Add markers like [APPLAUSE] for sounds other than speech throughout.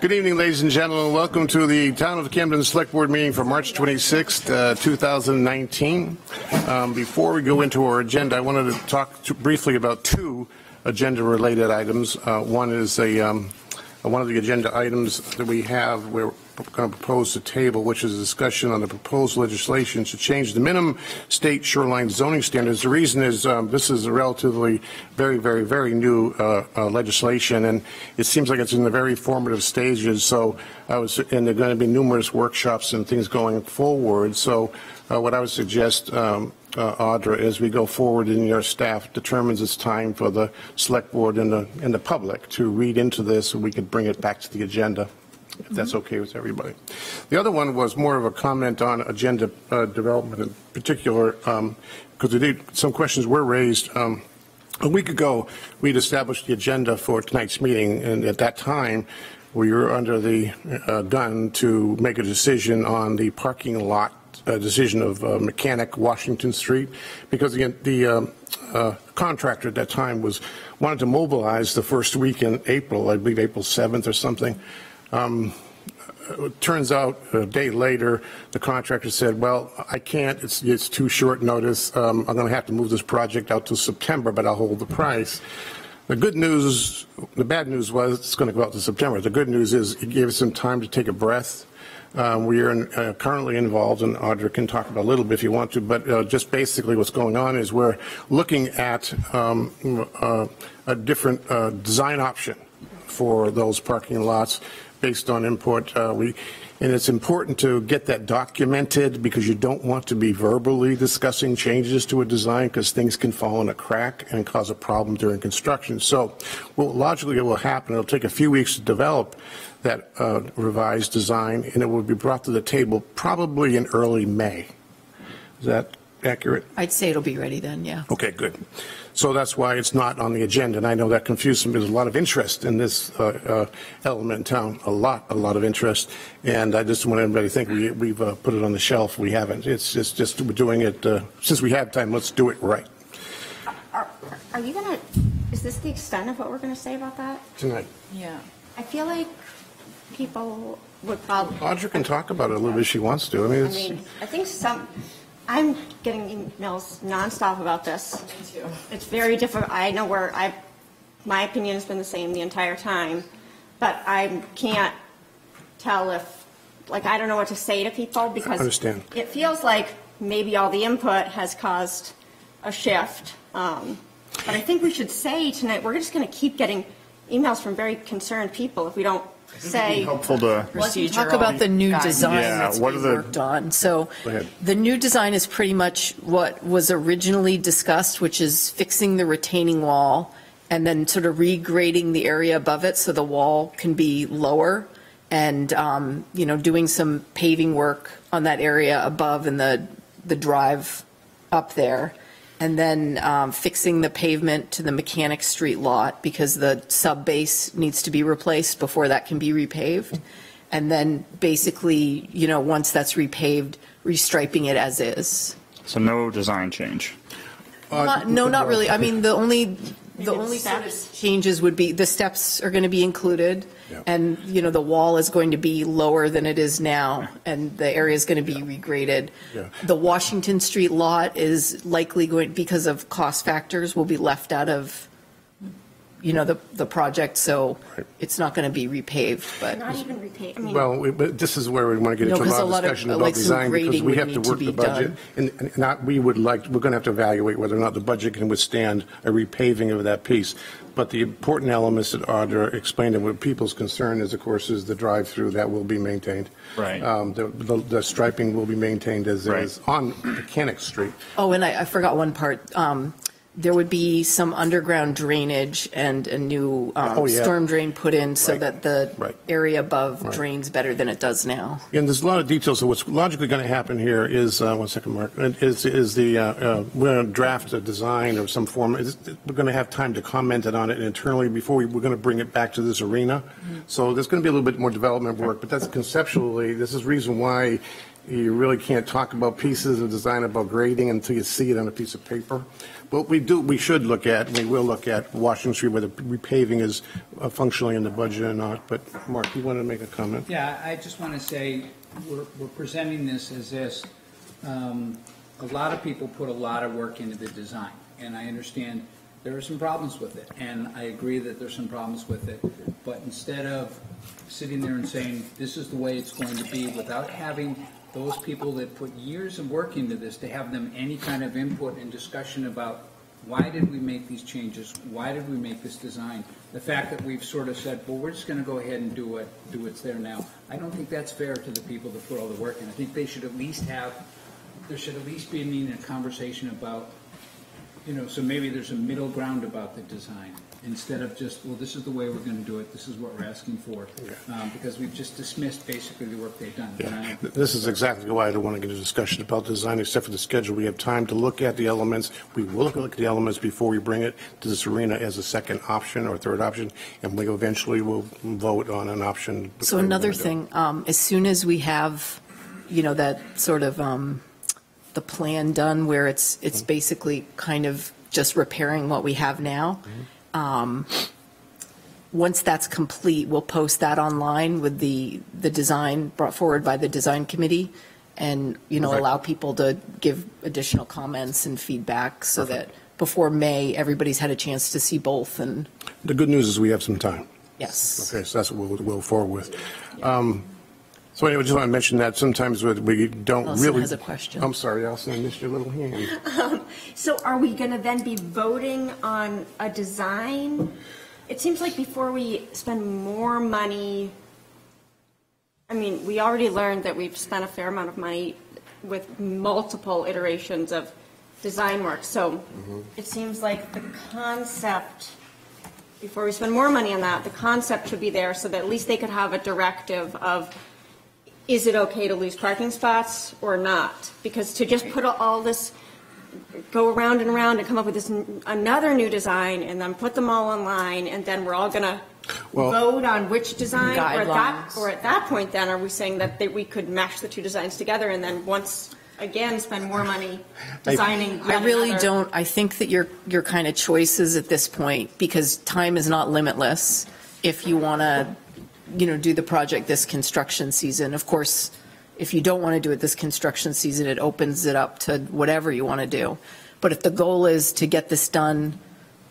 Good evening, ladies and gentlemen. Welcome to the Town of Camden Select Board meeting for March 26th, uh, 2019. Um, Before we go into our agenda, I wanted to talk to- briefly about two agenda-related items. Uh, One is a, um, one of the agenda items that we have, we're going to propose to table, which is a discussion on the proposed legislation to change the minimum state shoreline zoning standards. The reason is um, this is a relatively very, very, very new uh, uh, legislation, and it seems like it's in the very formative stages. So I was, and there are going to be numerous workshops and things going forward. So uh, what I would suggest, um, uh, Audra, as we go forward and your staff determines it's time for the select board and the, and the public to read into this, and we could bring it back to the agenda, if that's okay with everybody. The other one was more of a comment on agenda uh, development in particular, because some questions were raised. Um, a week ago, we'd established the agenda for tonight's meeting, and at that time, we were under the uh, gun to make a decision on the parking lot uh, decision of uh, Mechanic Washington Street, because again, the um, uh, contractor at that time was, wanted to mobilize the first week in April, I believe April 7th or something. Um, it turns out a day later, the contractor said, well, I can't, it's, it's too short notice. Um, I'm going to have to move this project out to September, but I'll hold the price. The good news, the bad news was it's going to go out to September. The good news is it gave us some time to take a breath. Um, we are in, uh, currently involved, and Audra can talk about a little bit if you want to, but uh, just basically what's going on is we're looking at um, uh, a different uh, design option for those parking lots based on input. Uh, we, and it's important to get that documented because you don't want to be verbally discussing changes to a design because things can fall in a crack and cause a problem during construction. So, what logically it will happen, it'll take a few weeks to develop that uh, revised design, and it will be brought to the table probably in early May. Is that accurate? I'd say it'll be ready then, yeah. Okay, good. So that's why it's not on the agenda, and I know that confused some, there's a lot of interest in this uh, uh, element in town, a lot, a lot of interest, and I just want everybody to think we, we've uh, put it on the shelf, we haven't. It's just, just we're doing it, uh, since we have time, let's do it right Are, are you gonna, is this the extent of what we're gonna say about that? tonight. Yeah. I feel like people would probably. Audra can talk about it a little bit if she wants to, I mean, I mean, I think some, I'm getting emails nonstop about this. It's very difficult, I know where I, my opinion has been the same the entire time, but I can't tell if, like, I don't know what to say to people because. understand. It feels like maybe all the input has caused a shift. Um, But I think we should say tonight, we're just going to keep getting emails from very concerned people if we don't say. helpful to, Let's talk about the new guidance. design Yeah, that's what being are the- worked on. So Go ahead. the new design is pretty much what was originally discussed, which is fixing the retaining wall and then sort of regrading the area above it so the wall can be lower and, um, you know, doing some paving work on that area above and the, the drive up there. And then um, fixing the pavement to the Mechanic Street lot because the sub base needs to be replaced before that can be repaved. And then basically, you know, once that's repaved, restriping it as is. so no design change. Not- No, not really. I mean, the only, the Maybe the only sort of changes would be, the steps are going to be included. And, you know, the wall is going to be lower than it is now, and the area is going to be regraded. Yeah. The Washington Street lot is likely going, because of cost factors, will be left out of, you know, the, the project, so Right. it's not going to be repaved, but. Not even repay, I mean. well, we- but this is where we want to get No, into a 'cause lot a of lot of, discussion uh, about like, some design because grading we would have to need to work the be budget. done. And and not, we would like, we're going to have to evaluate whether or not the budget can withstand a repaving of that piece. But the important elements that Audra explained and what people's concern is, of course, is the drive-through that will be maintained. Right. Um, The the the striping will be maintained as Right. is on Mechanic Street. Oh, and I, I forgot one part. Um, there would be some underground drainage and a new um, Oh, yeah. storm drain put in so Right. that the Right. area above drains better than it does now. And there's a lot of details. So what's logically going to happen here is, uh, one second, Mark, is, is the, uh, uh, we're going to draft a design of some form. Is- We're going to have time to comment on it internally before we, we're going to bring it back to this arena. So there's going to be a little bit more development work, but that's conceptually, this is reason why you really can't talk about pieces of design, about grading until you see it on a piece of paper. But we do, we should look at, and we will look at Washington Street, whether repaving is uh, functionally in the budget or not. But Mark, you wanted to make a comment? Yeah, I just want to say, we're, we're presenting this as this. Um, A lot of people put a lot of work into the design, and I understand there are some problems with it, and I agree that there's some problems with it. But instead of sitting there and saying, this is the way it's going to be, without having those people that put years of work into this, to have them any kind of input and discussion about why did we make these changes? Why did we make this design? The fact that we've sort of said, well, we're just going to go ahead and do it, do what's there now. I don't think that's fair to the people that put all the work in. I think they should at least have, there should at least be, I mean, a conversation about, you know, so maybe there's a middle ground about the design, instead of just, well, this is the way we're going to do it, this is what we're asking for. Um, Because we've just dismissed basically the work they've done. And I- This is exactly why I don't want to get into discussion about design, except for the schedule. We have time to look at the elements. We will look at the elements before we bring it to this arena as a second option or third option, and we eventually will vote on an option. So another thing, um, as soon as we have, you know, that sort of, um, the plan done where it's, it's basically kind of just repairing what we have now, um, once that's complete, we'll post that online with the, the design brought forward by the design committee and, you know, Okay. allow people to give additional comments and feedback so that before May, everybody's had a chance to see both and, The good news is we have some time. yes. Okay, so that's what we'll, we'll forward with. Um, So anyway, just want to mention that sometimes we- we don't Allison really. has a question. I'm sorry, Allison, I missed your little hand. Um, so are we going to then be voting on a design? It seems like before we spend more money, I mean, we already learned that we've spent a fair amount of money with multiple iterations of design work. So mm-hmm. it seems like the concept, before we spend more money on that, the concept should be there so that at least they could have a directive of, is it okay to lose parking spots or not? Because to just put all this, go around and around and come up with this, n- another new design and then put them all online and then we're all gonna Well- vote on which design? Or at that, Guidelines. or at that point then, are we saying that we could mash the two designs together and then once again spend more money designing I really another- don't, I think that your, your kind of choices at this point, because time is not limitless, if you want to, you know, do the project this construction season. Of course, if you don't want to do it this construction season, it opens it up to whatever you want to do. But if the goal is to get this done,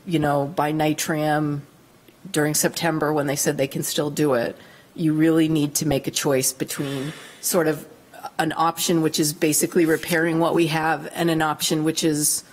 you know, by NITRAM during September, when they said they can still do it, you really need to make a choice between sort of an option which is basically repairing what we have and an option which is,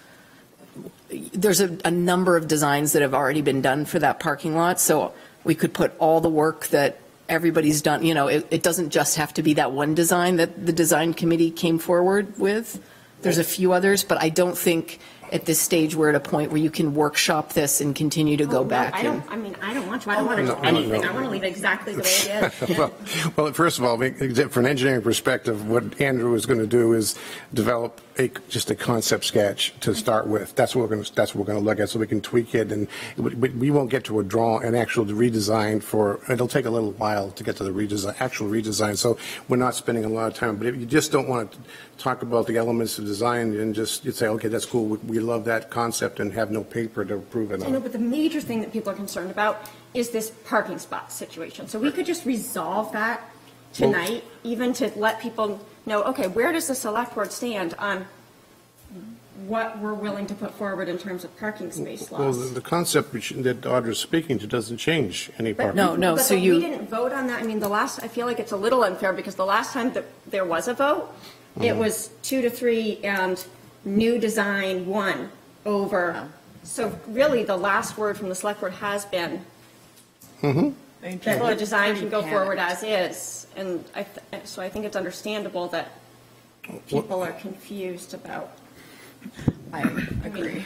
there's a, a number of designs that have already been done for that parking lot, so we could put all the work that everybody's done, you know, it, it doesn't just have to be that one design that the design committee came forward with. There's a few others, but I don't think at this stage we're at a point where you can workshop this and continue to Oh, go no, back I and. don't, I mean, I don't want to, I don't want to No, do no, no. anything, I want to leave it exactly the way it is. [LAUGHS] Well, well, first of all, from an engineering perspective, what Andrew is going to do is develop a, just a concept sketch to start with. That's what we're going to, that's what we're going to look at, so we can tweak it, and we- we won't get to a draw, an actual redesign for, it'll take a little while to get to the redesign, actual redesign, so we're not spending a lot of time. But if you just don't want to talk about the elements of design, and just, you'd say, okay, that's cool, we- we love that concept, and have no paper to prove it I know, but the major thing that people are concerned about is this parking spot situation. So we could just resolve that tonight, even to let people know, okay, where does the select board stand on what we're willing to put forward in terms of parking space Well, the the concept which- that Audra's speaking to doesn't change any But- part. No, no, but so the- you- We didn't vote on that. I mean, the last, I feel like it's a little unfair because the last time that there was a vote, it mm-hmm. was two to three and new design one over. So really, the last word from the select board has been mm-hmm. that the design can go forward as is. And I, th- so I think it's understandable that people are confused about. I agree.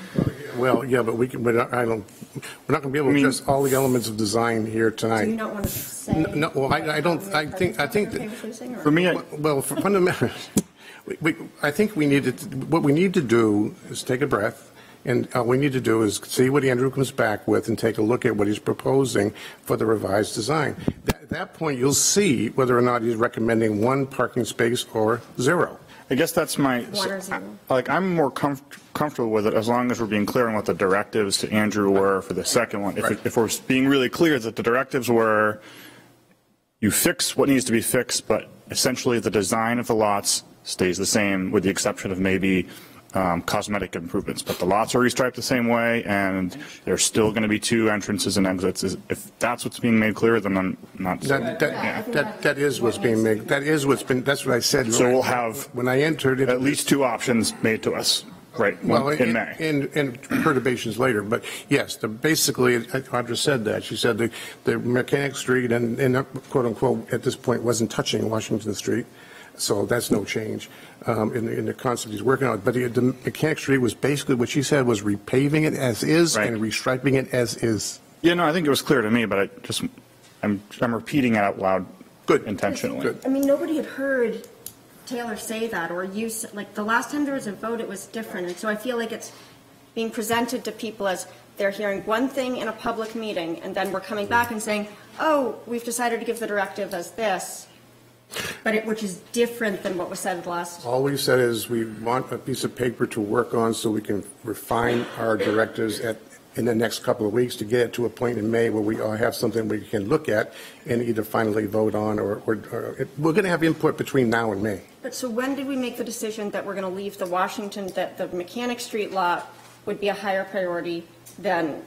Well, yeah, but we can, but I don't, we're not going to be able to address all the elements of design here tonight. Do you tonight. not want to say? No, well, I- I don't- I think- I think that- Okay with losing, or- For me, I- Well, fundamentally, we, I think we need to, what we need to do is take a breath And all we need to do is see what Andrew comes back with and take a look at what he's proposing for the revised design. At that point, you'll see whether or not he's recommending one parking space or zero. I guess that's my, One or like, I'm more comf- comfortable with it as long as we're being clear on what the directives to Andrew were for the second one. If, Right. it- if we're being really clear that the directives were, you fix what needs to be fixed, but essentially the design of the lots stays the same with the exception of maybe um, cosmetic improvements. But the lots are restriped the same way and there's still going to be two entrances and exits. Is- If that's what's being made clear, then I'm not. That, that, that, that is what's being made, that is what's been, that's what I said. So we'll have When I entered it. At least two options made to us, right, Well, in May. And, and perturbations later, but yes, the, basically, Audra said that, she said the, the Mechanic Street and, and quote unquote, at this point, wasn't touching Washington Street, so that's no change um, in, the- in the concept he's working on, but the, the Mechanic Street was basically, what she said was repaving it as is Right. and restriping it as is. Yeah, no, I think it was clear to me, but I just, I'm, I'm repeating it out loud. Good. Intentionally. Good. I mean, nobody had heard Taylor say that or use, like, the last time there was a vote, it was different. And so I feel like it's being presented to people as they're hearing one thing in a public meeting, and then we're coming back and saying, oh, we've decided to give the directive as this, but it, which is different than what was said last. All we've said is we want a piece of paper to work on so we can refine our directives at, in the next couple of weeks to get it to a point in May where we all have something we can look at and either finally vote on or, or, or it- we're going to have input between now and May. But so when did we make the decision that we're going to leave the Washington, that the Mechanic Street lot would be a higher priority than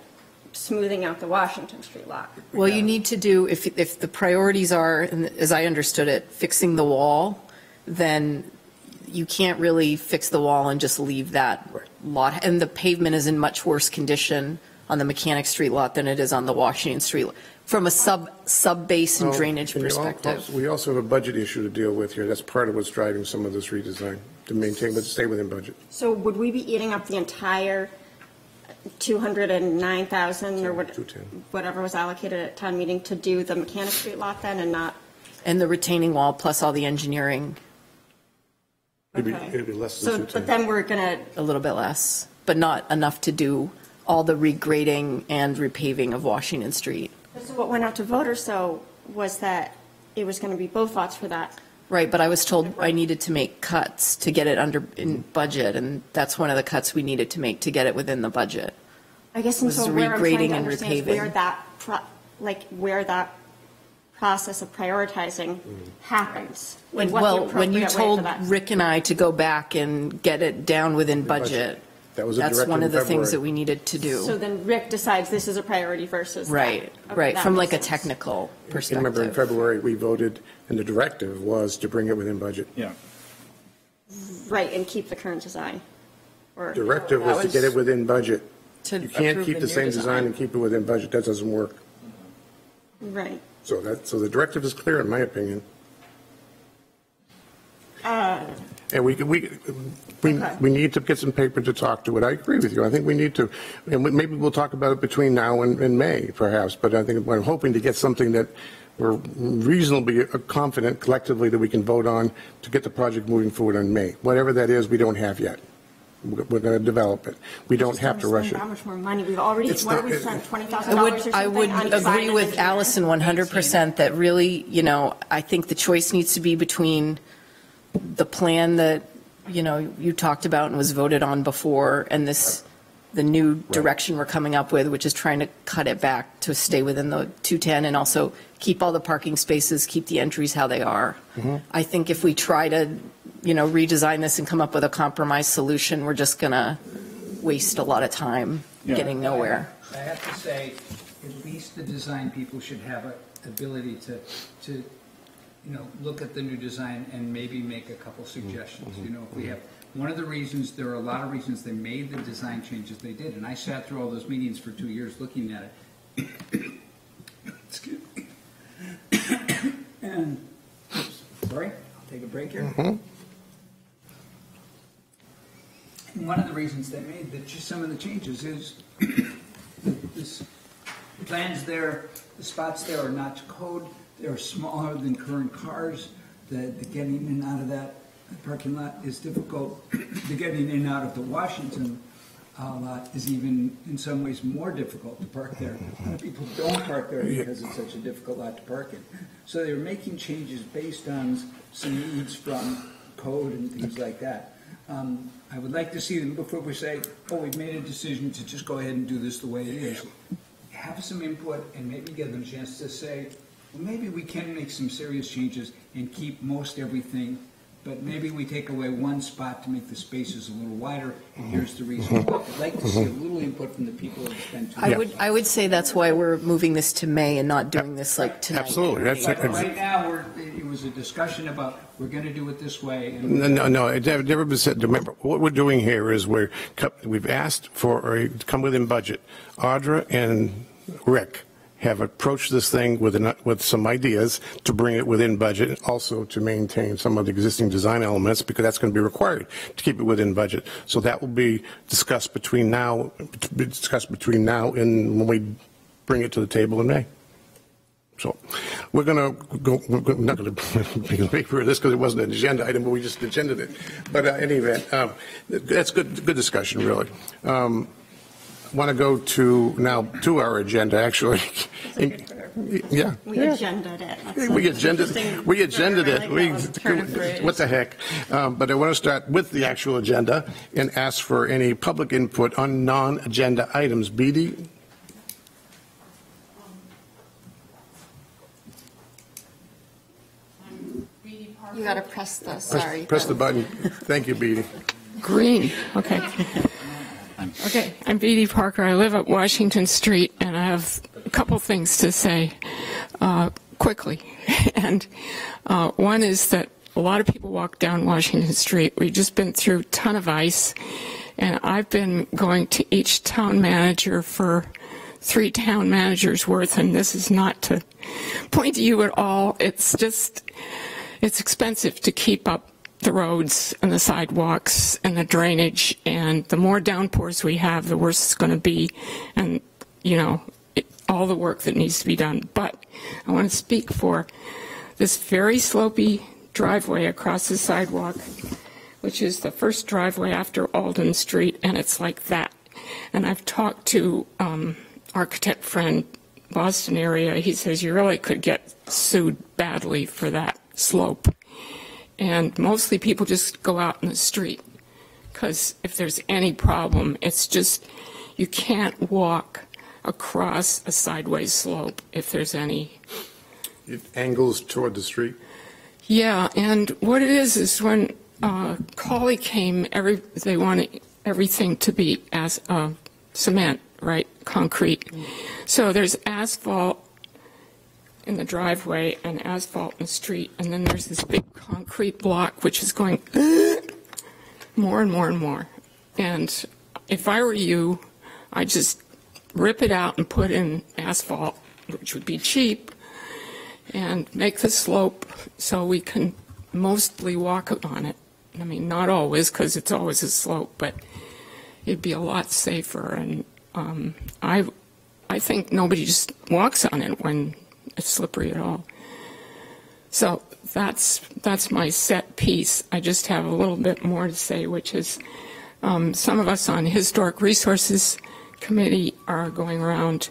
smoothing out the Washington Street lot? Well, you need to do, if, if the priorities are, and as I understood it, fixing the wall, then you can't really fix the wall and just leave that lot. And the pavement is in much worse condition on the Mechanic Street lot than it is on the Washington Street, lot, from a sub, sub-basin drainage And you al- perspective. We also have a budget issue to deal with here. That's part of what's driving some of this redesign, to maintain, but stay within budget. So would we be eating up the entire 209,000 or what, 210. whatever was allocated at town meeting to do the Mechanic Street lot then and not? And the retaining wall plus all the engineering, It'd be, Okay. it'd be less So, than but 210. then we're going to, a little bit less, but not enough to do all the regrading and repaving of Washington Street. so what went out to voters so was that it was going to be both lots for that. Right, but I was told I needed to make cuts to get it under, in budget, and that's one of the cuts we needed to make to get it within the budget. I guess, and Was so where I'm trying to and understand is repaving. where that, pro- like, where that process of prioritizing happens. Like, what the Well, when you appropriate way told that- Rick and I to go back and get it down within budget, That was a that's directive one in of the things February. that we needed to do. So do. then Rick decides this is a priority versus that. Right, Okay, right, that from makes like a sense. technical You Remember, in. February, we voted, and the directive was to bring it within budget. Yeah. Right, and keep the current design. Or Directive That was to get it within budget. To You can't approve keep the new same design and keep it within budget, that doesn't work. Right. So that, so the directive is clear, in my opinion. Uh, And we, we, we, Okay. we need to get some paper to talk to it. I agree with you. I think we need to, and we- maybe we'll talk about it between now and, and May, perhaps, but I think, I'm hoping to get something that we're reasonably confident collectively that we can vote on to get the project moving forward in May. Whatever that is, we don't have yet. We're going to develop it. We don't have to rush it. How much more money? We've already, It's what not- we spent, $20,000 or I something would, I would on design agree with? Allison 100% that really, you know, I think the choice needs to be between the plan that, you know, you talked about and was voted on before, and this, the new direction we're coming up with, which is trying to cut it back to stay within the 210 and also keep all the parking spaces, keep the entries how they are. Mm-hmm. I think if we try to, you know, redesign this and come up with a compromise solution, we're just going to waste a lot of time Yeah. getting nowhere. I have to say, at least the design people should have a ability to, to, you know, look at the new design and maybe make a couple mm-hmm. suggestions, you mm-hmm. know, if we mm-hmm. have, one of the reasons, there are a lot of reasons they made the design changes they did, and I sat through all those meetings for two years looking at it. [COUGHS] Excuse me. [COUGHS] And, oops, sorry, I'll take a break here. And one of the reasons they made the, some of the changes is [COUGHS] this plans there, the spots there are not to code, they're smaller than current cars, the, the getting in and out of that parking lot is difficult, [CLEARS THROAT] the getting in and out of the Washington uh, lot is even in some ways more difficult to park there. A lot of people don't park there because it's such a difficult lot to park in. So they're making changes based on some needs from code and things like that. Um, I would like to see them before we say, oh, we've made a decision to just go ahead and do this the way it is. Have some input and maybe give them a chance to say, maybe we can make some serious changes and keep most everything, but maybe we take away one spot to make the spaces a little wider, and here's the reason. Mm-hmm. I'd like to see a little input from the people that spend two I would, I would say that's why we're moving this to May and not doing this like tonight. Absolutely, that's, But right now, we're, it was a discussion about, we're going to do it this way, and No, no, no, it never never been said, remember, what we're doing here is we're, co- we've asked for, a come within budget. Audra and Rick have approached this thing with, an- with some ideas to bring it within budget, also to maintain some of the existing design elements, because that's going to be required to keep it within budget. So that will be discussed between now, discussed between now and when we bring it to the table in May. So we're going to go, we're not going [LAUGHS] to make paper this because it wasn't an agenda item, but we just agended it. But uh, any event, um, that's good, good discussion, really. Want to go to, now to our agenda, actually. Yeah. We agendaed it. That's We agendaed, agended, we word. agended I like that turn of it. We, what the heck? Um, But I want to start with the actual agenda and ask for any public input on non-agenda items. Beedy? You got to press the, Press- sorry. Press the button. Thank you, Beedy. Green, okay. Okay, I'm Beedy Parker. I live at Washington Street, and I have a couple things to say uh, quickly. [LAUGHS] And uh, one is that a lot of people walk down Washington Street. We've just been through a ton of ice, and I've been going to each town manager for three town managers worth, and this is not to [LAUGHS] point to you at all. It's just, it's expensive to keep up the roads and the sidewalks and the drainage, and the more downpours we have, the worse it's going to be, and, you know, it, all the work that needs to be done. But I want to speak for this very slopey driveway across the sidewalk, which is the first driveway after Alden Street, and it's like that. And I've talked to um, architect friend Boston area. He says you really could get sued badly for that slope. And mostly people just go out in the street because if there's any problem, it's just you can't walk across a sideways slope if there's any It angles toward the street. yeah, and what it is is when uh, came, every they wanted everything to be as uh, cement, right, concrete. So there's asphalt in the driveway and asphalt in the street, and then there's this big concrete block which is going [CLEARS THROAT] more and more and more. And if I were you, I'd just rip it out and put in asphalt, which would be cheap, and make the slope so we can mostly walk on it. I mean, not always, because it's always a slope, but it'd be a lot safer. And um, I, I think nobody just walks on it when slippery at all. So that's that's my set piece. I just have a little bit more to say, which is um, some of us on Historic Resources Committee are going around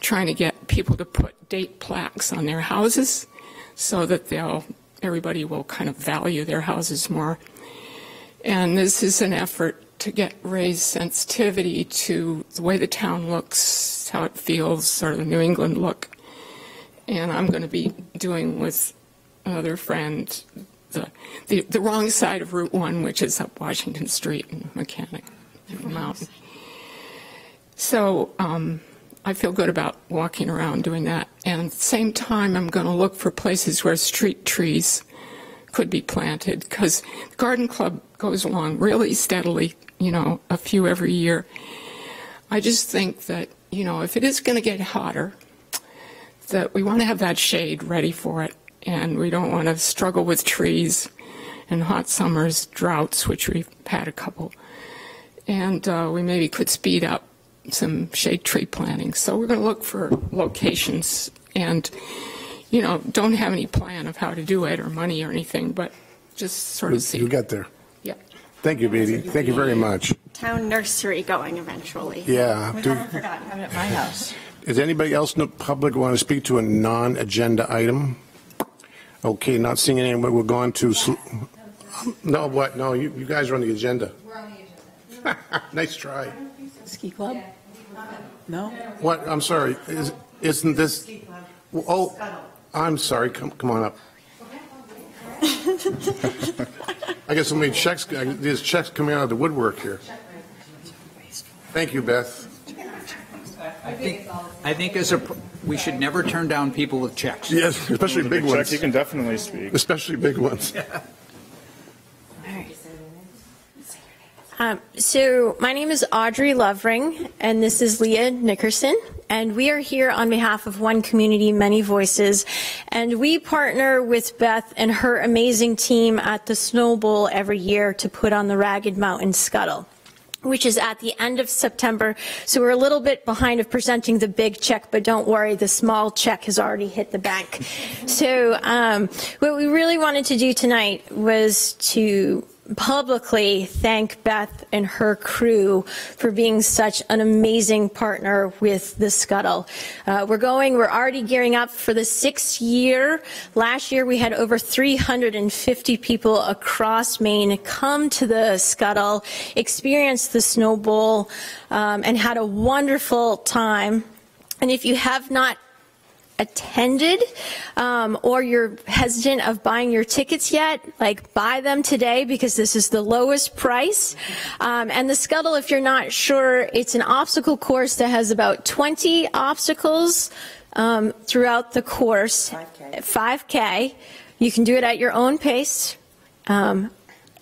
trying to get people to put date plaques on their houses so that they'll everybody will kind of value their houses more. And this is an effort to get raised sensitivity to the way the town looks, how it feels, sort of the New England look. And I'm going to be doing with another friend the, the, the wrong side of Route 1, which is up Washington Street and Mechanic Mountain. So um, I feel good about walking around doing that. And at the same time, I'm going to look for places where street trees could be planted because the garden club goes along really steadily, you know, a few every year. I just think that, you know, if it is going to get hotter, that we want to have that shade ready for it. And we don't want to struggle with trees and hot summers, droughts, which we've had a couple. And uh, we maybe could speed up some shade tree planting. So we're going to look for locations and, you know, don't have any plan of how to do it or money or anything, but just sort of see. You got there. Yeah. Thank you, Beedy. Thank you very much. Town nursery going eventually. Yeah. We do- haven't forgotten. Have it at my house. Does anybody else in the public want to speak to a non-agenda item? Okay, not seeing anyone, We're going to, sl- no, what, no, you, you guys are on the agenda. We're on the agenda. [LAUGHS] Nice try. Ski club? No? What, I'm sorry, is, isn't this, oh, I'm sorry, come, come on up. I guess somebody checks, there's checks coming out of the woodwork here. Thank you, Beth. I think, I think as a, we should never turn down people with checks. Yes, especially big Check, ones, You can definitely speak. especially big ones. Um, So my name is Audrey Lovering, and this is Leah Nickerson, and we are here on behalf of One Community, Many Voices, and we partner with Beth and her amazing team at the Snow Bowl every year to put on the Ragged Mountain Scuttle which is at the end of September. So we're a little bit behind of presenting the big check, but don't worry, the small check has already hit the bank. So um, what we really wanted to do tonight was to publicly thank Beth and her crew for being such an amazing partner with the Scuttle. Uh, we're going, we're already gearing up for the sixth year. Last year we had over 350 people across Maine come to the Scuttle, experience the Snow Bowl, um, and had a wonderful time. And if you have not attended um, or you're hesitant of buying your tickets yet, like buy them today because this is the lowest price. Um, and the Scuttle, if you're not sure, it's an obstacle course that has about 20 obstacles um, throughout the course. 5K. 5K. You can do it at your own pace. Um,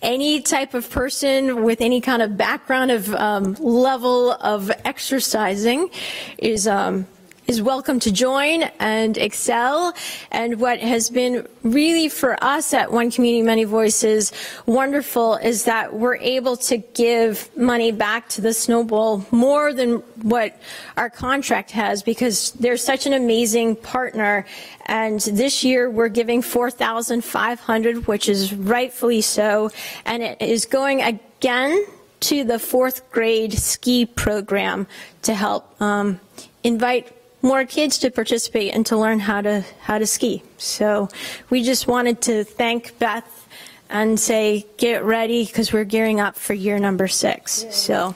any type of person with any kind of background of um, level of exercising is um, is welcome to join and excel. And what has been really for us at One Community, Many Voices wonderful is that we're able to give money back to the Snow Bowl more than what our contract has because they're such an amazing partner. And this year we're giving 4,500, which is rightfully so. And it is going again to the fourth grade ski program to help um, invite more kids to participate and to learn how to how to ski. So we just wanted to thank Beth and say get ready because we're gearing up for year number six. So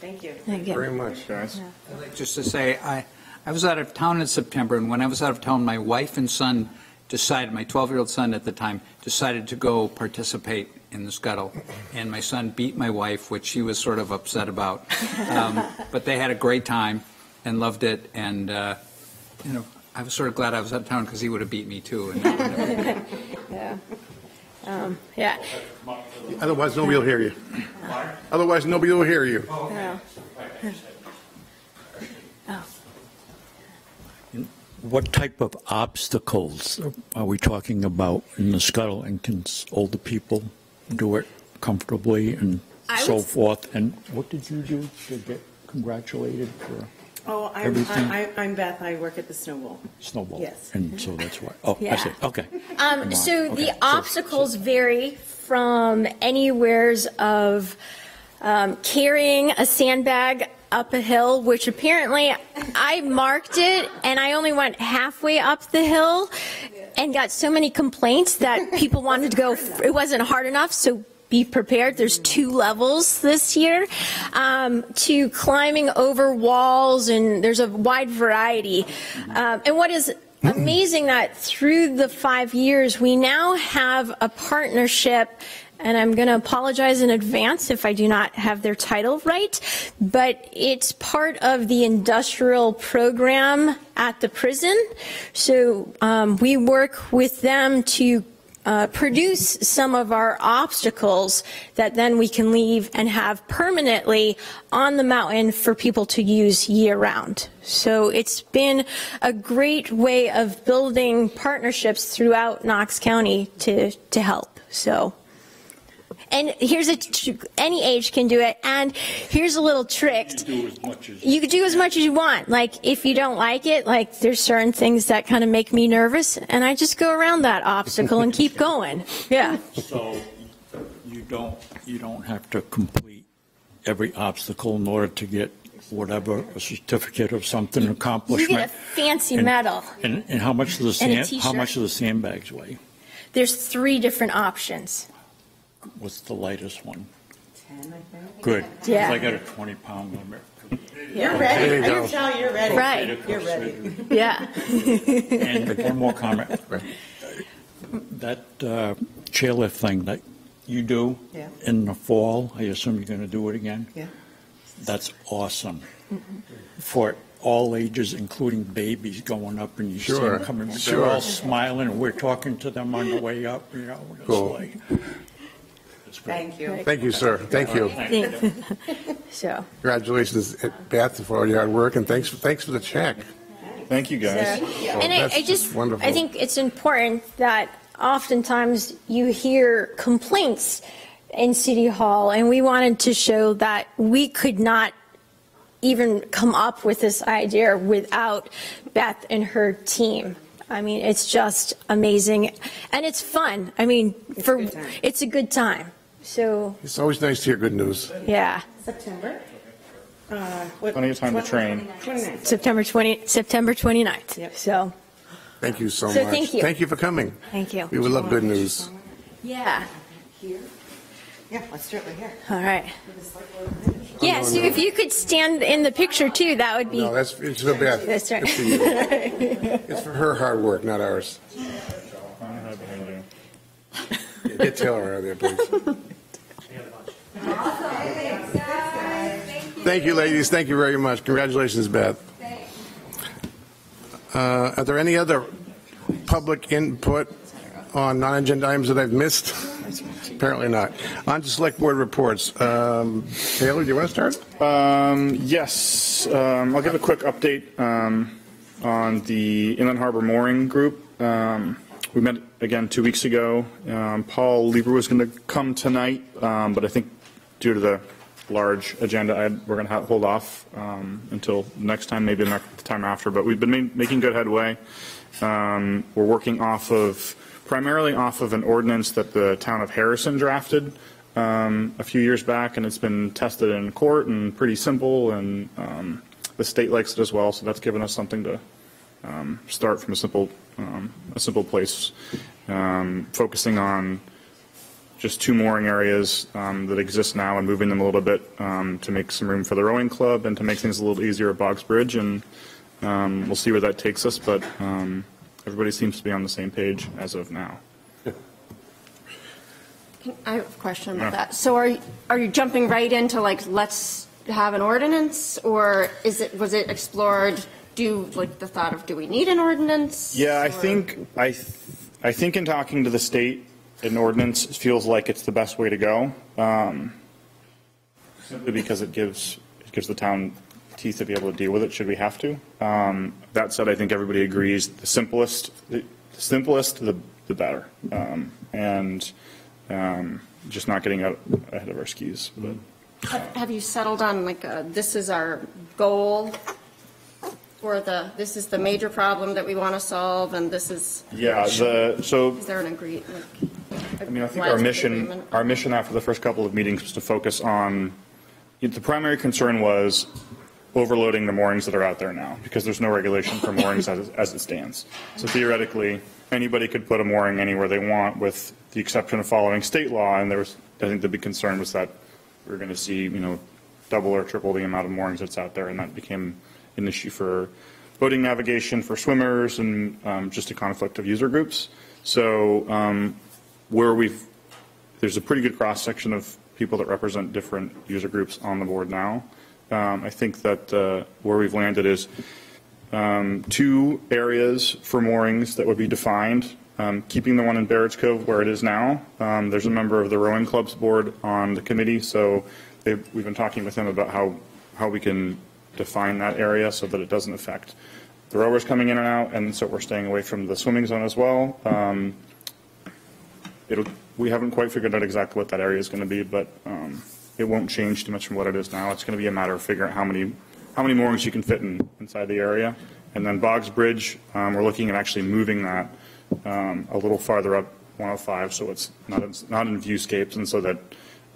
Thank you. thank you. Very much. Guys. I'd like Just to say, I, I was out of town in September, and when I was out of town, my wife and son decided, my 12-year-old son at the time, decided to go participate in the scuttle. And my son beat my wife, which she was sort of upset about. Um, But they had a great time and loved it, and, uh, you know, I was sort of glad I was out of town because he would have beat me too. and- [LAUGHS] Yeah. Um, yeah. Otherwise, nobody will hear you. Otherwise, nobody will hear you. Yeah. What type of obstacles are we talking about in the scuttle, and can s- older people do it comfortably and I so would- forth? And what did you do to get congratulated for Oh, I'm, Everything. I- I'm Beth. I work at the Snow Bowl. snowball? Yes. And so that's why, oh, I Yeah. see, okay. Um, Come so okay. the So- obstacles vary from anywheres of um, carrying a sandbag up a hill, which apparently I marked it and I only went halfway up the hill and got so many complaints that people wanted to go, it wasn't hard enough, so be prepared. There's two levels this year um, to climbing over walls, and there's a wide variety. Um, and what is amazing that through the five years, we now have a partnership. And I'm going to apologize in advance if I do not have their title right, but it's part of the industrial program at the prison. So um, we work with them to uh, produce some of our obstacles that then we can leave and have permanently on the mountain for people to use year round. So it's been a great way of building partnerships throughout Knox County to, to help. So. And here's a, tr- any age can do it. And here's a little trick. Do as much as. You can do as much as you want. Like, if you don't like it, like, there's certain things that kind of make me nervous, and I just go around that obstacle and keep [LAUGHS] going. Yeah. So you don't you don't have to complete every obstacle in order to get whatever, a certificate of something You accomplishment. get a fancy And- medal. And, and how much do the sand, how much do the sandbags weigh? There's three different options. What's the lightest one? 10, I think. Good. Yeah. I got a 20 pound limit. You're There ready. You I can tell you're ready. Right. You're ready. Yeah. And one more comment. [LAUGHS] That uh, chairlift thing that you do Yeah. in the fall, I assume you're going to do it again? Yeah. That's awesome. For all ages, including babies going up and you see Sure, them coming, sure. they're all smiling and we're talking to them on the way up, you know. it's Cool. like- it's great. Thank you. Thank you, sir. Thank you. So, [LAUGHS] Congratulations, Beth, for all your hard work, and thanks, thanks for the check. Thank you, so- guys. and I, that's I just, wonderful. I think it's important that oftentimes you hear complaints in City Hall, and we wanted to show that we could not even come up with this idea without Beth and her team. I mean, it's just amazing, and it's fun. I mean, for, a good time. it's a good time. So, It's always nice to hear good news. yeah, September? Uh, what- Plenty of time to train. 29th. September 20, September 29th. Yep. So, Thank you so So much. thank you. Thank you for coming. thank you. We would love good news. Yeah, Here. Yeah, let's do it right here. all right. Yeah, so if you could stand in the picture too, that would be, No, that's, it's for Beth. that's right. It's for you. [LAUGHS] It's for her hard work, not ours. [LAUGHS] Get Taylor out of there, please. Thank you, ladies. Thank you very much. Congratulations, Beth. Uh, Are there any other public input on non-agenda items that I've missed? Apparently not. On to select board reports. Um, Taylor, do you want to start? Um, yes, um, I'll give a quick update um, on the Inland Harbor Mooring Group. Um, we met again two weeks ago. Um, Paul Lieber was going to come tonight, um, but I think due to the large agenda, I, we're going to hold off um, until next time, maybe the time after. But we've been ma- making good headway. Um, we're working off of primarily off of an ordinance that the town of Harrison drafted um, a few years back, and it's been tested in court and pretty simple, and um, the state likes it as well, so that's given us something to start from a simple, um, a simple place, um, focusing on just two mooring areas um, that exist now and moving them a little bit um, to make some room for the rowing club and to make things a little easier at Boggs Bridge, and um, we'll see where that takes us, but um, everybody seems to be on the same page as of now. I have a question about Yeah. that. So are, you- are you jumping right into like, let's have an ordinance? Or is it, was it explored, do, like, the thought of, do we need an ordinance? Yeah, I Or- think, I, th- I think in talking to the state, an ordinance feels like it's the best way to go. um, Simply because it gives, it gives the town teeth to be able to deal with it, should we have to. Um, That said, I think everybody agrees, the simplest, the simplest, the, the better. Um, And um, just not getting out ahead of our skis, but. Have you settled on like, a, this is our goal? Or the, this is the major problem that we want to solve and this is, Yeah, the, so is there an agree, like? I mean, I think our mission, our mission after the first couple of meetings was to focus on, the primary concern was overloading the moorings that are out there now, because there's no regulation for moorings as, [LAUGHS] as it stands. So theoretically, anybody could put a mooring anywhere they want with the exception of following state law, and there was, I think the big concern was that we we're going to see, you know, double or triple the amount of moorings that's out there, and that became an issue for boating navigation, for swimmers, and um, just a conflict of user groups. So um, where we've, there's a pretty good cross-section of people that represent different user groups on the board now. Um, I think that uh, where we've landed is um, two areas for moorings that would be defined, um, keeping the one in Barrett's Cove where it is now. Um, There's a member of the rowing clubs board on the committee, so we've been talking with him about how, how we can define that area so that it doesn't affect the rowers coming in and out, and so we're staying away from the swimming zone as well. Um, It'll, we haven't quite figured out exactly what that area is going to be, but um, it won't change too much from what it is now. It's going to be a matter of figuring out how many, how many moorings you can fit in, inside the area. And then Boggs Bridge, um, we're looking at actually moving that um, a little farther up 105, so it's not, in- not in viewscapes, and so that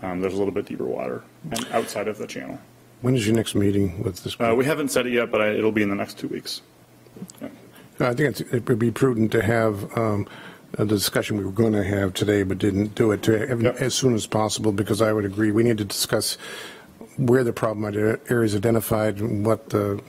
um, there's a little bit deeper water and outside of the channel. When is your next meeting with this? Uh, we haven't said it yet, but I, it'll be in the next two weeks. Yeah. I think it would be prudent to have um, the discussion we were going to have today, but didn't do it to, Yep. as soon as possible, because I would agree, we need to discuss where the problem areas identified, and what the,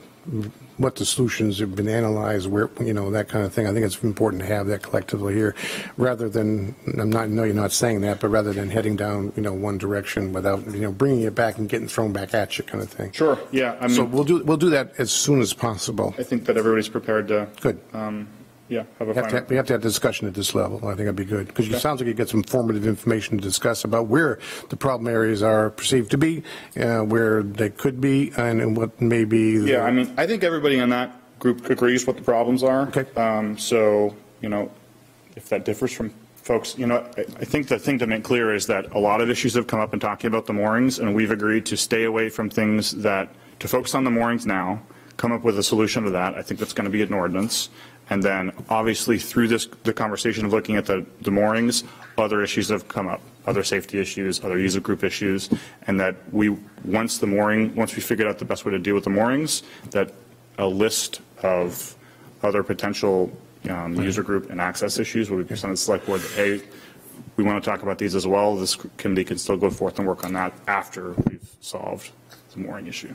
what the solutions have been analyzed, where, you know, that kind of thing. I think it's important to have that collectively here, rather than, I'm not, know you're not saying that, but rather than heading down, you know, one direction without, you know, bringing it back and getting thrown back at you kind of thing. Sure, yeah, I So we'll do, we'll do that as soon as possible. I think that everybody's prepared to. Good. Um, yeah, have a We have, to, final. we have to have discussion at this level. I think that'd be good because it sounds like you get some formative information to discuss about where the problem areas are perceived to be, uh, where they could be, and, and what may be. Yeah, I mean, I think everybody in that group agrees what the problems are. Okay. Um, so, you know, if that differs from folks, you know, I, I think the thing to make clear is that a lot of issues have come up in talking about the moorings, and we've agreed to stay away from things that, to focus on the moorings now, come up with a solution to that. I think that's going to be an ordinance. And then, obviously, through this, the conversation of looking at the, the moorings, other issues have come up, other safety issues, other user group issues, and that we, once the mooring, once we figured out the best way to deal with the moorings, that a list of other potential um, user group and access issues will be presented to the select board, that, hey, we want to talk about these as well. This committee can still go forth and work on that after we've solved the mooring issue.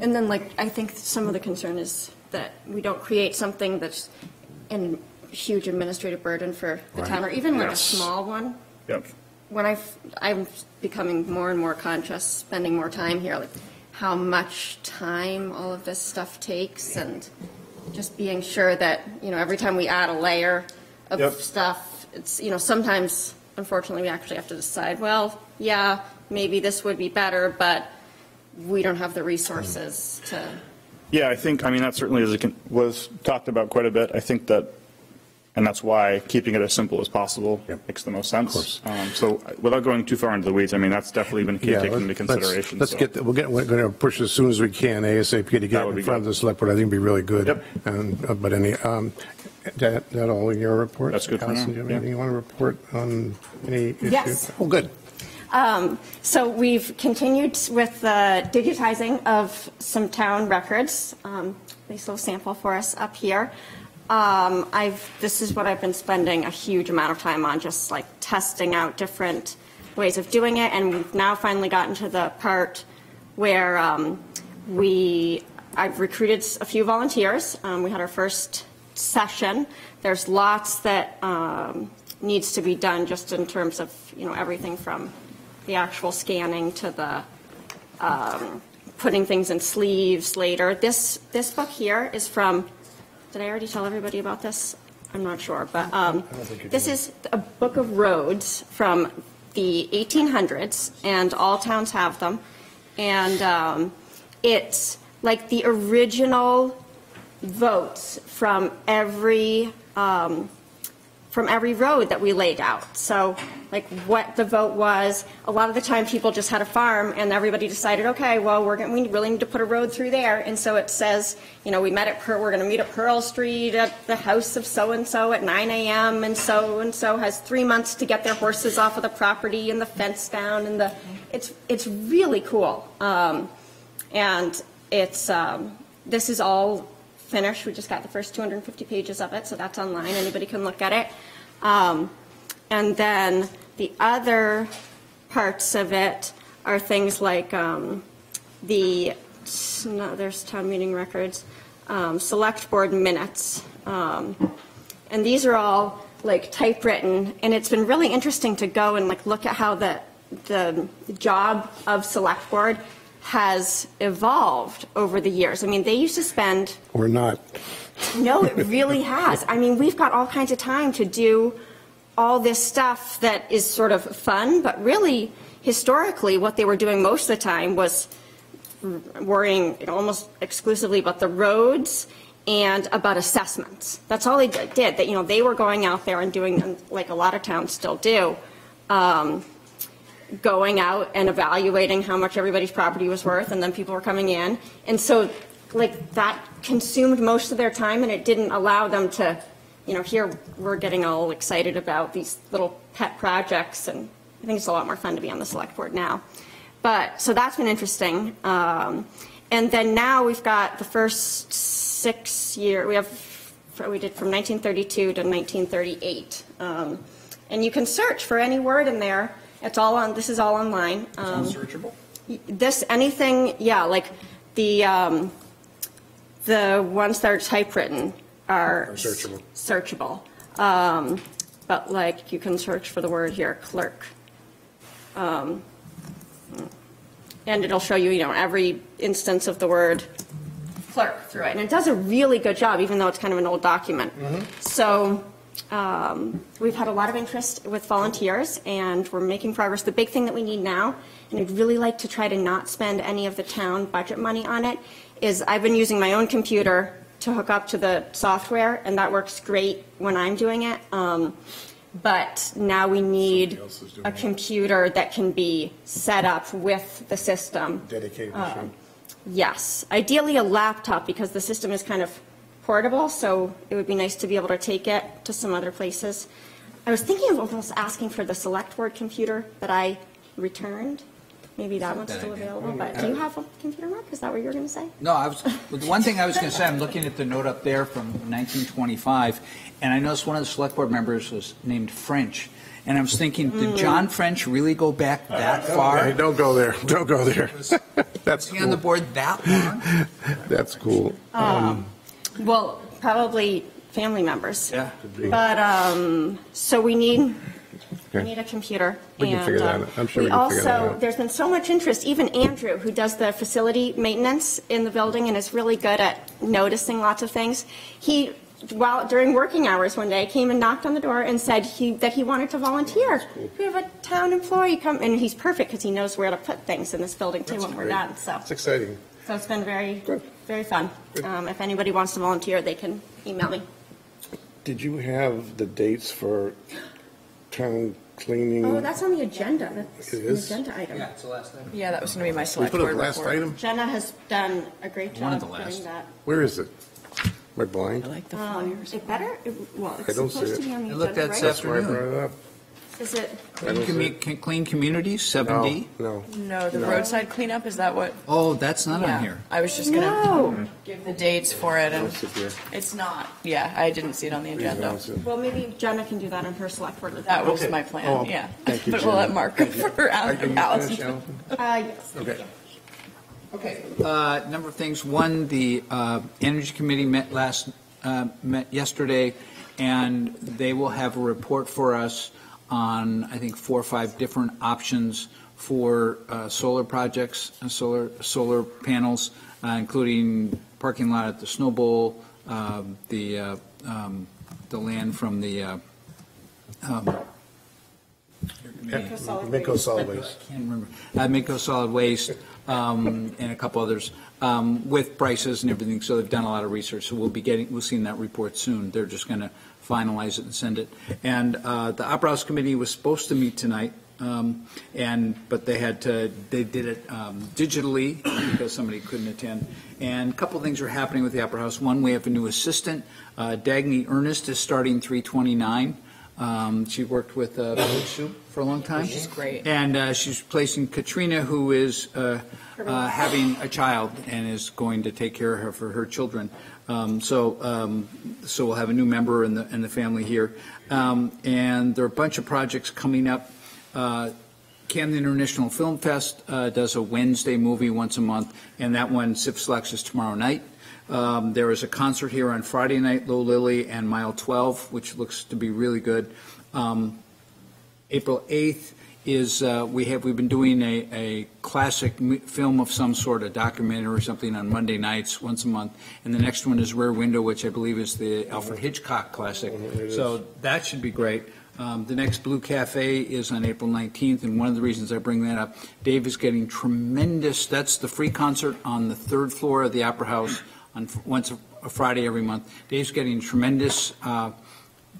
And then, like, I think some of the concern is that we don't create something that's a huge administrative burden for the town, or even like a Yes. small one. Yep. When I, I'm becoming more and more conscious, spending more time here, like, how much time all of this stuff takes, and just being sure that, you know, every time we add a layer Yep. of stuff, it's, you know, sometimes, unfortunately, we actually have to decide, well, yeah, maybe this would be better, but we don't have the resources to. Yeah, I think, I mean, that certainly is, a was talked about quite a bit. I think that, and that's why keeping it as simple as possible Yep. makes the most sense. Of course. Um, So without going too far into the weeds, I mean, that's definitely been Yeah, taken into let's- consideration. Let's so. get, we'll get, we're going to push as soon as we can ASAP to That get would in be front of good. the select board. I think would be really good. Yep. And, uh, But any, um, that, that all in your report? That's good for Allison, now, do you have yeah. anything you want to report on any issue? Yes. Oh, good. Um, So we've continued with the digitizing of some town records. Um, Nice little sample for us up here. Um, I've, this is what I've been spending a huge amount of time on, just like testing out different ways of doing it. And we've now finally gotten to the part where um, we, I've recruited a few volunteers. Um, We had our first session. There's lots that um, needs to be done just in terms of, you know, everything from the actual scanning to the um, putting things in sleeves later. This, this book here is from, did I already tell everybody about this? I'm not sure, but um, this is a book of roads from the 1800s, and all towns have them. And um, it's like the original votes from every um, from every road that we laid out. So, like what the vote was. A lot of the time, people just had a farm, and everybody decided, okay, well, we're going, we really need to put a road through there. And so it says, you know, we met at Pearl, we're going to meet at Pearl Street at the house of so and so at 9 a.m. And so and so has three months to get their horses off of the property and the fence down, and the it's it's really cool. Um, and it's um, this is all finished. We just got the first 250 pages of it, so that's online. Anybody can look at it. Um, and then the other parts of it are things like um, the no, there's town meeting records, um, select board minutes, um, and these are all like typewritten. And it's been really interesting to go and like look at how the the job of select board has evolved over the years. I mean, they used to spend Or not. no, it really has. I mean, we've got all kinds of time to do all this stuff that is sort of fun, but really, historically, what they were doing most of the time was worrying almost exclusively about the roads and about assessments. That's all they did, that, you know, they were going out there and doing, like a lot of towns still do, um, going out and evaluating how much everybody's property was worth, and then people were coming in. And so, like, that consumed most of their time, and it didn't allow them to, you know, here, we're getting all excited about these little pet projects, and I think it's a lot more fun to be on the select board now. But, so that's been interesting. Um, And then now we've got the first six year, we have, we did from 1932 to 1938. Um, And you can search for any word in there. It's all on, this is all online. Um, Unsearchable? This, anything, yeah, like the, um, the ones that are typewritten are. Are searchable. Searchable. Um, But like, you can search for the word here, clerk. Um, And it'll show you, you know, every instance of the word clerk through it. And it does a really good job, even though it's kind of an old document. So um, we've had a lot of interest with volunteers, and we're making progress. The big thing that we need now, and I'd really like to try to not spend any of the town budget money on it, is I've been using my own computer to hook up to the software, and that works great when I'm doing it. Um, But now we need a computer that can be set up with the system. Dedicated Um, machine. Yes, ideally a laptop because the system is kind of portable, so it would be nice to be able to take it to some other places. I was thinking of almost asking for the select board computer that I returned. Maybe that one's still available, but do you uh, have a computer, Mark? Is that what you were going to say? No, I was, the one thing I was going to say, I'm looking at the note up there from 1925, and I noticed one of the select board members was named French. And I was thinking, did mm. John French really go back uh, that Hey, far? don't go there, don't go there. That's Was he on the cool. board that long? [LAUGHS] That's cool. Um, um, Well, probably family members. Yeah. But, um, so we need, we Okay. need a computer. We can and, figure that um, out. I'm sure we can figure that also, out. there's been so much interest, even Andrew, who does the facility maintenance in the building and is really good at noticing lots of things. He, while, during working hours one day, came and knocked on the door and said he, that he wanted to volunteer. We have a town employee come, and he's perfect because he knows where to put things in this building too when we're done, so. It's exciting. So it's been very, very fun. Um, If anybody wants to volunteer, they can email me. Did you have the dates for town cleaning? Oh, that's on the agenda. That's It an is? agenda item. Yeah, it's the last time. Yeah, that was going to be my We select put it board last report. item? Jenna has done a great One of job the doing last. that. Where is it? Am I blind? I like the Um, flyers. It better, it- well, I it's don't see supposed to it. be on the I looked agenda, at right? That's why I brought it up. Is it, Clean don't commu- see Clean Communities, 7D? No, No, the roadside cleanup, is that what? Oh, that's not Yeah, on here. I was just going No. to give the dates for it, no, and sit there. it's not. Yeah, I didn't see it on the Please agenda. announce it. well, maybe Jenna can do that on her select board. report. That was Okay. my Oh, plan, yeah. thank you, But we'll Jen. let Mark go for Are you finished, Allison. Allison? Uh, yes. Okay. Okay, uh, number of things. One, the uh, Energy Committee met last, uh, met yesterday, and they will have a report for us on, I think, four or five different options for uh, solar projects, uh, solar, solar panels, uh, including parking lot at the Snow Bowl, um, the, uh, um, the land from the, uh, um, Minko Solid Waste. I can't remember, uh, Midco Solid Waste, um, and a couple others, um, with prices and everything, so they've done a lot of research, so we'll be getting, we'll see that report soon. They're just going to finalize it and send it. And uh, the Opera House Committee was supposed to meet tonight, um, and, but they had to, they did it um, digitally because somebody couldn't attend. And a couple things are happening with the Opera House. One, we have a new assistant, uh, Dagny Ernest is starting 329. Um, She worked with uh, Village Soup for a long time. She's great. And uh, she's replacing Katrina, who is uh, uh, having a child and is going to take care of her for her children. Um, So, um, so we'll have a new member in the, in the family here. Um, And there are a bunch of projects coming up. Uh, Camden International Film Fest uh, does a Wednesday movie once a month, and that one, Sif Flex, is tomorrow night. Um, There is a concert here on Friday night, Low Lily and Mile 12, which looks to be really good. Um, April 8th is, uh, we have, we've been doing a, a classic m- film of some sort, a documentary or something on Monday nights, once a month. And the next one is Rear Window, which I believe is the Alfred Hitchcock classic. So that should be great. Um, The next Blue Cafe is on April 19th, and one of the reasons I bring that up, Dave is getting tremendous, that's the free concert on the third floor of the Opera House on, once a a Friday every month. Dave's getting tremendous uh,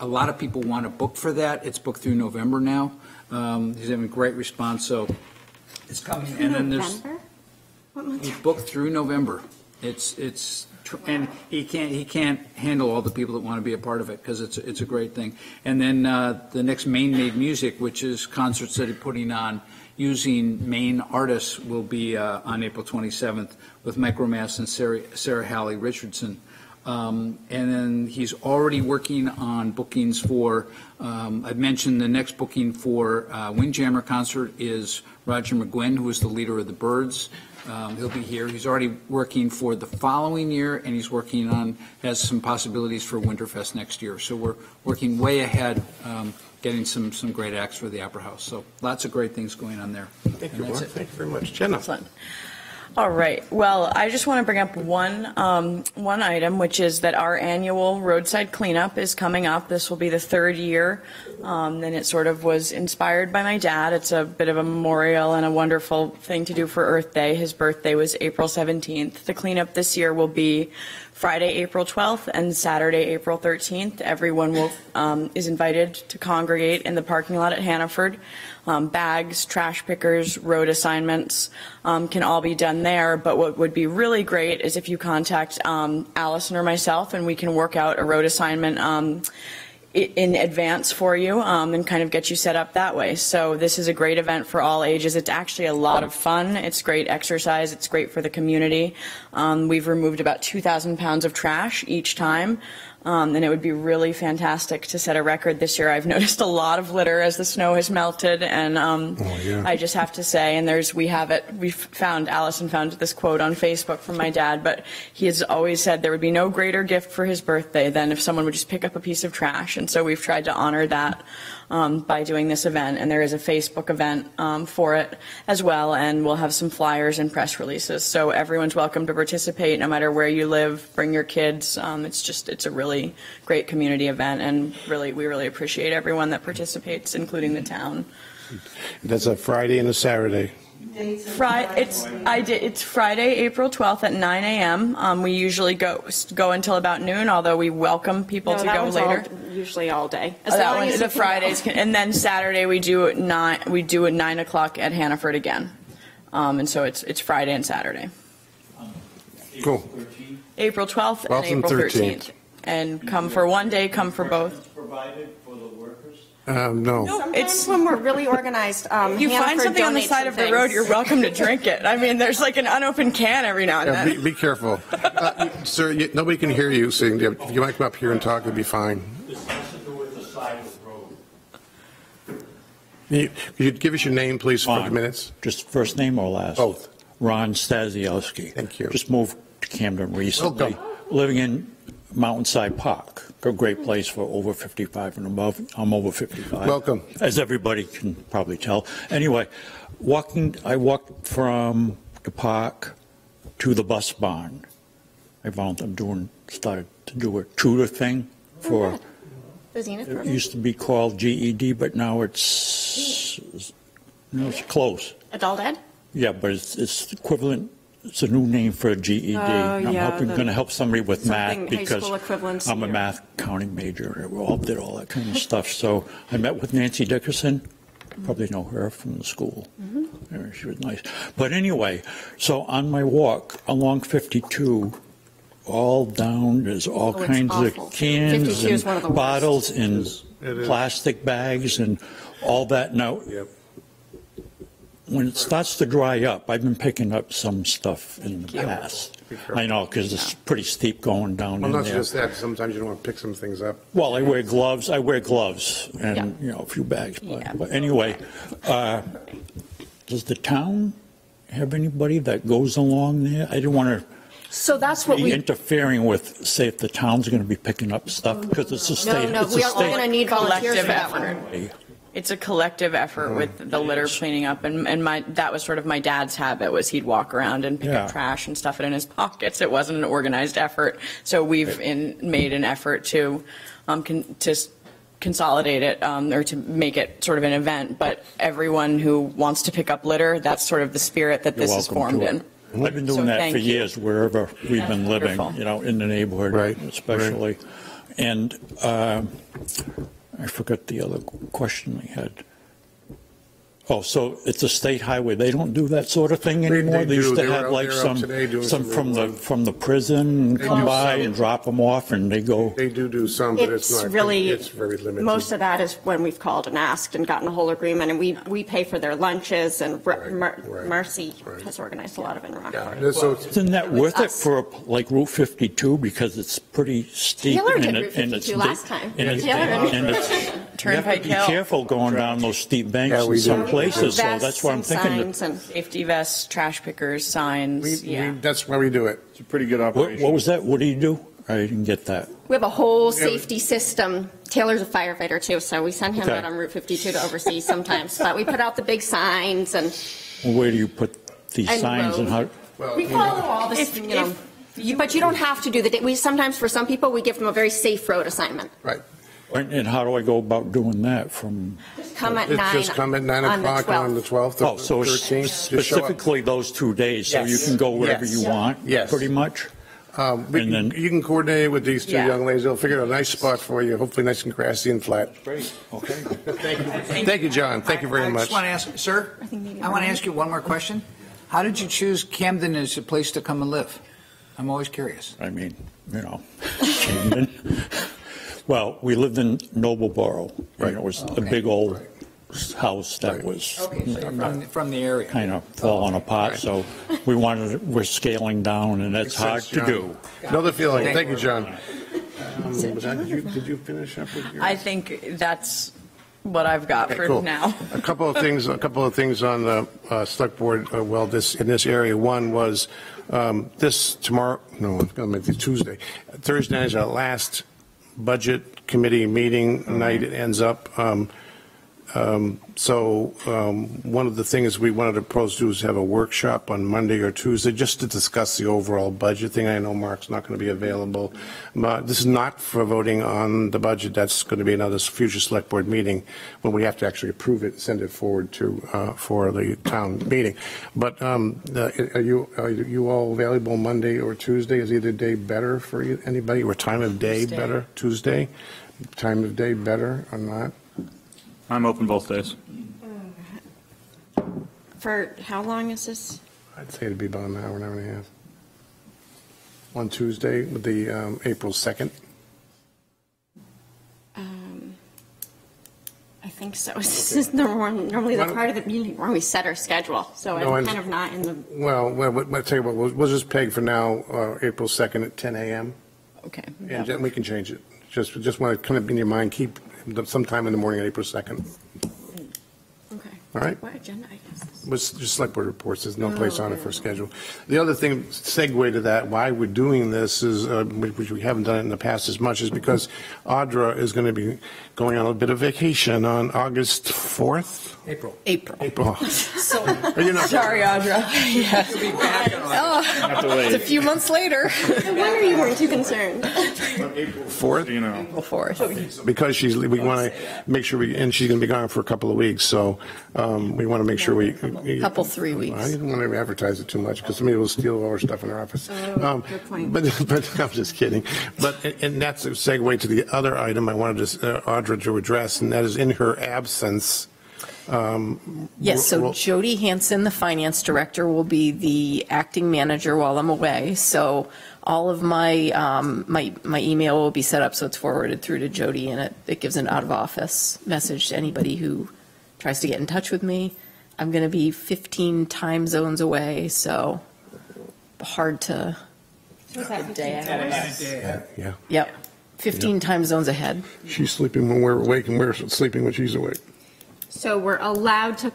a lot of people want to book for that. It's booked through November now. Um, He's having a great response, so it's coming. And then there's, November? What month? it's booked through November. It's, it's, tr- and he can't, he can't handle all the people that want to be a part of it because it's, it's a great thing. And then uh, the next Maine Made Music, which is concerts that he's putting on using Maine artists, will be uh, on April 27th with Micromass and Sarah, Sarah Halley Richardson. Um, And then he's already working on bookings for, um, I've mentioned the next booking for uh, Windjammer concert is Roger McGuinn, who is the leader of the Byrds. Um, He'll be here. He's already working for the following year, and he's working on, has some possibilities for Winterfest next year. So we're working way ahead, um, getting some, some great acts for the Opera House. So lots of great things going on there. Thank And you, that's Mark. it. Thank you very much. Jenna? Excellent. All right. Well, I just want to bring up one, um, one item, which is that our annual roadside cleanup is coming up. This will be the third year. Um, and it sort of was inspired by my dad. It's a bit of a memorial and a wonderful thing to do for Earth Day. His birthday was April 17th. The cleanup this year will be Friday, April 12th and Saturday, April 13th. Everyone will, um, is invited to congregate in the parking lot at Hannaford. Um, bags, trash pickers, road assignments um, can all be done there. But what would be really great is if you contact um, Allison or myself and we can work out a road assignment um, in advance for you um, and kind of get you set up that way. So this is a great event for all ages. It's actually a lot of fun. It's great exercise. It's great for the community. Um, we've removed about 2,000 pounds of trash each time. Um, and it would be really fantastic to set a record this year. I've [LAUGHS] noticed a lot of litter as the snow has melted, and um, Oh, yeah. I just have to say, and there's we have it. We found Allison found this quote on Facebook from my dad, but he has always said there would be no greater gift for his birthday than if someone would just pick up a piece of trash, and so we've tried to honor that um, by doing this event. And there is a Facebook event um, for it as well, and we'll have some flyers and press releases. So everyone's welcome to participate, no matter where you live. Bring your kids. Um, it's just it's a really great community event, and really we really appreciate everyone that participates, including the town. That's a Friday and a Saturday. Friday, it's, I did, it's Friday, April 12th at 9 AM. Um, we usually go, go until about noon, although we welcome people No, to that go one's all- later. Usually all day. As Oh, that long one, as the can- Fridays, can- and then Saturday we do at nine, we do at 9 o'clock at Hannaford again. Um, and so it's, it's Friday and Saturday. Cool. April 12th 12th and and April 13th. 13th. And come for one day, come for both. Provided for the workers? Um, no. Sometimes It's- when we're really organized, um, You find Hannaford something on the donates side some of the road, things. you're welcome to drink it. I mean, there's like an unopened can every now and Yeah, be, then. be careful. Uh, Sir, you- nobody can hear you, so you- if you might come up here and talk, it'd be fine. This has to do with the side of the road. You- Could you give us your name, please, for the Ron. minutes? Just first name or last? Both. Ron Stasiowski. Thank you. Just moved to Camden recently. Welcome. Living in Mountainside Park, a great place for over 55 and above. I'm over 55. Welcome. As everybody can probably tell. Anyway, walking, I walked from the park to the bus barn. I found I'm doing, started to do a tutor thing for, oh, The Zenith it used to be called GED, but now it's, no, it's close. Adult ed? Yeah, but it's, it's equivalent, it's a new name for a GED. Oh, I'm yeah, helping, the- going to help somebody with math because I'm a math counting major. We all did all that kind of stuff. So I met with Nancy Dickerson. Probably know her from the school. Mm-hmm. She was nice. But anyway, so on my walk along 52, all down, there's all Oh, kinds awful. of cans 52 is one of the and worst. bottles and plastic bags and all that. Now, Yep. When it starts to dry up, I've been picking up some stuff in the past. I know, because it's pretty steep going down Well, in not there. just that, sometimes you don't want to pick some things up. Well, I wear gloves, I wear gloves and, you know, a few bags. Yeah. But but anyway, uh, does the town have anybody that goes along there? I don't want So that's to what be we, interfering with, say, if the town's going to be picking up stuff, because it's a No, state, no, it's a we are all going to state. need volunteers for Collective that one. Effort. It's a collective effort with the litter cleaning up, and, and my, that was sort of my dad's habit, was he'd walk around and pick Yeah. up trash and stuff it in his [LAUGHS] pockets. It wasn't an organized effort. So we've in, made an effort to, um, con, to s- consolidate it, um, or to make it sort of an event, but everyone who wants to pick up litter, that's sort of the spirit that You're this is welcome formed to in. it. I've been So doing that thank for you. years, wherever we've been living, Wonderful. you know, in the neighborhood Right, especially. And um, I forgot the other question we had. Oh, so it's a state highway. They don't do that sort of thing They- anymore? they They used do. to They were have out like there some, today doing some some from the, road from the prison come do by some. and drop them off and they go, They do do some, but it's It's not, really, it's very limited. most of that is when we've called and asked and gotten a whole agreement, and we, we pay for their lunches, and Mer- Right, Mer- right, Marcy right. has organized a lot of it in Yeah, Rockport. so, isn't that worth it us. for like Route 52 because it's pretty steep? Taylor did and it- Route and it's 52 deep- last time. And it's, Taylor did. and it's, [LAUGHS] you have Turnpike to be Hill. careful going down those steep banks Yeah, we in some do. Places, so that's why I'm and thinking. signs and- Safety vests, trash pickers, we, signs, we, yeah. that's why we do it. It's a pretty good What, operation. what was that? What do you do? I didn't get that. We have a whole safety system. Taylor's a firefighter too, so we send him Okay. out on Route 52 to oversee sometimes. But we put out the big signs and Where do you put these And signs and how? road. we follow all this, you know. you- But you don't have to do the, we, sometimes for some people, we give them a very safe road assignment. Right. And and how do I go about doing that from? Come at Just- nine Just come at 9 on the o'clock on the 12th. 12th Oh, so it's 13th. Just show up. specifically those two days, so you Yes. can go wherever Yes. you want? Yes. Pretty much? Um, we And then- You can coordinate with these two Yeah. young ladies. They'll figure out a nice spot for you, hopefully nice and grassy and flat. Great, okay. [LAUGHS] Thank you. Thank you, John. Thank you very I much. just want to ask, sir, I want to ask you one more question. How did you choose Camden as a place to come and live? I'm always curious. I mean, you know, [LAUGHS] Camden. Well, we lived in Nobleboro, and it was a big old house that Right. was Okay, so you're from, from the area. kind of fell falling apart, so we wanted, we're scaling down, and that's hard Makes to sense, do. John. Another feeling. Thank you, John. Um, was that- Did you did you finish up with your? I think that's what I've got Okay, for cool. now. A couple of things, a couple of things on the uh, select board, uh, well, this, in this area. One was um, this tomorrow, no, I'm going to make it Tuesday. Thursday is our last budget committee meeting night. It ends up. um, um, So um, one of the things we wanted to propose to is have a workshop on Monday or Tuesday, just to discuss the overall budget thing. I know Mark's not going to be available. But This is not for voting on the budget. That's going to be another future select board meeting when we have to actually approve it, and send it forward to, uh, for the town meeting. But um, are you, are you all available Monday or Tuesday? Is either day better for you- anybody, or time of day Tuesday. better? Tuesday? Time of day better or not? I'm open both days. For how long is this? I'd say it'd be about an hour, an hour and a half. On Tuesday, with the um, April 2nd. Um, I think so. [LAUGHS] This is norm- normally the Why don't- part of the meeting where we set our schedule, so No, I'm I- kind of not in the, Well, well, what- let's tell you what, we'll we'll just peg for now, uh, April 2nd at 10 a.m. Okay. And then we can change it. Just, just want to kind of be in your mind, keep the- sometime in the morning on April 2nd. okay. All right. What agenda items? was just select board reports, there's no place on it for schedule. The other thing, segue to that, why we're doing this is, uh, which we haven't done it in the past as much, is because Audra is going to be going on a bit of vacation on August 4th? April. April. April. [LAUGHS] So, Are you not- Sorry, Audra. [LAUGHS] Yes. You'll be back in oh, Have to it's a few months later. [LAUGHS] No wonder you weren't too concerned. April 4th? You know. April 4th. Because she's, we want to make sure we, and she's going to be gone for a couple of weeks, so um, we want to make sure we. Couple, three weeks. I didn't want to advertise it too much, because somebody will steal all our stuff in our office. Oh, Um, good point. But, but I'm just kidding. But, and that's a segue to the other item I wanted to, uh, Audra to address, and that is in her absence. Um, Yes, so we'll- Jody Hanson, the finance director, will be the acting manager while I'm away. So all of my, um, my, my email will be set up so it's forwarded through to Jody and it, it gives an out of office message to anybody who tries to get in touch with me. I'm going to be 15 time zones away, so hard to, Yeah, yeah. yep, 15 time zones ahead. She's sleeping when we're awake, and we're sleeping when she's awake. So we're allowed to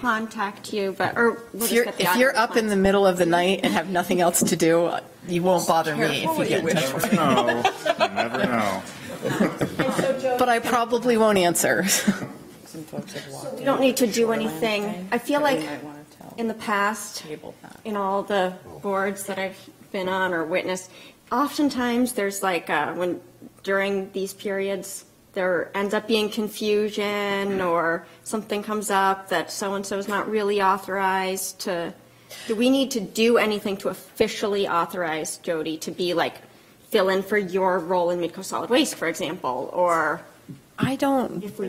contact you, but, or we'll If you're, get the if you're audio up in the middle of the night and have nothing else to do, you won't bother me if you get in touch with me. No, you never know. [LAUGHS] But I probably won't answer. Some folks have walked We don't need to do anything. I feel like might wanna tell- in the past, Table that. in all the boards that I've been on or witnessed, oftentimes there's like, uh, when, during these periods, there ends up being confusion or something comes up that so-and-so is not really authorized to, do we need to do anything to officially authorize Jody to be like, fill in for your role in Midco Solid Waste, for example, or I don't, if we,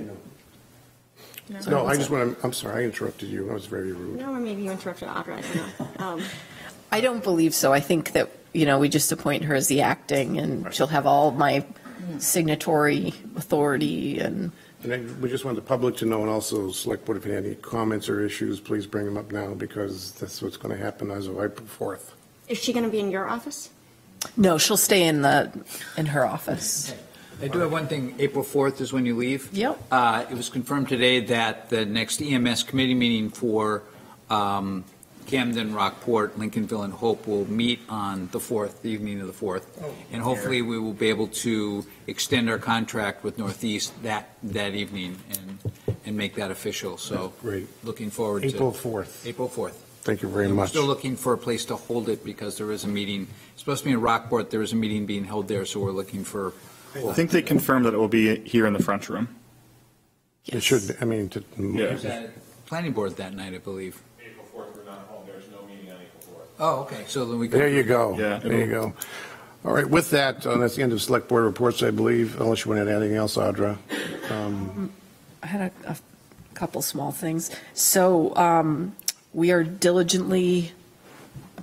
No, I just want to, I'm sorry, I interrupted you. I was very rude. No, or maybe you interrupted Audra, I don't know. Um, I don't believe so. I think that, you know, we just appoint her as the acting, and she'll have all my signatory authority, and And then we just want the public to know, and also select board, if you have any comments or issues, please bring them up now, because that's what's going to happen as of April 4th. Is she going to be in your office? no, she'll stay in the, in her office. I do have one thing, April 4th is when you leave. Yep. Uh, It was confirmed today that the next EMS committee meeting for um, Camden, Rockport, Lincolnville, and Hope will meet on the 4th, the evening of the 4th. And hopefully, we will be able to extend our contract with Northeast that, that evening and, and make that official. So Great. looking forward to. April 4th. April 4th. Thank you very And We're much. still looking for a place to hold it because there is a meeting, it's supposed to be in Rockport, there is a meeting being held there, so we're looking for. I think they confirmed that it will be here in the front room. It should, be. I mean, to. Yeah. was at Planning board that night, I believe. April 4th, we're not home, there's no meeting on April 4th. Oh, okay, so then we. can- There you go. Yeah. There you go. All right, with that, uh, that's the end of select board reports, I believe, unless you want to add anything else, Audra. Um, I had a, a couple small things. So um, we are diligently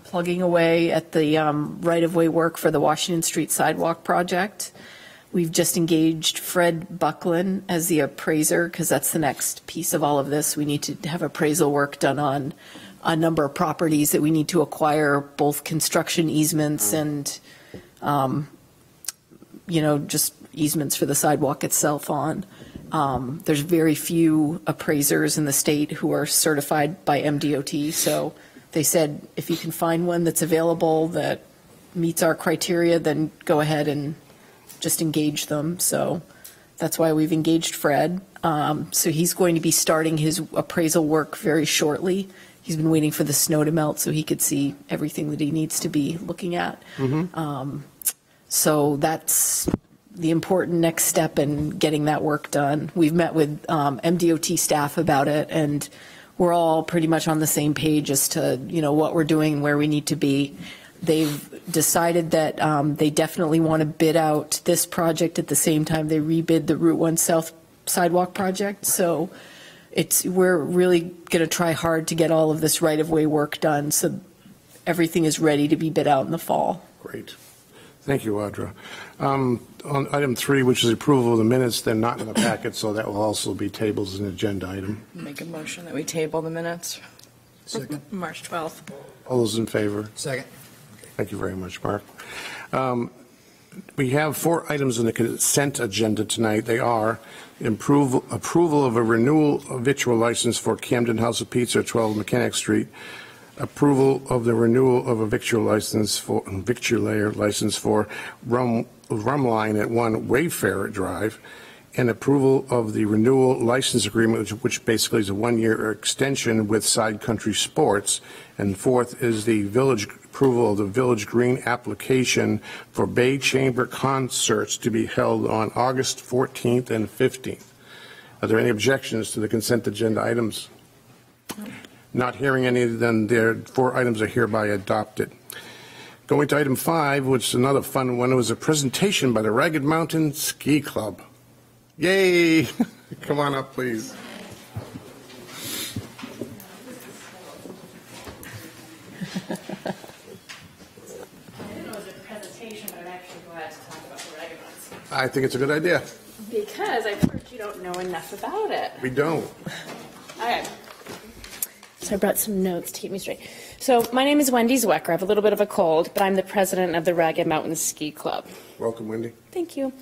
plugging away at the um, right-of-way work for the Washington Street Sidewalk project. We've just engaged Fred Buckland as the appraiser, because that's the next piece of all of this. We need to have appraisal work done on a number of properties that we need to acquire, both construction easements and, um, you know, just easements for the sidewalk itself on. Um, There's very few appraisers in the state who are certified by MDOT, so they said, if you can find one that's available that meets our criteria, then go ahead and just engage them. So that's why we've engaged Fred. Um, So he's going to be starting his appraisal work very shortly. He's been waiting for the snow to melt so he could see everything that he needs to be looking at. Um, So that's the important next step in getting that work done. We've met with um, MDOT staff about it, and we're all pretty much on the same page as to, you know, what we're doing and where we need to be. They've decided that um, they definitely want to bid out this project at the same time they rebid the Route 1 South sidewalk project. So it's, we're really going to try hard to get all of this right-of-way work done, so everything is ready to be bid out in the fall. Great. Thank you, Audra. Um, On item three, which is approval of the minutes, they're not in the packet, so that will also be tabled as an agenda item. Make a motion that we table the minutes. Second. March 12th. All those in favor? Second. Thank you very much, Mark. Um, We have four items in the consent agenda tonight. They are approval approval of a renewal of victual license for Camden House of Pizza, 12 Mechanic Street, approval of the renewal of a victual license for, license for Rum Rhumb Line at 1 Wayfarer Drive, and approval of the renewal license agreement, which- which basically is a one-year extension with Side Country Sports. And fourth is the village, approval of the Village Green application for Bay Chamber concerts to be held on August 14th and 15th. Are there any objections to the consent agenda items? Not hearing any, then their four items are hereby adopted. Going to item five, which is another fun one, it was a presentation by the Ragged Mountain Ski Club. Yay! [LAUGHS] Come on up, please. [LAUGHS] I didn't know it was a presentation, but I'm actually glad to talk about the Ragged Ones. I think it's a good idea. Because I've heard you don't know enough about it. We don't. Okay. So I brought some notes to keep me straight. So my name is Wendy Zwecker. I have a little bit of a cold, but I'm the president of the Ragged Mountain Ski Club. Welcome, Wendy. Thank you.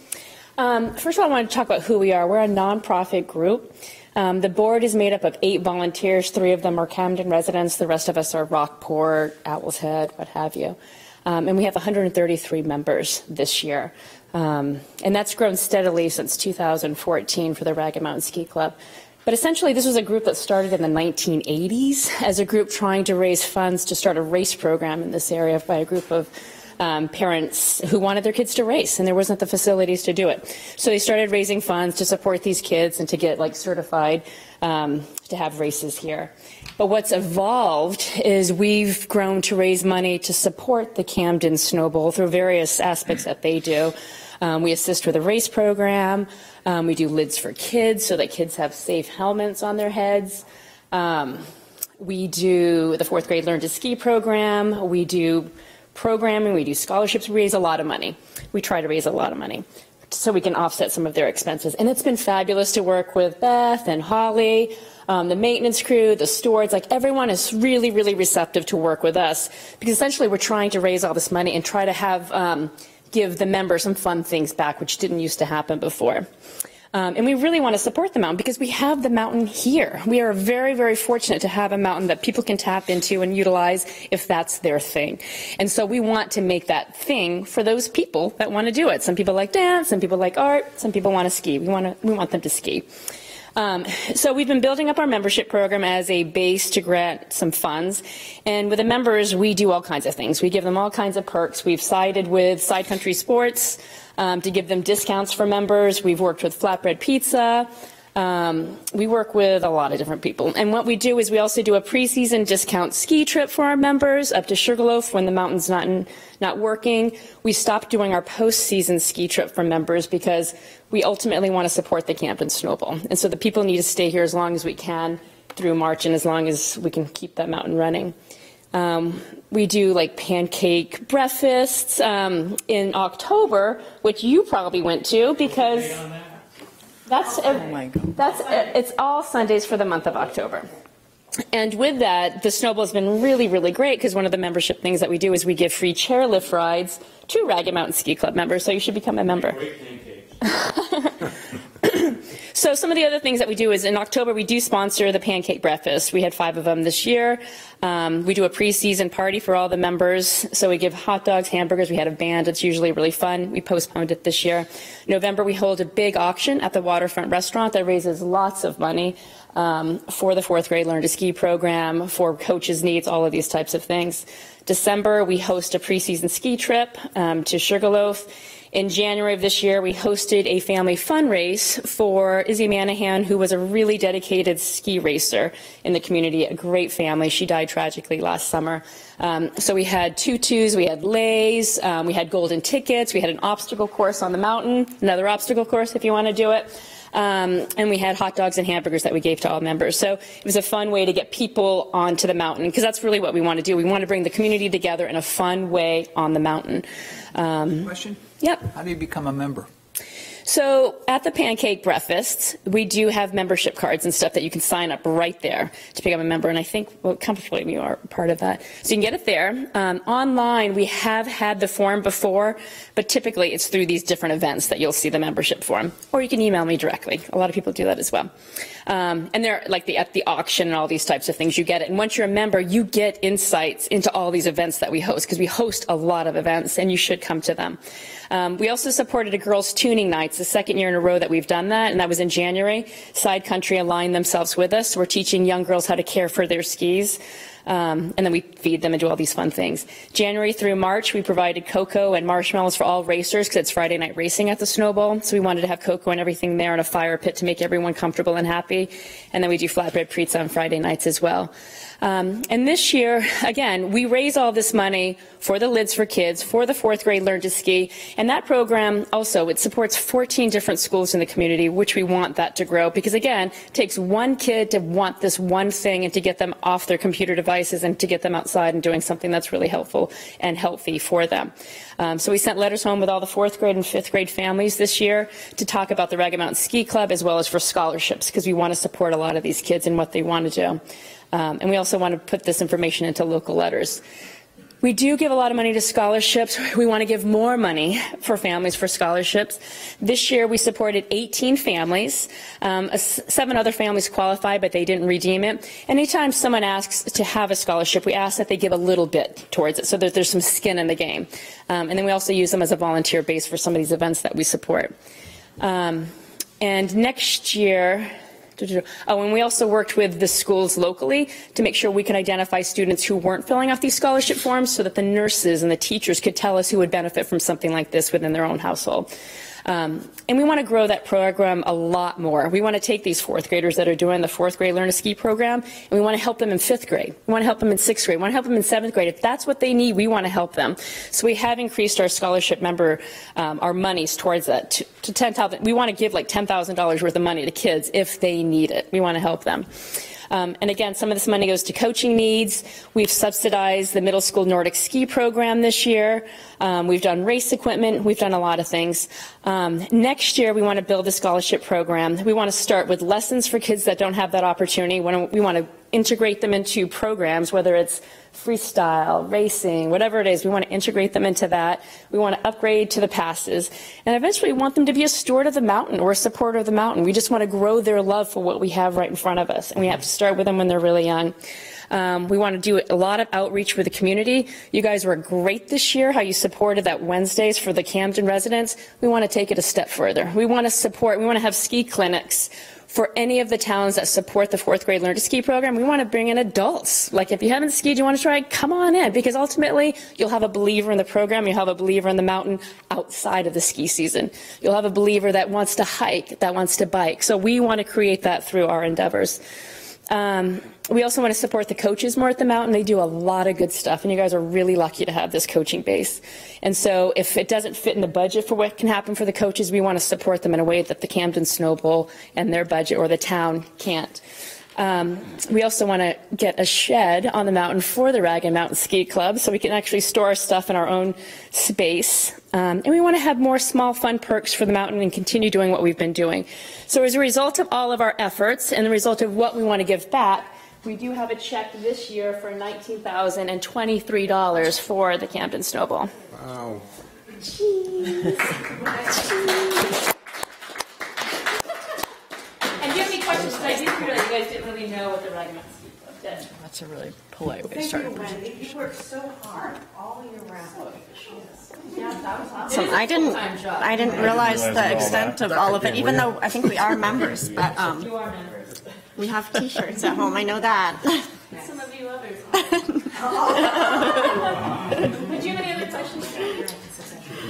Um, first of all, I want to talk about who we are. We're a nonprofit group. Um, the board is made up of eight volunteers. Three of them are Camden residents. The rest of us are Rockport, Owl's Head, what have you. Um, and we have 133 members this year. Um, and that's grown steadily since 2014 for the Ragged Mountain Ski Club. But essentially, this was a group that started in the 1980s as a group trying to raise funds to start a race program in this area by a group of um, parents who wanted their kids to race, and there wasn't the facilities to do it. So they started raising funds to support these kids and to get like certified um, to have races here. But what's evolved is we've grown to raise money to support the Camden Snow Bowl through various aspects that they do. Um, we assist with a race program. Um, we do lids for kids so that kids have safe helmets on their heads. Um, we do the fourth grade Learn to Ski program. We do programming. We do scholarships. We raise a lot of money. We try to raise a lot of money so we can offset some of their expenses. And it's been fabulous to work with Beth and Holly, um, the maintenance crew, the stewards. Like everyone is really, really receptive to work with us because essentially we're trying to raise all this money and try to have um, give the members some fun things back, which didn't used to happen before. Um, and we really want to support the mountain because we have the mountain here. We are very, very fortunate to have a mountain that people can tap into and utilize if that's their thing. And so we want to make that thing for those people that want to do it. Some people like dance, some people like art, some people want to ski. We want to, we want them to ski. Um, so we've been building up our membership program as a base to grant some funds. And with the members, we do all kinds of things. We give them all kinds of perks. We've sided with Side Country Sports um, to give them discounts for members. We've worked with Flatbread Pizza. Um, we work with a lot of different people. And what we do is we also do a preseason discount ski trip for our members up to Sugarloaf when the mountain's not, in, not working. We stopped doing our postseason ski trip for members because we ultimately want to support the Camden Snow Bowl. And so the people need to stay here as long as we can through March and as long as we can keep that mountain running. Um, we do like pancake breakfasts um, in October, which you probably went to because that's oh that's it's all Sundays for the month of October. And with that, the Snow Bowl has been really, really great because one of the membership things that we do is we give free chairlift rides to Ragged Mountain Ski Club members. So you should become a member. [LAUGHS] so some of the other things that we do is in October we do sponsor the pancake breakfast. We had five of them this year. Um, we do a preseason party for all the members. So we give hot dogs, hamburgers. We had a band. It's usually really fun. We postponed it this year. November we hold a big auction at the Waterfront Restaurant that raises lots of money. Um, for the fourth grade Learn to Ski program, for coaches' needs, all of these types of things. December, we host a preseason ski trip um, to Sugarloaf. In January of this year, we hosted a family fun race for Izzy Manahan, who was a really dedicated ski racer in the community, a great family. She died tragically last summer. Um, so we had tutus, we had leis, um, we had golden tickets, we had an obstacle course on the mountain, another obstacle course if you want to do it. Um, and we had hot dogs and hamburgers that we gave to all members. So it was a fun way to get people onto the mountain because that's really what we want to do. We want to bring the community together in a fun way on the mountain. Um, Question? Yep. How do you become a member? So at the pancake breakfasts, we do have membership cards and stuff that you can sign up right there to become a member. And I think, well, comfortably, you are part of that. So you can get it there. Um, online, we have had the form before, but typically it's through these different events that you'll see the membership form. Or you can email me directly. A lot of people do that as well. Um, and they're like the, at the auction and all these types of things, you get it. And once you're a member, you get insights into all these events that we host because we host a lot of events and you should come to them. Um, we also supported a girls' tuning night. It's the second year in a row that we've done that, and that was in January. Side Country aligned themselves with us. We're teaching young girls how to care for their skis. Um, and then we feed them and do all these fun things. January through March, we provided cocoa and marshmallows for all racers because it's Friday night racing at the Snow Bowl. So we wanted to have cocoa and everything there and a fire pit to make everyone comfortable and happy. And then we do flatbread pizza on Friday nights as well. Um, and this year, again, we raise all this money for the Lids for Kids, for the fourth grade Learn to Ski. And that program also, it supports 14 different schools in the community, which we want that to grow because again, it takes one kid to want this one thing and to get them off their computer devices and to get them outside and doing something that's really helpful and healthy for them. Um, so we sent letters home with all the fourth grade and fifth grade families this year to talk about the Ragged Mountain Ski Club as well as for scholarships because we want to support a lot of these kids and what they want to do. Um, and we also want to put this information into local letters. We do give a lot of money to scholarships. [LAUGHS] We want to give more money for families for scholarships. This year we supported 18 families. Um, seven other families qualified, but they didn't redeem it. Anytime someone asks to have a scholarship, we ask that they give a little bit towards it so that there's some skin in the game. Um, and then we also use them as a volunteer base for some of these events that we support. Um, and next year, [LAUGHS] Oh, and we also worked with the schools locally to make sure we could identify students who weren't filling out these scholarship forms so that the nurses and the teachers could tell us who would benefit from something like this within their own household. Um, And we want to grow that program a lot more. We want to take these fourth graders that are doing the fourth grade Learn to Ski program, and we want to help them in fifth grade. We want to help them in sixth grade. We want to help them in seventh grade. If that's what they need, we want to help them. So we have increased our scholarship member, um, our monies towards that to to 10,000. We want to give like $10,000 worth of money to kids if they need it. We want to help them. Um, And again, some of this money goes to coaching needs. We've subsidized the middle school Nordic ski program this year. Um, We've done race equipment. We've done a lot of things. Um, Next year, we want to build a scholarship program. We want to start with lessons for kids that don't have that opportunity. We want to- integrate them into programs, whether it's freestyle, racing, whatever it is. We want to integrate them into that. We want to upgrade to the passes. And eventually, we want them to be a steward of the mountain or a supporter of the mountain. We just want to grow their love for what we have right in front of us. And we have to start with them when they're really young. Um, we want to do a lot of outreach with the community. You guys were great this year, how you supported that Wednesdays for the Camden residents. We want to take it a step further. We want to support, we want to have ski clinics for any of the towns that support the fourth grade Learn to Ski program, we want to bring in adults. Like if you haven't skied, you want to try, come on in, because ultimately you'll have a believer in the program, you'll have a believer in the mountain outside of the ski season. You'll have a believer that wants to hike, that wants to bike. So we want to create that through our endeavors. Um, we also want to support the coaches more at the mountain. They do a lot of good stuff, and you guys are really lucky to have this coaching base. And so, if it doesn't fit in the budget for what can happen for the coaches, we want to support them in a way that the Camden Snow Bowl and their budget or the town can't. Um, we also want to get a shed on the mountain for the Ragged Mountain Ski Club so we can actually store our stuff in our own space. Um, and we want to have more small fun perks for the mountain and continue doing what we've been doing. So as a result of all of our efforts and the result of what we want to give back, we do have a check this year for $19,023 for the Camden Snow Bowl. Wow. And do you have any questions? I did feel like you guys didn't really know what the Ragged Mountain Ski That's a really polite way to Thank start. you, Wendy. You worked so hard all year round. So I didn't, I didn't realize the extent of all of it, even though I think we are members, but, um, You are members. We have t-shirts at home, I know that. Some of you others. [LAUGHS] Would you have any other questions?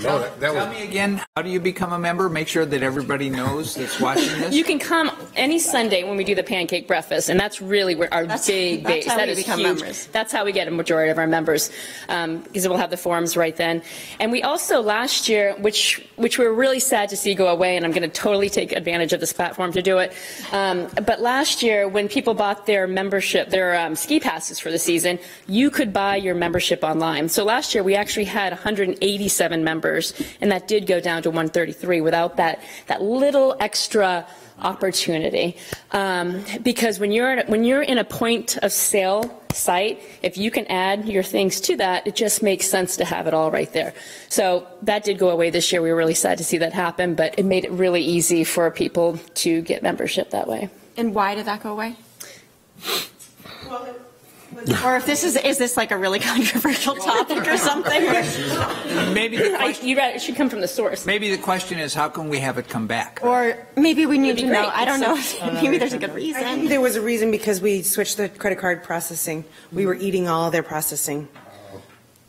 No, that- that was- Tell me again, how do you become a member? Make sure that everybody knows that's watching this. You can come any Sunday when we do the pancake breakfast, and that's really where our That's- big that's base. how That we is become huge. members. That's how we get a majority of our members, um, because we'll have the forums right then. And we also last year, which which we're really sad to see go away, and I'm going to totally take advantage of this platform to do it. Um, but last year, when people bought their membership, their um, ski passes for the season, you could buy your membership online. So last year we actually had 187 members, and that did go down to 133 without that that little extra opportunity. Um, because when you're at, when you're in a point of sale site, if you can add your things to that, it just makes sense to have it all right there. So that did go away this year. We were really sad to see that happen, but it made it really easy for people to get membership that way. And why did that go away? Or if this is, is this like a really [LAUGHS] controversial topic or something? Maybe the I, question, you got, it should come from the source. maybe the question is, how can we have it come back? Or maybe we need to be know. I don't know, [LAUGHS] maybe there's a good I think reason. there was a reason because we switched the credit card processing. We were eating all their processing.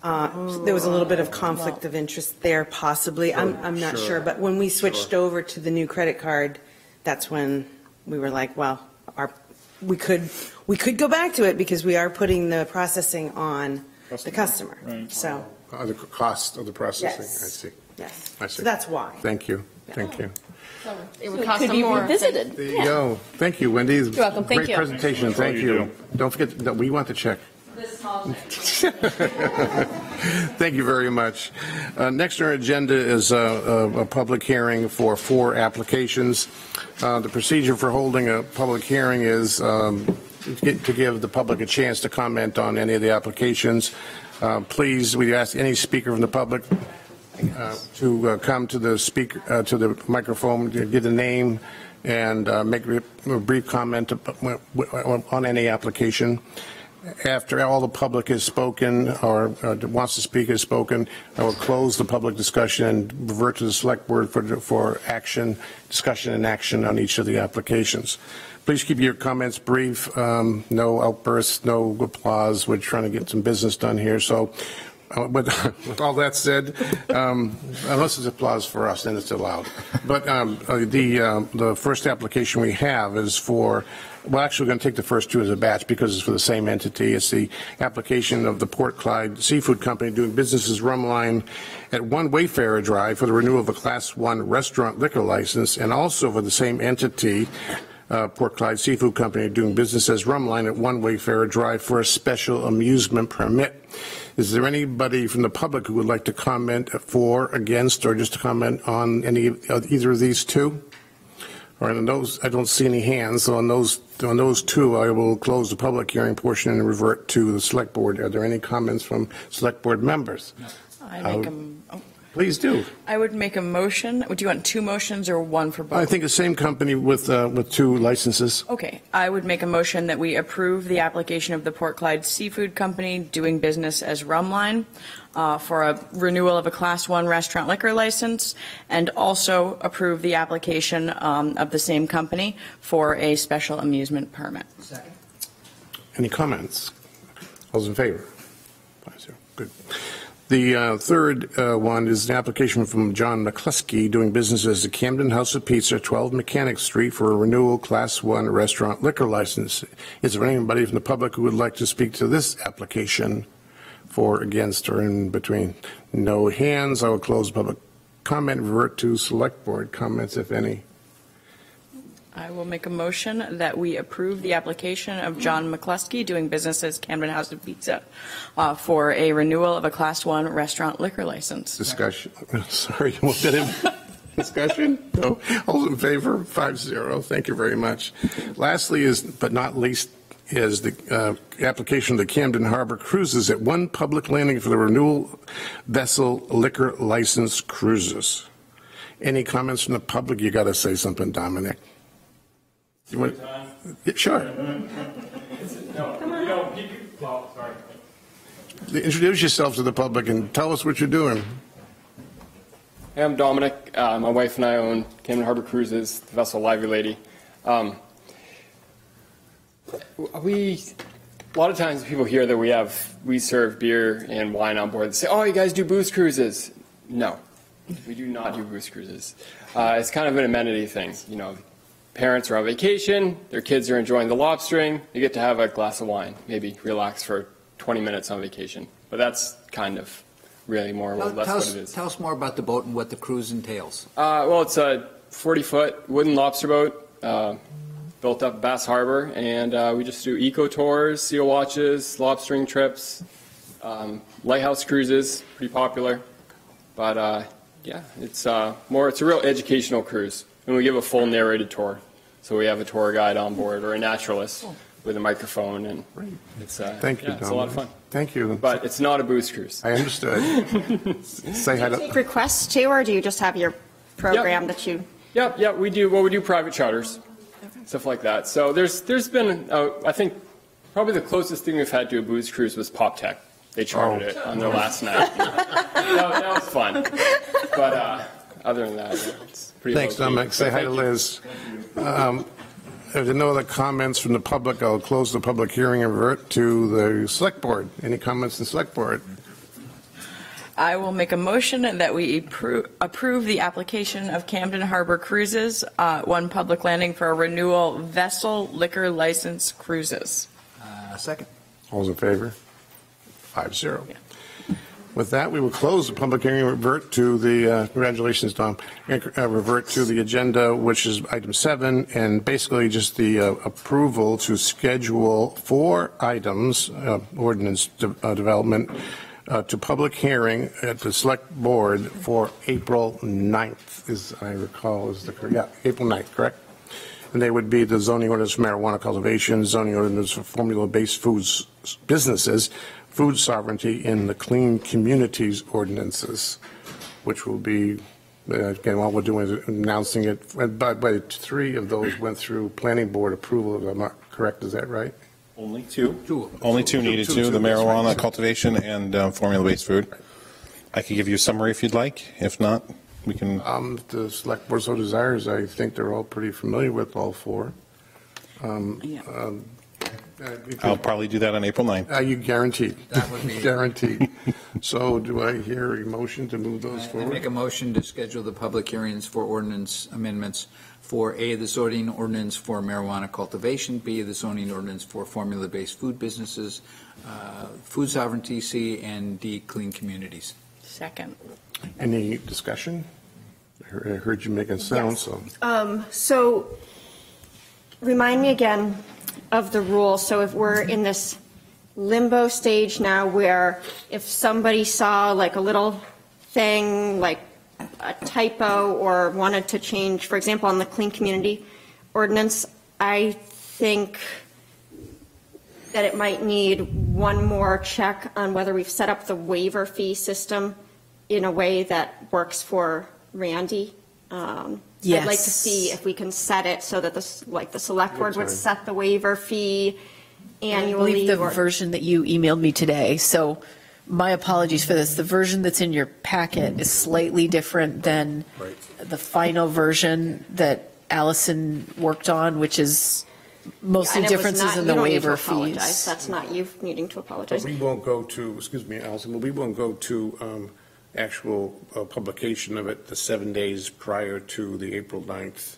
Uh, There was a little bit of conflict of interest there possibly. I'm, I'm not sure. But when we switched over to the new credit card, that's when we were like, well, our, we could, we could go back to it because we are putting the processing on the customer. So, uh, The cost of the processing, I Yes. see. yes. I see. So that's why. Thank you, thank you. It would It cost could them be more. revisited. There you go. Thank you, Wendy. You're welcome. Thank you. Great presentation, That's all thank you you. Don't forget, that we want the check. [LAUGHS] Thank you very much. Uh, Next on our agenda is uh, a a public hearing for four applications. Uh, The procedure for holding a public hearing is um, to get- give the public a chance to comment on any of the applications. Uh, Please, we ask any speaker from the public uh, to uh, come to the speaker, uh, to the microphone, give a name and uh, make a brief comment on any application. After all the public has spoken or uh, wants to speak has spoken, I will close the public discussion and revert to the select board for, for action, discussion and action on each of the applications. Please keep your comments brief, um, no outbursts, no applause. We're trying to get some business done here. So uh, with [LAUGHS] with all that said, um, unless it's applause for us, then it's allowed. But um, uh, the, um, the first application we have is for, well, actually, we're going to take the first two as a batch because it's for the same entity. It's the application of the Port Clyde Seafood Company doing business as Rhumb Line at One Wayfarer Drive for the renewal of a Class 1 restaurant liquor license, and also for the same entity, uh, Port Clyde Seafood Company doing business as Rhumb Line at One Wayfarer Drive for a special amusement permit. Is there anybody from the public who would like to comment for, against, or just to comment on any, of either of these two? Or on those, I don't see any hands, so on those, on those two, I will close the public hearing portion and revert to the select board. Are there any comments from select board members? I make Uh, a, m- oh, Please do. I would make a motion. Would you want two motions or one for both? I think the same company with, uh, with two licenses. Okay, I would make a motion that we approve the application of the Port Clyde Seafood Company doing business as Rhumb Line uh, for a renewal of a Class 1 restaurant liquor license, and also approve the application um, of the same company for a special amusement permit. Any comments? All's in favor? Five zero, good. The uh, third uh, one is an application from John McCluskey doing business as the Camden House of Pizza, 12 Mechanic Street for a renewal Class 1 restaurant liquor license. Is there anybody from the public who would like to speak to this application for, against, or in between? No hands. I will close public comment, revert to select board comments, if any. I will make a motion that we approve the application of John McCluskey doing business as Camden House of Pizza uh, for a renewal of a Class 1 restaurant liquor license. Discussion, [LAUGHS] sorry, we'll get in. Discussion? No. All in favor? Five zero. Thank you very much. Lastly is, but not least, is the uh, application of the Camden Harbor Cruises at one public landing for the renewal vessel liquor license cruises. Any comments from the public? You got to say something, Dominic. You want- Yeah, Sure. Well, sorry. Introduce yourself to the public and tell us what you're doing. Hey, I'm Dominic. Uh, my wife and I own Camden Harbor Cruises, the vessel Lively Lady. Um, we, a lot of times people hear that we have, we serve beer and wine on board. They say, oh, you guys do booze cruises. No, we do not do booze cruises. Uh, it's kind of an amenity thing. You know, parents are on vacation, their kids are enjoying the lobstering, they get to have a glass of wine, maybe relax for 20 minutes on vacation. But that's kind of really more or Tell less tell what us, it is. tell us more about the boat and what the cruise entails. Uh, well, it's a 40-foot wooden lobster boat uh, built up Bass Harbor, and uh, we just do eco tours, seal watches, lobstering trips, um, lighthouse cruises, pretty popular. But uh, yeah, it's uh, more. It's a real educational cruise, and we give a full narrated tour. So we have a tour guide on board or a naturalist with a microphone, and it's uh, Thank you, yeah, it's a lot of fun. Thank you. But it's not a booze cruise. I understood. [LAUGHS] Say hi to. Take requests too, or do you just have your program that you? Yep, yep, we do, well, we do private charters, stuff like that. So there's, there's been, uh, I think, probably the closest thing we've had to a booze cruise was PopTech. They chartered it on their last night. [LAUGHS] That that was fun. But uh, other than that, yeah, it's pretty Thanks, low-key. Dominic. Say hi to Liz. Um, If there are no other comments from the public, I'll close the public hearing and revert to the select board. Any comments in select board? I will make a motion that we appro- approve the application of Camden Harbor Cruises, uh, one public landing for a renewal vessel liquor license cruises. Uh, Second. All's in favor? Five zero. With that, we will close the public hearing revert to the, uh, congratulations, Tom, uh, revert to the agenda, which is item seven, and basically just the uh, approval to schedule four items, uh, ordinance de- uh, development, uh, to public hearing at the select board for April 9th, as I recall, is the, cor- yeah, April 9th, correct? And they would be the zoning ordinance for marijuana cultivation, zoning ordinance for formula-based foods businesses, food sovereignty, in the clean communities ordinances, which will be, uh, again, all we're doing is announcing it. And By, by three of those went through planning board approval, if I'm not correct, is that right? Only two? Two. Only two needed Two, to, two, the that's right. marijuana cultivation and um, formula-based food. I could give you a summary if you'd like. If not, we can, Um, The select board so desires, I think they're all pretty familiar with all four. Um, Yeah. um, I'll probably do that on April 9th. Are you guaranteed? That would be- [LAUGHS] Guaranteed. So do I hear a motion to move those I make a motion to schedule the public hearings for ordinance amendments for A, the zoning ordinance for marijuana cultivation, B, the zoning ordinance for formula-based food businesses, uh, food sovereignty, C, and D, clean communities. Second. Any discussion? I heard- I heard you making sound, so. Um, So remind me again of the rule. So if we're in this limbo stage now where if somebody saw like a little thing, like a typo or wanted to change, for example, on the clean community ordinance, I think that it might need one more check on whether we've set up the waiver fee system in a way that works for Randy. Um, I'd like to see if we can set it so that this, like, the select board would set the waiver fee annually. I believe the or- version that you emailed me today, so my apologies for this. The version that's in your packet is slightly different than Right. the final version that Allison worked on, which is mostly And it was differences not- in you the don't need to waiver apologize. fees. That's not you needing to But apologize. we won't go to, excuse me, Allison, but we won't go to um, actual uh, publication of it the seven days prior to the April 9th.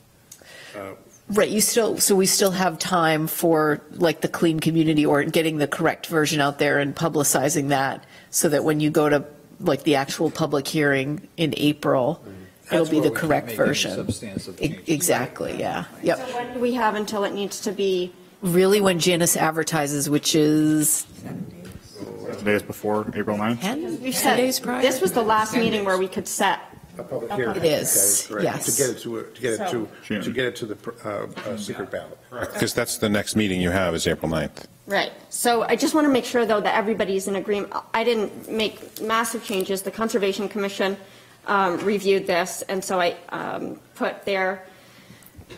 Uh, Right, you still, so we still have time for like the clean community or getting the correct version out there and publicizing that so that when you go to like the actual public hearing in April, it'll be the correct version. E- changes. Exactly, yeah, So yep. when do we have until it needs to be? Really when Janice advertises, which is Days before April 9th? 10, We've 10 said, days prior? this was the last meeting where we could set A public A hearing. It is, Okay, correct. yes. To get it to, to get it to, So- to get it to the uh, uh, secret ballot. Because that's the next meeting you have is April 9th. Right. So I just want to make sure, though, that everybody's in agreement. I didn't make massive changes. The Conservation Commission um, reviewed this, and so I um, put their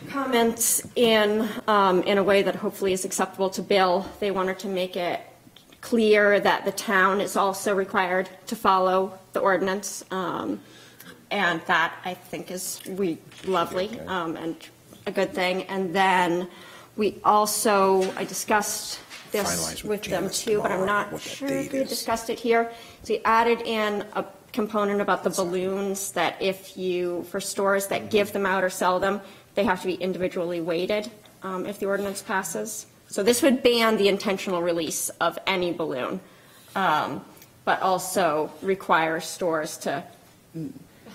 comments in, um, in a way that hopefully is acceptable to Bill. They wanted to make it clear that the town is also required to follow the ordinance. um, And that, I think, is we, lovely um, and a good thing. And then we also, I discussed this Finalize with with them Janice too, but I'm tomorrow not what that sure date if we is. discussed it here. So we added in a component about the balloons, that if you, for stores that give them out or sell them, they have to be individually weighted um, if the ordinance passes. So this would ban the intentional release of any balloon, um, but also require stores to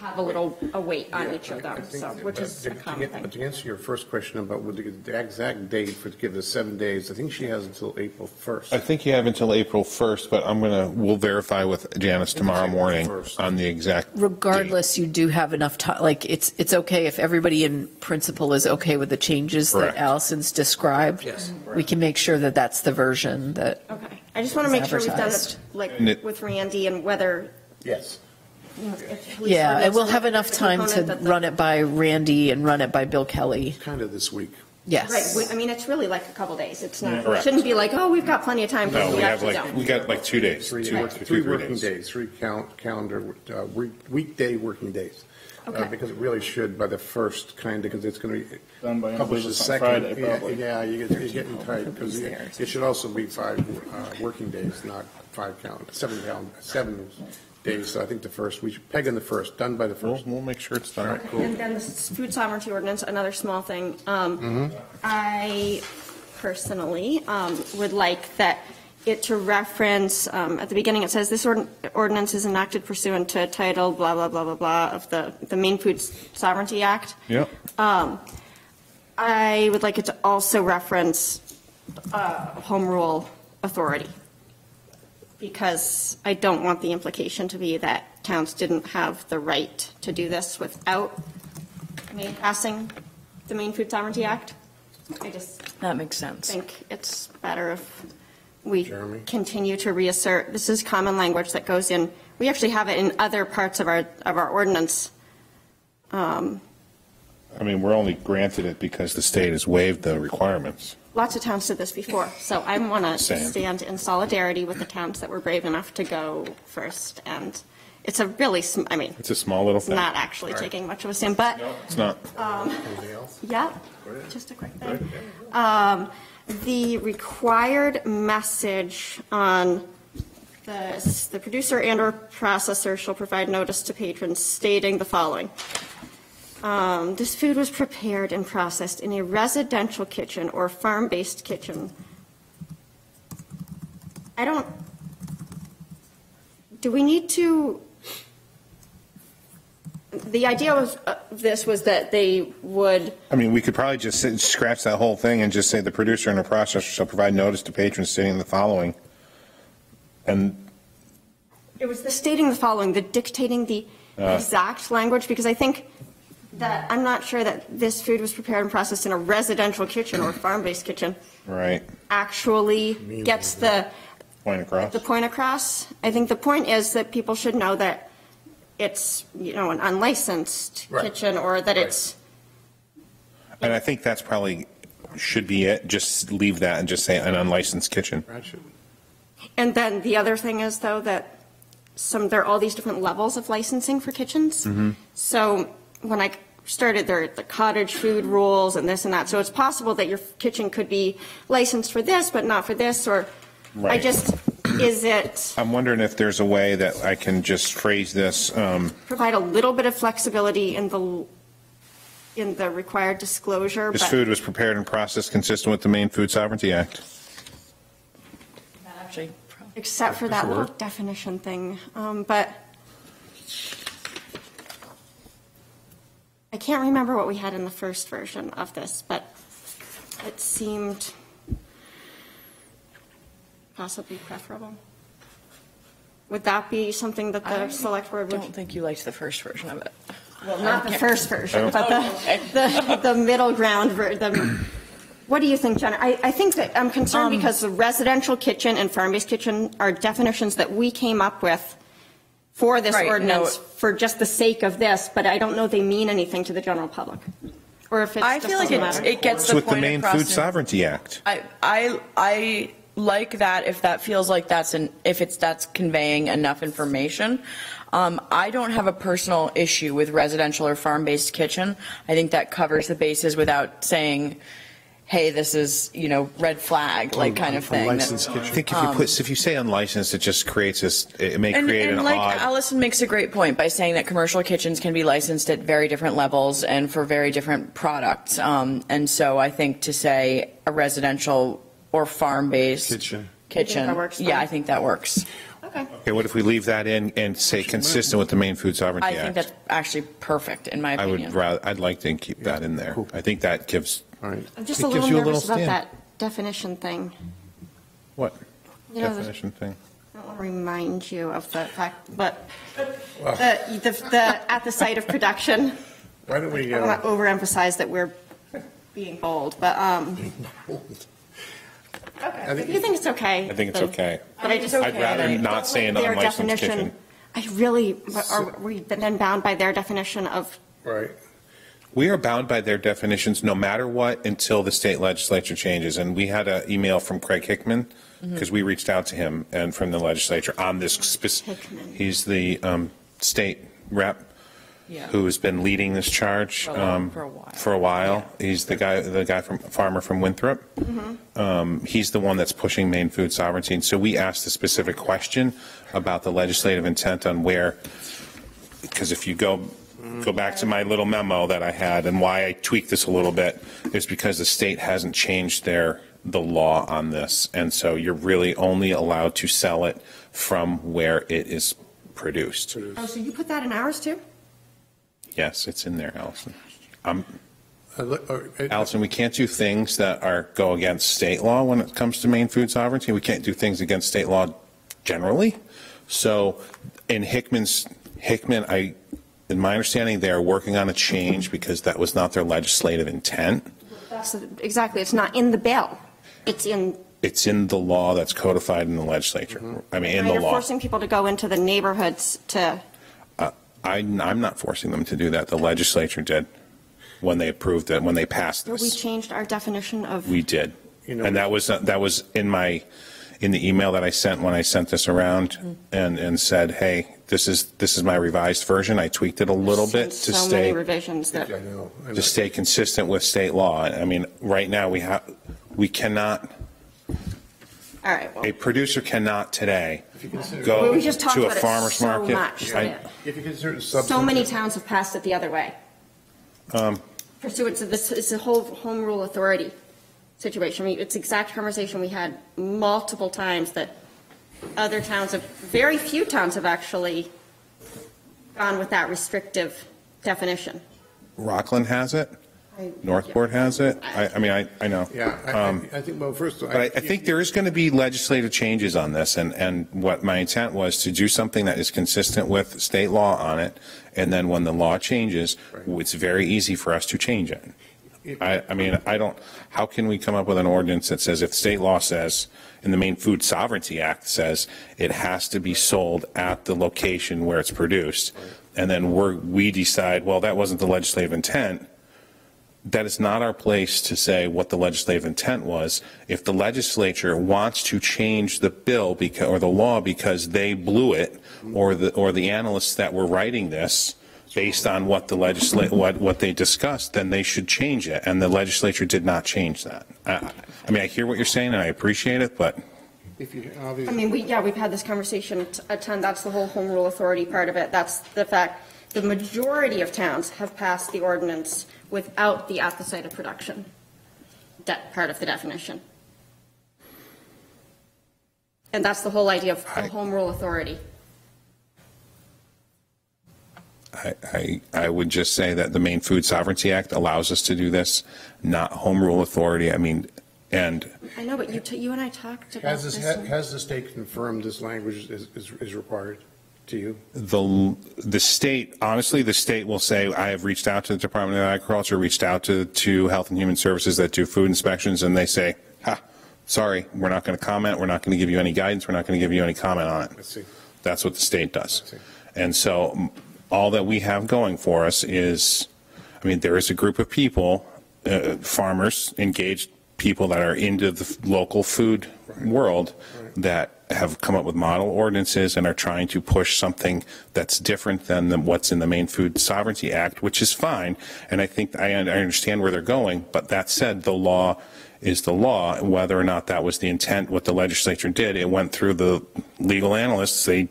have a little, a weight on each of them, think so, which is a but to common get- thing. But to answer your first question about what the the exact date for, to give the seven days, I think she has until April 1st. I think you have until April 1st, but I'm going to, we'll verify with Janice tomorrow morning on the exact. date. Regardless, you do have enough time, like, it's, it's okay if everybody in principle is okay with the changes that Allison's described. Yes. We can make sure that that's the version that, Okay, I just want to make sure we've done it, like, And it- with Randy and whether. Yes. If police yeah, and we'll have enough the time to that the- run it by Randy and run it by Bill Kelly. Kind of this week. Yes. Right, we- I mean, it's really like a couple days, it's not, it Correct. shouldn't be like, oh, we've got plenty of time, No, because we we have actually like, don't. we got like two days, two, Three, two, three three working days. days, three count, calendar, uh, week- weekday working days. Uh, Okay. Because it really should by the first, kind of, because it's going to be Done by, I published the it's on second. Friday, Yeah, probably. Yeah, you get- you're getting tight, because it should also be five uh, working days, not five count, seven count, seven days. So I think the first, we should peg in the first, done by the We'll, first. we'll make sure it's done. right, cool. And then the s- food sovereignty ordinance, another small thing. Um, I personally um, would like that it to reference, um, at the beginning, it says, "This ord- ordinance is enacted pursuant to title blah, blah, blah, blah, blah of the, the Maine Food Sovereignty Act." Yep. Um, I would like it to also reference uh, home rule authority, because I don't want the implication to be that towns didn't have the right to do this without Maine passing the Maine Food Sovereignty Act. I just That makes sense. think it's better if we Jeremy? continue to reassert, this is common language that goes in, we actually have it in other parts of our, of our ordinance. Um, I mean, we're only granted it because the state has waived the requirements. Lots of towns did this before, so I want to Same. stand in solidarity with the towns that were brave enough to go first. And it's a really, sm- I mean, It's a small little it's thing. not actually taking much of a stand, but It's not. Um, Yeah, just a quick thing. Um, the required message on the, the producer and/or processor shall provide notice to patrons stating the following. Um, This food was prepared and processed in a residential kitchen or farm-based kitchen. I don't, do we need to, the idea of uh, this was that they would I mean, we could probably just sit- scratch that whole thing and just say the producer and the processor shall provide notice to patrons stating the following. And It was the stating the following, the dictating the Uh. exact language, because I think that, I'm not sure that this food was prepared and processed in a residential kitchen or farm-based kitchen Right, actually gets the, point across. the point across. I think the point is that people should know that it's, you know, an unlicensed Right. kitchen, or that it's, And I think that's probably, should be it, just leave that and just say an unlicensed kitchen. and then the other thing is, though, that some, there are all these different levels of licensing for kitchens. Mhm. So when I started, there are the cottage food rules and this and that. So it's possible that your kitchen could be licensed for this, but not for this, or I Right. just, is it, I'm wondering if there's a way that I can just phrase this, um, provide a little bit of flexibility in the, in the required disclosure, this but food was prepared and processed consistent with the Maine Food Sovereignty Act. Except for that little definition thing. Um, But I can't remember what we had in the first version of this, but it seemed possibly preferable. Would that be something that the select board I would? don't think you liked the first version of it. Well, not the first version, Oh. but the, the, the middle ground, ver- the, what do you think, Jen? I, I think that I'm concerned Um, because the residential kitchen and farm-based kitchen are definitions that we came up with for this Right, no. ordinance for just the sake of this, but I don't know they mean anything to the general public. Or if it's I just feel like doesn't it's- matter. it gets It's the with the point Maine across Food in- Sovereignty Act. I, I, I like that if that feels like that's an, if it's, that's conveying enough information. Um, I don't have a personal issue with residential or farm-based kitchen. I think that covers the bases without saying, hey, this is, you know, red flag, like kind of thing. that- I think if you um, put, if you say unlicensed, it just creates this, it may And, create and an like odd. Allison makes a great point by saying that commercial kitchens can be licensed at very different levels and for very different products. Um, and so I think to say a residential or farm-based Kitchen. kitchen, that yeah. I think that works. Okay, what if we leave that in and say consistent with the Maine Food Sovereignty I Sovereignty think that's actually perfect in my I opinion. would rather, I'd like to keep that in there. I think that gives. All right. I'm just it a little gives you nervous about stand. that definition thing. What You know, the- definition thing? I don't want to remind you of the fact, but the, the, the, at the site of production. Why don't we, I don't uh, want to overemphasize that we're being bold, but, um, I if you think it's okay. I think it's then- okay. But I just. I'd rather not say an Their unlicensed definition- kitchen. I really, are we then bound by their definition of, Right. We are bound by their definitions no matter what until the state legislature changes. And we had an email from Craig Hickman Mm-hmm. because we reached out to him and from the legislature on this specific. He's the um, state rep Yeah. who has been leading this charge For a long- um, for a while. For a while. He's the guy, the guy from farmer from Winthrop. Um, He's the one that's pushing Maine food sovereignty. And so we asked a specific question about the legislative intent on where, because if you go, go back to my little memo that I had and why I tweaked this a little bit, is because the state hasn't changed their, the law on this. And so you're really only allowed to sell it from where it is produced. oh, so you put that in ours too? Yes, it's in there, Allison. Um, Uh, look, uh, Allison, we can't do things that are, go against state law when it comes to Maine food sovereignty. We can't do things against state law generally. So in Hickman's, Hickman, I, in my understanding, they are working on a change because that was not their legislative intent. That's, exactly, it's not in the bill. It's in, It's in the law that's codified in the legislature. I mean, in now the you're law. forcing people to go into the neighborhoods to, I, I'm not forcing them to do that. The legislature did when they approved it, when they passed this. we changed our definition of. We did. You know- And that was, that was in my, in the email that I sent when I sent this around Mm-hmm. and, and said, hey, this is, this is my revised version. I tweaked it a little bit to So many stay, revisions that. I know. I know. to stay consistent with state law. I mean, right now, we have, we cannot, All right, well, a producer cannot today Well, go we just talked to a about it farmer's so market. much. I- If you consider so many towns have passed it the other way. um, pursuant to this, it's a whole home rule authority situation. I mean, it's the exact conversation we had multiple times that other towns have, very few towns have actually gone with that restrictive definition. Rockland has it, I- Northport has it. I, I mean, I, I know. Yeah, I- Um, I, I think, well, first. But I, I think there is going to be legislative changes on this, and, and what my intent was to do something that is consistent with state law on it, and then when the law changes, it's very easy for us to change it. I, I mean, I don't, how can we come up with an ordinance that says if state law says, in the Maine Food Sovereignty Act says, it has to be sold at the location where it's produced, and then we're, we decide, well, that wasn't the legislative intent, that is not our place to say what the legislative intent was. If the legislature wants to change the bill because, or the law because they blew it, or the, or the analysts that were writing this, based on what the legislate, what, what they discussed, then they should change it, and the legislature did not change that. I, I mean, I hear what you're saying, and I appreciate it, but If you, uh, I obviously. mean, we, yeah, we've had this conversation a ton, that's the whole home rule authority part of it. That's the fact, the majority of towns have passed the ordinance without the at the site of production, that part of the definition. And that's the whole idea of the home rule authority. I, I, I would just say that the Maine Food Sovereignty Act allows us to do this, not home rule authority. I mean, and I know, but you, t- you and I talked about Has this. this, and- has the state confirmed this language is, is is required to you? the, the state, honestly, the state will say, I have reached out to the Department of Agriculture, reached out to, to Health and Human Services that do food inspections, and they say, ha, sorry, we're not going to comment, we're not going to give you any guidance, we're not going to give you any comment on it. That's what the state does. And so all that we have going for us is, I mean, there is a group of people, uh, farmers, engaged people that are into the local food world that have come up with model ordinances and are trying to push something that's different than the- what's in the Maine Food Sovereignty Act, which is fine. And I think, I, I understand where they're going, but that said, the law is the law. Whether or not that was the intent, what the legislature did, it went through the legal analysts, they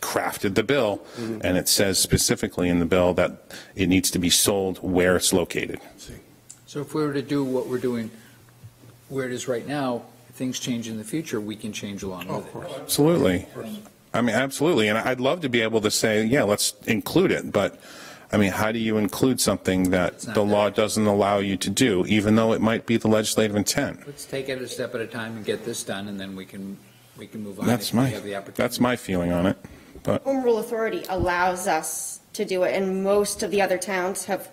crafted the bill, mm-hmm. and it says specifically in the bill that it needs to be sold where it's located. So if we were to do what we're doing where it is right now, things change in the future, we can change along with it. Absolutely. I mean, absolutely. And I'd love to be able to say, yeah, let's include it. But, I mean, how do you include something that It's not the law doesn't allow you to do, even though it might be the legislative intent? Let's take it a step at a time and get this done, and then we can, we can move on. That's if we my, have the opportunity. that's my feeling on it. But Home rule authority allows us to do it, and most of the other towns have,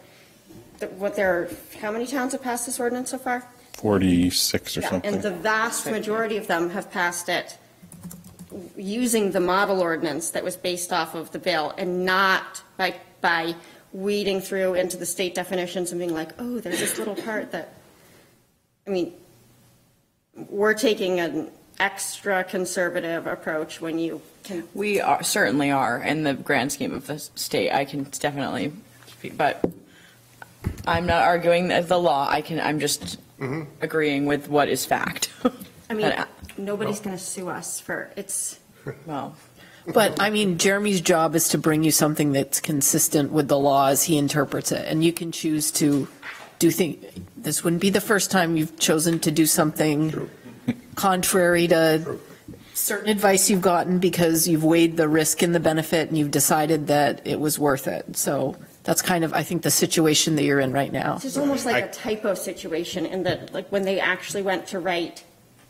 what there, are- how many towns have passed this ordinance so far? 46 or Yeah, And the vast majority of them have passed it using the model ordinance that was based off of the bill and not by, by weeding through into the state definitions and being like, oh, there's this little part that, I mean, we're taking an extra conservative approach when you can, We are, certainly are, in the grand scheme of the state, I can definitely, speak, but I'm not arguing the the law, I can, I'm just Mm-hmm. agreeing with what is fact. [LAUGHS] I mean, But, uh, nobody's going to sue us for, it's, [LAUGHS] Well, But, I mean, Jeremy's job is to bring you something that's consistent with the law as he interprets it, and you can choose to do things, this wouldn't be the first time you've chosen to do something contrary to certain advice you've gotten because you've weighed the risk and the benefit, and you've decided that it was worth it. So that's kind of, I think, the situation that you're in right now. It's almost like a typo situation in that, like, when they actually went to write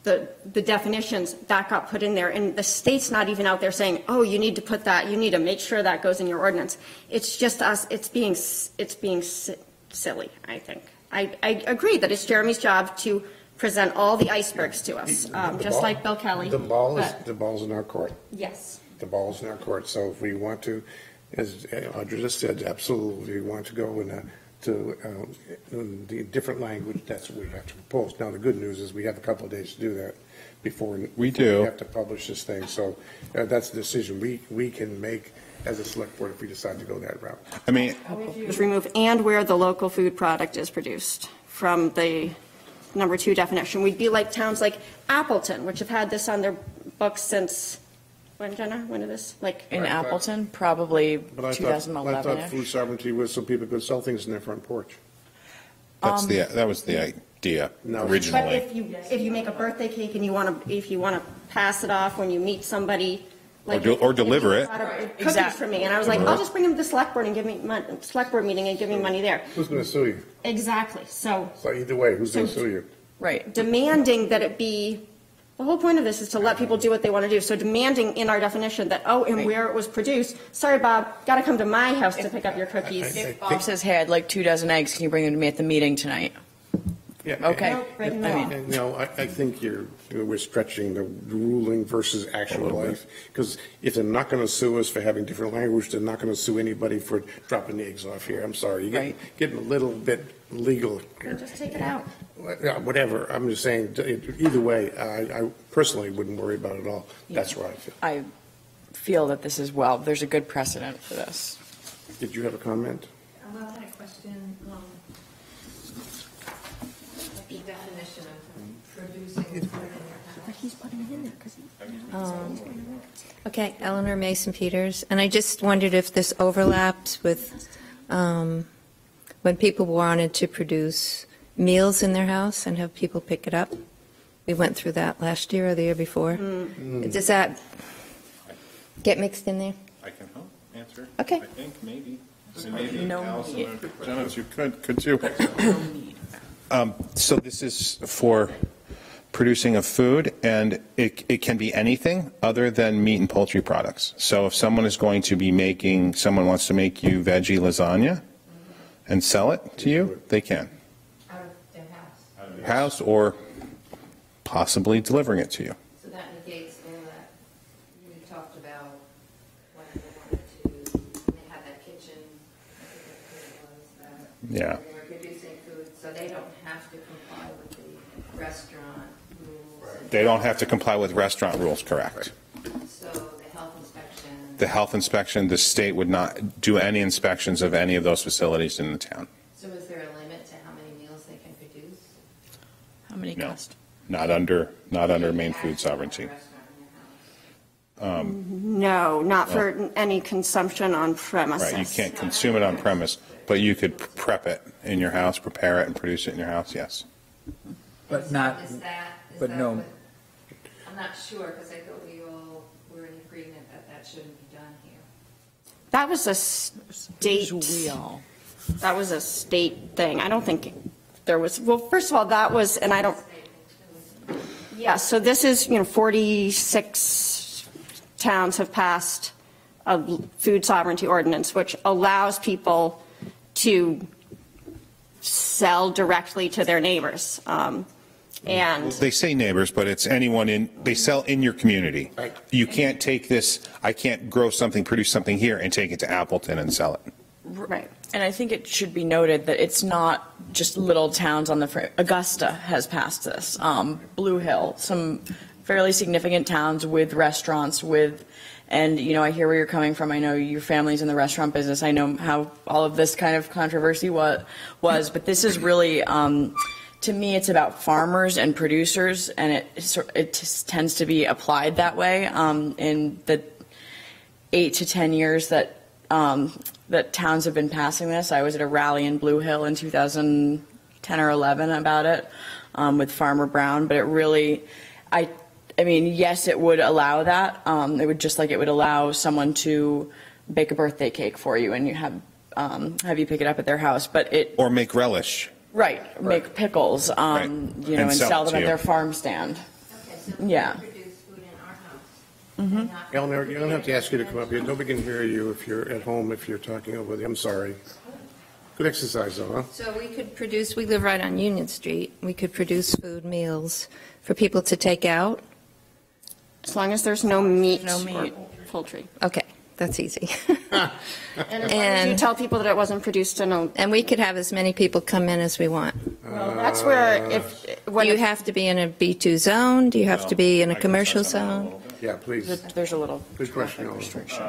the, the definitions, that got put in there, and the state's not even out there saying, oh, you need to put that, you need to make sure that goes in your ordinance. It's just us, it's being, it's being si- silly, I think. I, I agree that it's Jeremy's job to present all the icebergs to us, um, just ball- like Bill Kelly. The ball is, but- the ball's in our court. Yes. The ball's in our court. So if we want to, as Audra just said, absolutely, we want to go in a, to, um, in the different language, that's what we have to propose. Now, the good news is we have a couple of days to do that before. We do. We have to publish this thing. So uh, that's a decision we, we can make as a select board if we decide to go that route. I mean, Just remove, and where the local food product is produced from the number two definition. We'd be like towns like Appleton, which have had this on their books since, when, Jenna, when did this, like? In Appleton, probably But I thought, I 2011 thought food sovereignty was so people could sell things in their front porch. That's Um, the, that was the idea No. But originally. if you, if you make a birthday cake and you want to, if you want to pass it off when you meet somebody, like. de- or deliver it. Cookies Exactly. for me, and I was like, I'll just bring them to the select board and give me, mon- select board meeting and give me money there. Who's going to sue you? Exactly, so So either way, who's going to sue you? Right. demanding that it be, the whole point of this is to let people do what they want to do. So demanding in our definition that, oh, and where it was produced, sorry, Bob, got to come to my house to pick up your cookies. If Bob says, hey, I'd like two dozen eggs, can you bring them to me at the meeting tonight? Yeah. Okay. Nope, right in I mean, No, I, I think you're, you know, we're stretching the ruling versus actual life. Because if they're not going to sue us for having different language, they're not going to sue anybody for dropping the eggs off here. I'm sorry, you're getting, Right. getting a little bit legal. Just take it out. Yeah, Whatever, I'm just saying, either way, I, I personally wouldn't worry about it at all. That's where I feel. I feel that this is, well, there's a good precedent for this. Did you have a comment? Well, I had a question, um, the definition of producing food in your house. He's putting it in there because Um, Okay, Eleanor Mason Peters, and I just wondered if this overlapped with um, when people wanted to produce meals in their house and have people pick it up. We went through that last year or the year before. Does that get mixed in there? I can help answer. Okay. I think, maybe. Maybe No. Allison or [LAUGHS] Jenna, you could, could you? Um, So this is for producing of food, and it, it can be anything other than meat and poultry products. So if someone is going to be making, someone wants to make you veggie lasagna and sell it to you, they can. Out of their house. House or possibly delivering it to you. So that negates all that we talked about when they wanted to, when they had that kitchen. I think that's what was, that Yeah. They were producing food, so they don't have to comply with the restaurant rules. and- They don't have to comply with restaurant rules, correct? So the health inspection. The health inspection, the state would not do any inspections of any of those facilities in the town. So is there a limit to how many meals they can produce? How many No. cost? Not under, not under Maine food sovereignty. Um, no, not for any consumption on premises. Right, you can't consume it on premise, but you could prep it in your house, prepare it and produce it in your house, yes. But not, Is that, is but that no. what- I'm not sure, because I thought we all were in agreement that that shouldn't be done here. That was a state, that was a state thing. I don't think there was, well, first of all, that was, and I don't, yeah, so this is, you know, 46 towns have passed a food sovereignty ordinance, which allows people to sell directly to their neighbors. Um, And They say neighbors, but it's anyone in, they sell in your community. Right. You can't take this, I can't grow something, produce something here and take it to Appleton and sell it. Right. And I think it should be noted that it's not just little towns on the, fr- Augusta has passed this, um, Blue Hill, some fairly significant towns with restaurants with, and, you know, I hear where you're coming from. I know your family's in the restaurant business. I know how all of this kind of controversy was, was, but this is really, um, to me, it's about farmers and producers, and it, it tends to be applied that way, um, in the eight to 10 years that, um, that towns have been passing this. I was at a rally in Blue Hill in 2010 or 11 about it um, with Farmer Brown, but it really, I, I mean, yes, it would allow that. Um, it would just like it would allow someone to bake a birthday cake for you and you have, um, have you pick it up at their house. But it, Or make relish. Right, make pickles, um, Right. you know, And and sell sell it them to at you. their farm stand. Okay, so Yeah. we produce food in our house. Mhm. and not- Eleanor, you don't have to ask you to come up here. Nobody can hear you if you're at home, if you're talking over the, I'm sorry. Good exercise though, huh? So we could produce, we live right on Union Street, we could produce food meals for people to take out? As long as there's no meat No or meat. poultry. Okay, that's easy. [LAUGHS] And as long as you And- tell people that it wasn't produced in a, And we could have as many people come in as we want. well, that's where uh, if, Do when, you it- have to be in a B2 zone? Do you have to be in a commercial zone? Yeah, please. There's a little Good question, traffic Ellen. restriction.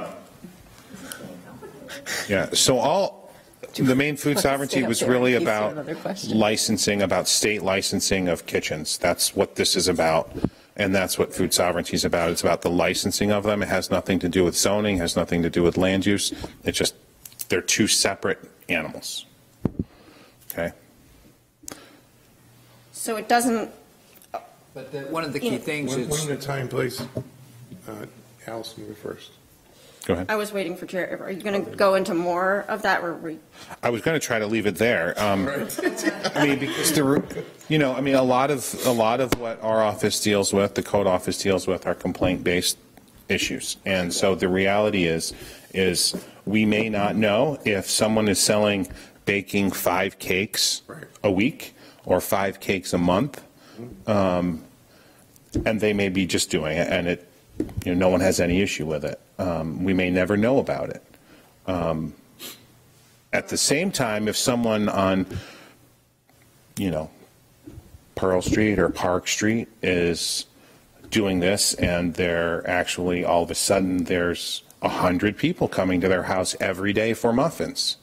Yeah, so all, The Maine food sovereignty was really case you have about licensing, about state licensing of kitchens. That's what this is about, and that's what food sovereignty is about. It's about the licensing of them. It has nothing to do with zoning, has nothing to do with land use. It's just, they're two separate animals. Okay? So it doesn't, But the- one of the key things One is. one at a time, please. Uh, Allison, you first. Go ahead. I was waiting for Jared, are you going to go into more of that, or we? I was going to try to leave it there. Um, I mean, because the, you know, I mean, a lot of, a lot of what our office deals with, the code office deals with are complaint-based issues. And so the reality is, is we may not know if someone is selling, baking five cakes a week or five cakes a month. Um, and they may be just doing it and it, you know, no one has any issue with it. Um, we may never know about it. Um, at the same time, if someone on, you know, Pearl Street or Park Street is doing this and they're actually, all of a sudden, there's a hundred people coming to their house every day for muffins,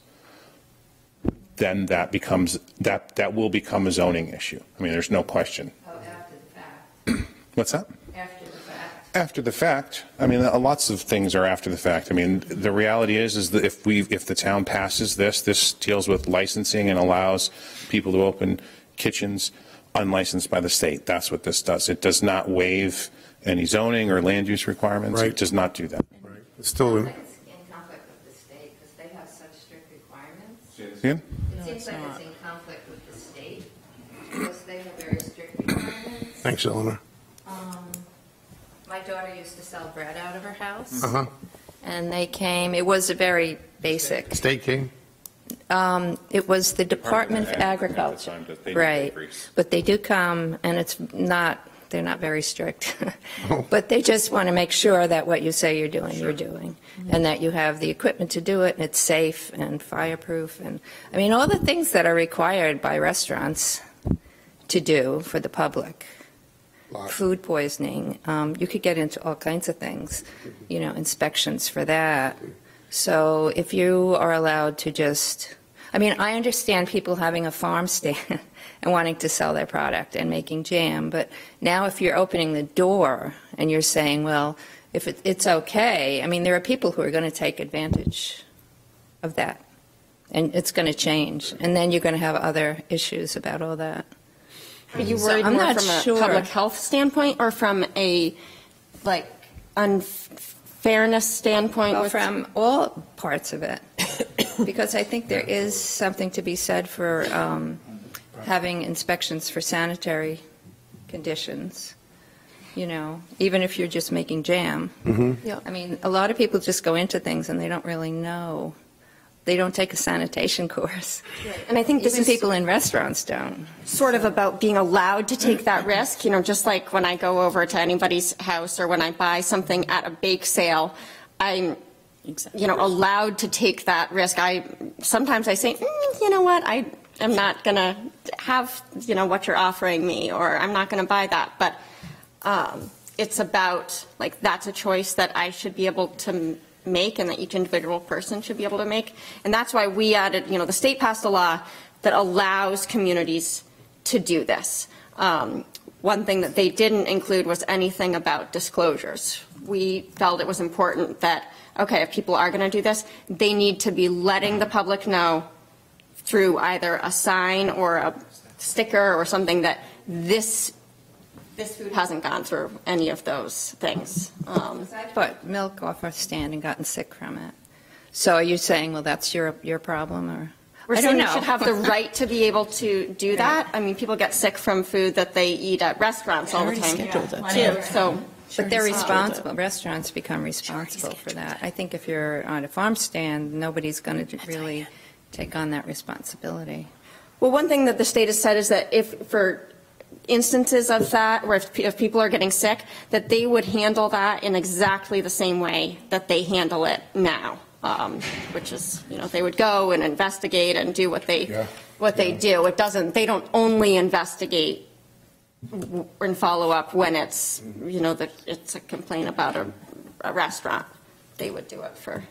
then that becomes, that, that will become a zoning issue. I mean, there's no question. Oh, after the fact. [CLEARS THROAT] What's that? After the fact. After the fact, I mean, uh, lots of things are after the fact. I mean, the reality is, is that if we, if the town passes this, this deals with licensing and allows people to open kitchens unlicensed by the state. That's what this does. It does not waive any zoning or land use requirements. Right. It does not do that. It's still, It's in conflict with the state because they have such strict requirements. Yeah? It seems like it's in conflict with the state because they have very strict requirements. thanks, Eleanor. My daughter used to sell bread out of her house. Uh-huh. And they came, it was a very basic, State King? um, it was the Department of Department of Agriculture. Agriculture, they Right. But they do come, and it's not, they're not very strict. [LAUGHS] But they just want to make sure that what you say you're doing, you're doing. And that you have the equipment to do it, and it's safe and fireproof, and, I mean, all the things that are required by restaurants to do for the public. Food poisoning, um, you could get into all kinds of things, you know, inspections for that. So if you are allowed to just, I mean, I understand people having a farm stand [LAUGHS] and wanting to sell their product and making jam, but now if you're opening the door and you're saying, well, if it, it's okay, I mean, there are people who are going to take advantage of that. And it's going to change. And then you're going to have other issues about all that. Are you So worried I'm more not from a public health standpoint or from a, like, unfairness standpoint? Well, from all parts of it, [COUGHS] because I think there is something to be said for um, having inspections for sanitary conditions, you know, even if you're just making jam. Yeah. I mean, a lot of people just go into things and they don't really know. They don't take a sanitation [LAUGHS] course. And I think this Even is people in restaurants don't. sort of about being allowed to take that risk, you know, just like when I go over to anybody's house or when I buy something at a bake sale, I'm, you know, allowed to take that risk. I, sometimes I say, "Mm, you know what, I am not going to have, you know, what you're offering me, or I'm not going to buy that. But um, it's about, like, that's a choice that I should be able to make and that each individual person should be able to make. And that's why we added, you know, the state passed a law that allows communities to do this. Um, One thing that they didn't include was anything about disclosures. We felt it was important that, okay, if people are going to do this, they need to be letting the public know through either a sign or a sticker or something that this, this food hasn't gone through any of those things. Um, I bought milk off a stand and gotten sick from it. So are you saying, well, that's your, your problem, or? We're I don't saying you know. should have the right to be able to do that. I mean, people get sick from food that they eat at restaurants all the time. Scheduled it Too, so. But they're responsible, restaurants become responsible for that. I think if you're on a farm stand, nobody's going to really take on that responsibility. Well, one thing that the state has said is that if, for instances of that, where if, if people are getting sick, that they would handle that in exactly the same way that they handle it now, um, which is, you know, they would go and investigate and do what they, Yeah. what they do. It doesn't, they don't only investigate w- and follow up when it's, you know, that it's a complaint about a, a restaurant. They would do it for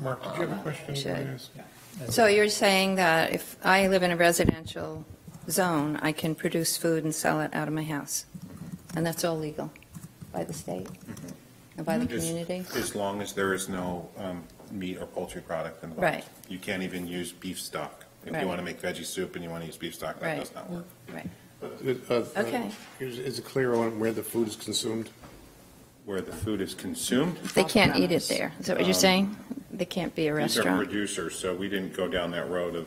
Mark, did you have a question? Should. wanted? So you're saying that if I live in a residential zone, I can produce food and sell it out of my house? And that's all legal by the state and by the As- community? As long as there is no um, meat or poultry product involved. Right. You can't even use beef stock. If Right. you want to make veggie soup and you want to use beef stock, that Right. does not work. Right. Uh, uh, Okay. Is is it clear on where the food is consumed? Where the food is consumed? They can't eat it there. Is that what you're Um, saying? They can't be a These are restaurant? producers, so we didn't go down that road of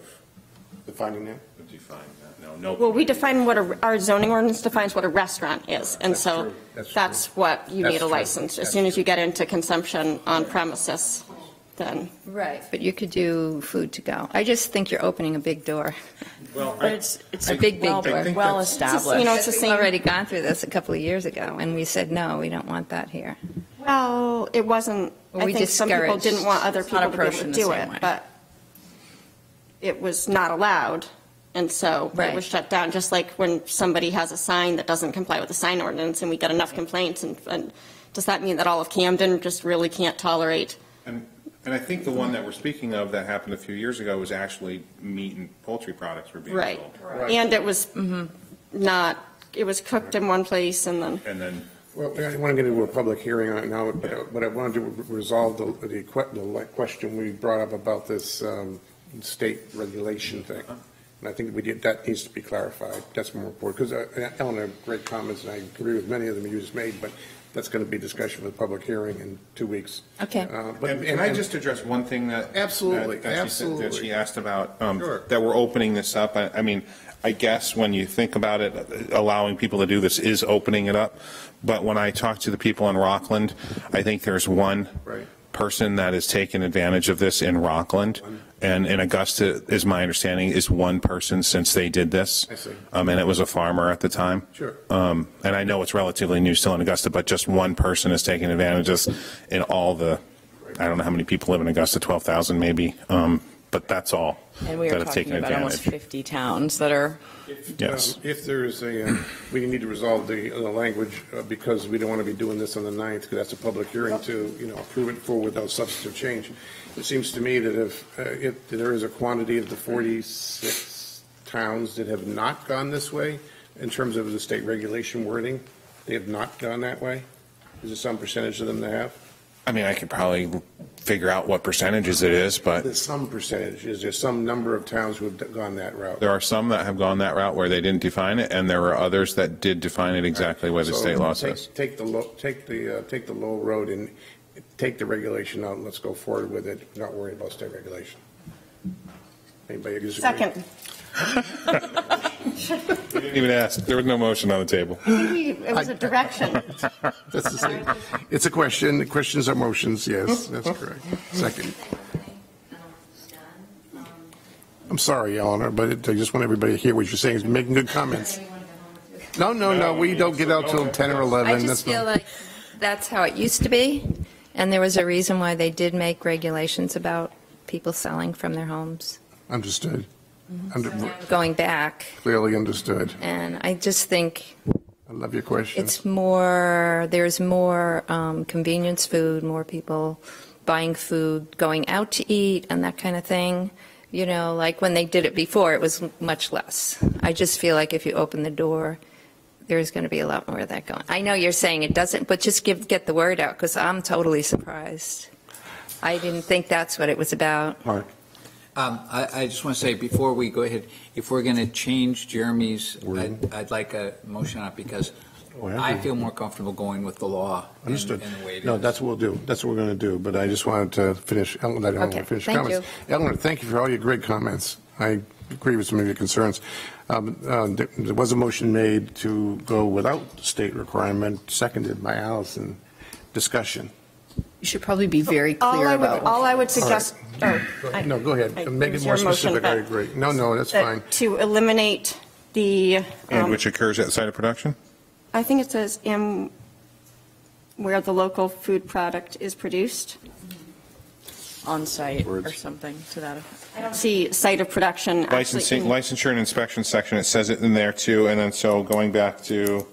Defining that? defining that. No, no. Well, we define what, a- our zoning ordinance defines what a restaurant is, and That's so true. That's that's true. what you That's need a true. license. As That's soon as you get into consumption on premises, then. Right. But you could do food to go. I just think you're opening a big door. Well, But it's, it's A big, big well, door. well It's established. You know, it's the We've same. already gone through this a couple of years ago, and we said, no, we don't want that here. Well, it wasn't, Well, I we think some people discouraged- didn't want other people to be able approached to the do same way. it, but it was not allowed, and so it Right. was shut down, just like when somebody has a sign that doesn't comply with the sign ordinance, and we get enough complaints, and, and does that mean that all of Camden just really can't tolerate? And, and I think the one that we're speaking of that happened a few years ago was actually meat and poultry products were being Right. sold. And it was not, it was cooked in one place and then. And then Well, I want to get into a public hearing on it now, but I- but I wanted to resolve the, the que- the like question we brought up about this um, state regulation thing. And I think we did, that needs to be clarified. That's more important, because Eleanor, great comments, and I agree with many of them you just made, but that's going to be discussion for the public hearing in two weeks. Okay. Uh, but- And can I just address one thing that? Absolutely, that- that she said- That absolutely. she asked about, um, Sure. that we're opening this up. I, I mean, I guess when you think about it, allowing people to do this is opening it up. But when I talk to the people in Rockland, I think there's one Right. person that has taken advantage of this in Rockland. And in Augusta, is my understanding, is one person since they did this. I see. Um, and it was a farmer at the time. Sure. Um, and I know it's relatively new still in Augusta, but just one person is taking advantage of this in all the, I don't know how many people live in Augusta, 12,000 maybe. Um, but that's all And we that are have talking taken about almost 50 towns that are, Yes. Um, If there's a, uh, we need to resolve the, the language, uh, because we don't want to be doing this on the 9th, because that's a public hearing to, you know, approve it for without substantive change. It seems to me that if, uh, if there is a quantity of the 46 towns that have not gone this way, in terms of the state regulation wording, they have not gone that way? Is there some percentage of them that have? I mean, I could probably figure out what percentages it is, but There's some percentage, is there some number of towns who have gone that route? there are some that have gone that route where they didn't define it, and there are others that did define it exactly where the So state law take- says. Take the low, take the, uh, take the low road and take the regulation out, and let's go forward with it, not worry about state regulation. Anybody disagree? Second. We didn't even ask. There was no motion on the table. It was a direction. [LAUGHS] That's the same. It's a question, questions are motions, yes, that's correct. Second. I'm sorry, Eleanor, but it- I just want everybody to hear what you're saying, is making good comments. No, no, no, we don't get out till 10 or 11. I that's just feel not- like that's how it used to be, and there was a reason why they did make regulations about people selling from their homes, Understood. Under- going back. Clearly understood. And I just think I love your question. it's more, there's more um, convenience food, more people buying food, going out to eat and that kind of thing. You know, like when they did it before, it was much less. I just feel like if you open the door, there's going to be a lot more of that going. I know you're saying it doesn't, but just give, get the word out because I'm totally surprised. I didn't think that's what it was about. Mark? Um, I, I just want to say, before we go ahead, if we're going to change Jeremy's, I'd, I'd like a motion on it because Oh, I I feel more comfortable going with the law Understood. and the way it No, is. that's what we'll do. That's what we're going to do. But I just wanted to finish, Eleanor, I don't Okay, to finish thank comments. Eleanor, thank you for all your great comments. I agree with some of your concerns. Um, uh, There there was a motion made to go without state requirement, seconded by Allison. Discussion. You should probably be very All clear I would, about. all I would suggest, oh, I- No, go ahead. I- Make it it was more your motion, specific. I but- agree. No, no, that's that fine. To eliminate the, And um, which occurs at the site of production? I think it says in where the local food product is produced. on site or Words. something to that effect. I don't see site of production actually. Licensing, in- licensure and inspection section, it says it in there too, and then so going back to,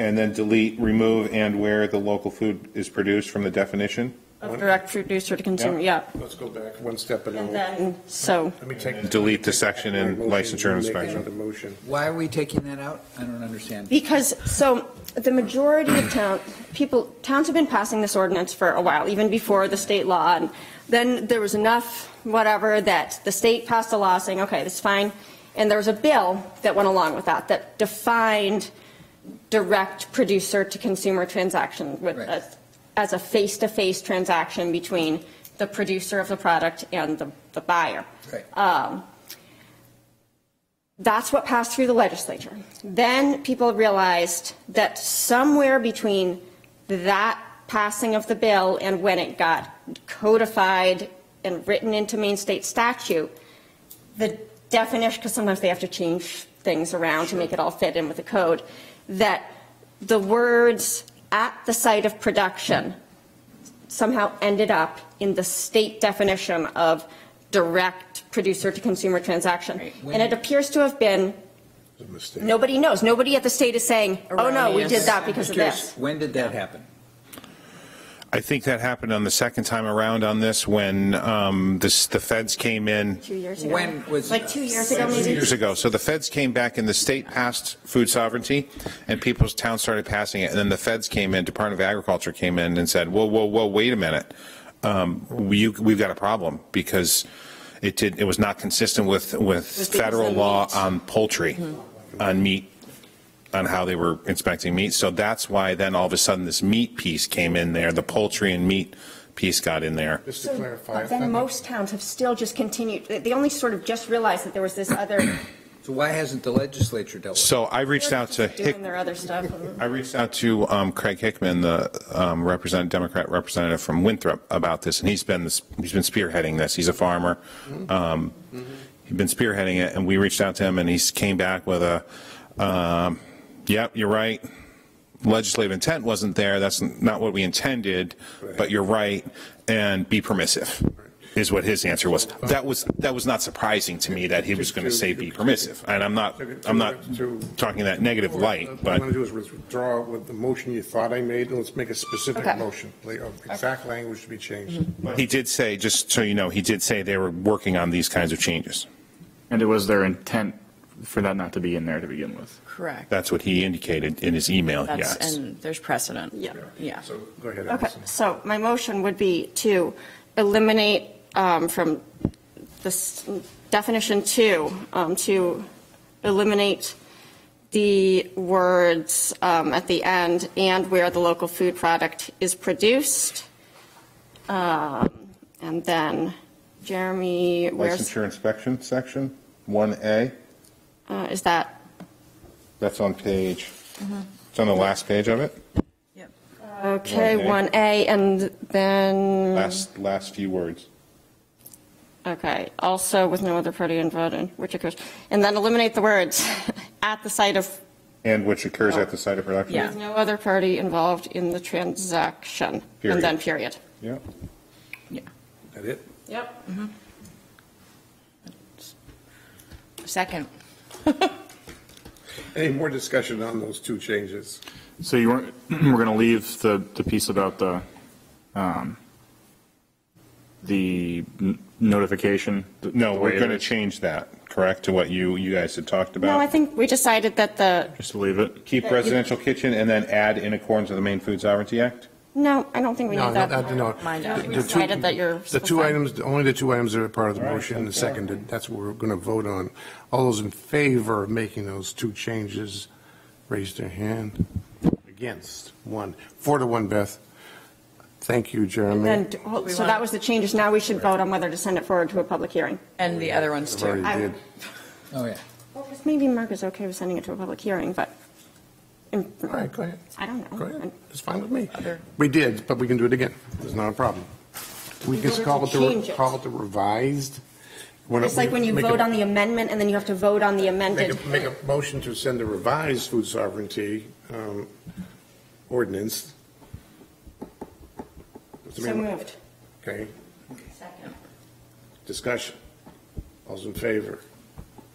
and then delete, remove, and where the local food is produced from the definition. of direct producer to consumer, yeah. Let's go back one step and And then. then, so, Let me take. Delete the section in Motion, licensure and make inspection. another motion. Why are we taking that out? I don't understand. because, so, the majority of town, people, towns have been passing this ordinance for a while, even before the state law. And then there was enough, whatever, that the state passed a law saying, okay, this is fine. And there was a bill that went along with that, that defined direct producer to consumer transaction with, Right. as, as a face-to-face transaction between the producer of the product and the, the buyer. Right. Um, That's what passed through the legislature. Then people realized that somewhere between that passing of the bill and when it got codified and written into Maine state statute, the definition, because sometimes they have to change things around to make it all fit in with the code, that the words "at the site of production" somehow ended up in the state definition of direct producer-to-consumer transaction. And it appears to have been, a mistake. nobody knows, nobody at the state is saying, oh, no, we did that because of this. When did that happen? I think that happened on the second time around on this when um, this, the feds came in Two years ago. When was- Like two years ago, Maybe? two years ago. So the feds came back and the state passed food sovereignty and people's towns started passing it. And then the feds came in, Department of Agriculture came in and said, whoa, whoa, whoa, wait a minute. Um, we, we've got a problem because it did, it was not consistent with, with federal law meat. on poultry, on meat, on how they were inspecting meat. So that's why then all of a sudden this meat piece came in there, the poultry and meat piece got in there. Just to So, clarify. But then most towns have still just continued, they only sort of just realized that there was this other, [COUGHS] So why hasn't the legislature dealt with it? So I reached out to Hick, doing their other stuff. I reached out to um, Craig Hickman, the um, represent, Democrat representative from Winthrop about this, and he's been, he's been spearheading this. He's a farmer. Um, He's been spearheading it, and we reached out to him, and he came back with a, um, yep, you're right. Legislative intent wasn't there. That's not what we intended, but you're right, and be permissive, is what his answer was. That was, that was not surprising to me that he was going to say be permissive, and I'm not, I'm not talking that negative light, What but. I'm going to do is withdraw with the motion you thought I made, and let's make a specific Okay. motion. Like, uh, Exact language to be changed. He did say, just so you know, he did say they were working on these kinds of changes. And it was their intent for that not to be in there to begin with. Correct. That's what he indicated in his email, That's, yes. and there's precedent. Yeah. Yeah. So go ahead, Okay, Allison. so my motion would be to eliminate um, from this definition two, um, to eliminate the words um, at the end, "and where the local food product is produced." Um, And then Jeremy, where's, Licensure inspection section, 1A, uh, is that, that's on page, it's on the last page of it, Yep. okay, 1A. 1A, and then. last, last few words. Okay, also with no other party involved in which occurs, and then eliminate the words [LAUGHS] at the site of, And which occurs at oh. the site of production? Yeah. with no other party involved in the transaction, Period. and then period. Yep. Yeah. That it? Yep. Mm-hmm. Second. [LAUGHS] Any more discussion on those two changes? So you weren't, [CLEARS THROAT] we're going to leave the, the piece about the, um, the n- notification? the- No, the way we're it going to is? change that, correct, to what you, you guys had talked about? No, I think we decided that the, Just to leave it? Keep residential kitchen and then add in accordance with the Maine Food Sovereignty Act? No, I don't think we No, need no, that. that- no. Mind The- out. We the two- decided that you're. The two fine. items, only the two items that are part of the motion and the seconded, that's what we're going to vote on. All those in favor of making those two changes, raise their hand. Against, one. Four to one, Beth. Thank you, And Jeremy. then, so that was the changes, now we should vote on whether to send it forward to a public hearing. And the other ones Already too. I- did. Oh, yeah. Well, 'cause Maybe Mark is okay with sending it to a public hearing, but. All right, go ahead. I don't know. Go ahead. It's fine with me. Other- We did, but we can do it again. It's not a problem. We We can voted call it to the, it. call it the revised. When It's it- like when you make a- vote on the amendment, and then you have to vote on the Make amended. a, make a motion to send a revised food sovereignty um, ordinance. So moved. Okay, Second. discussion. All's in favor?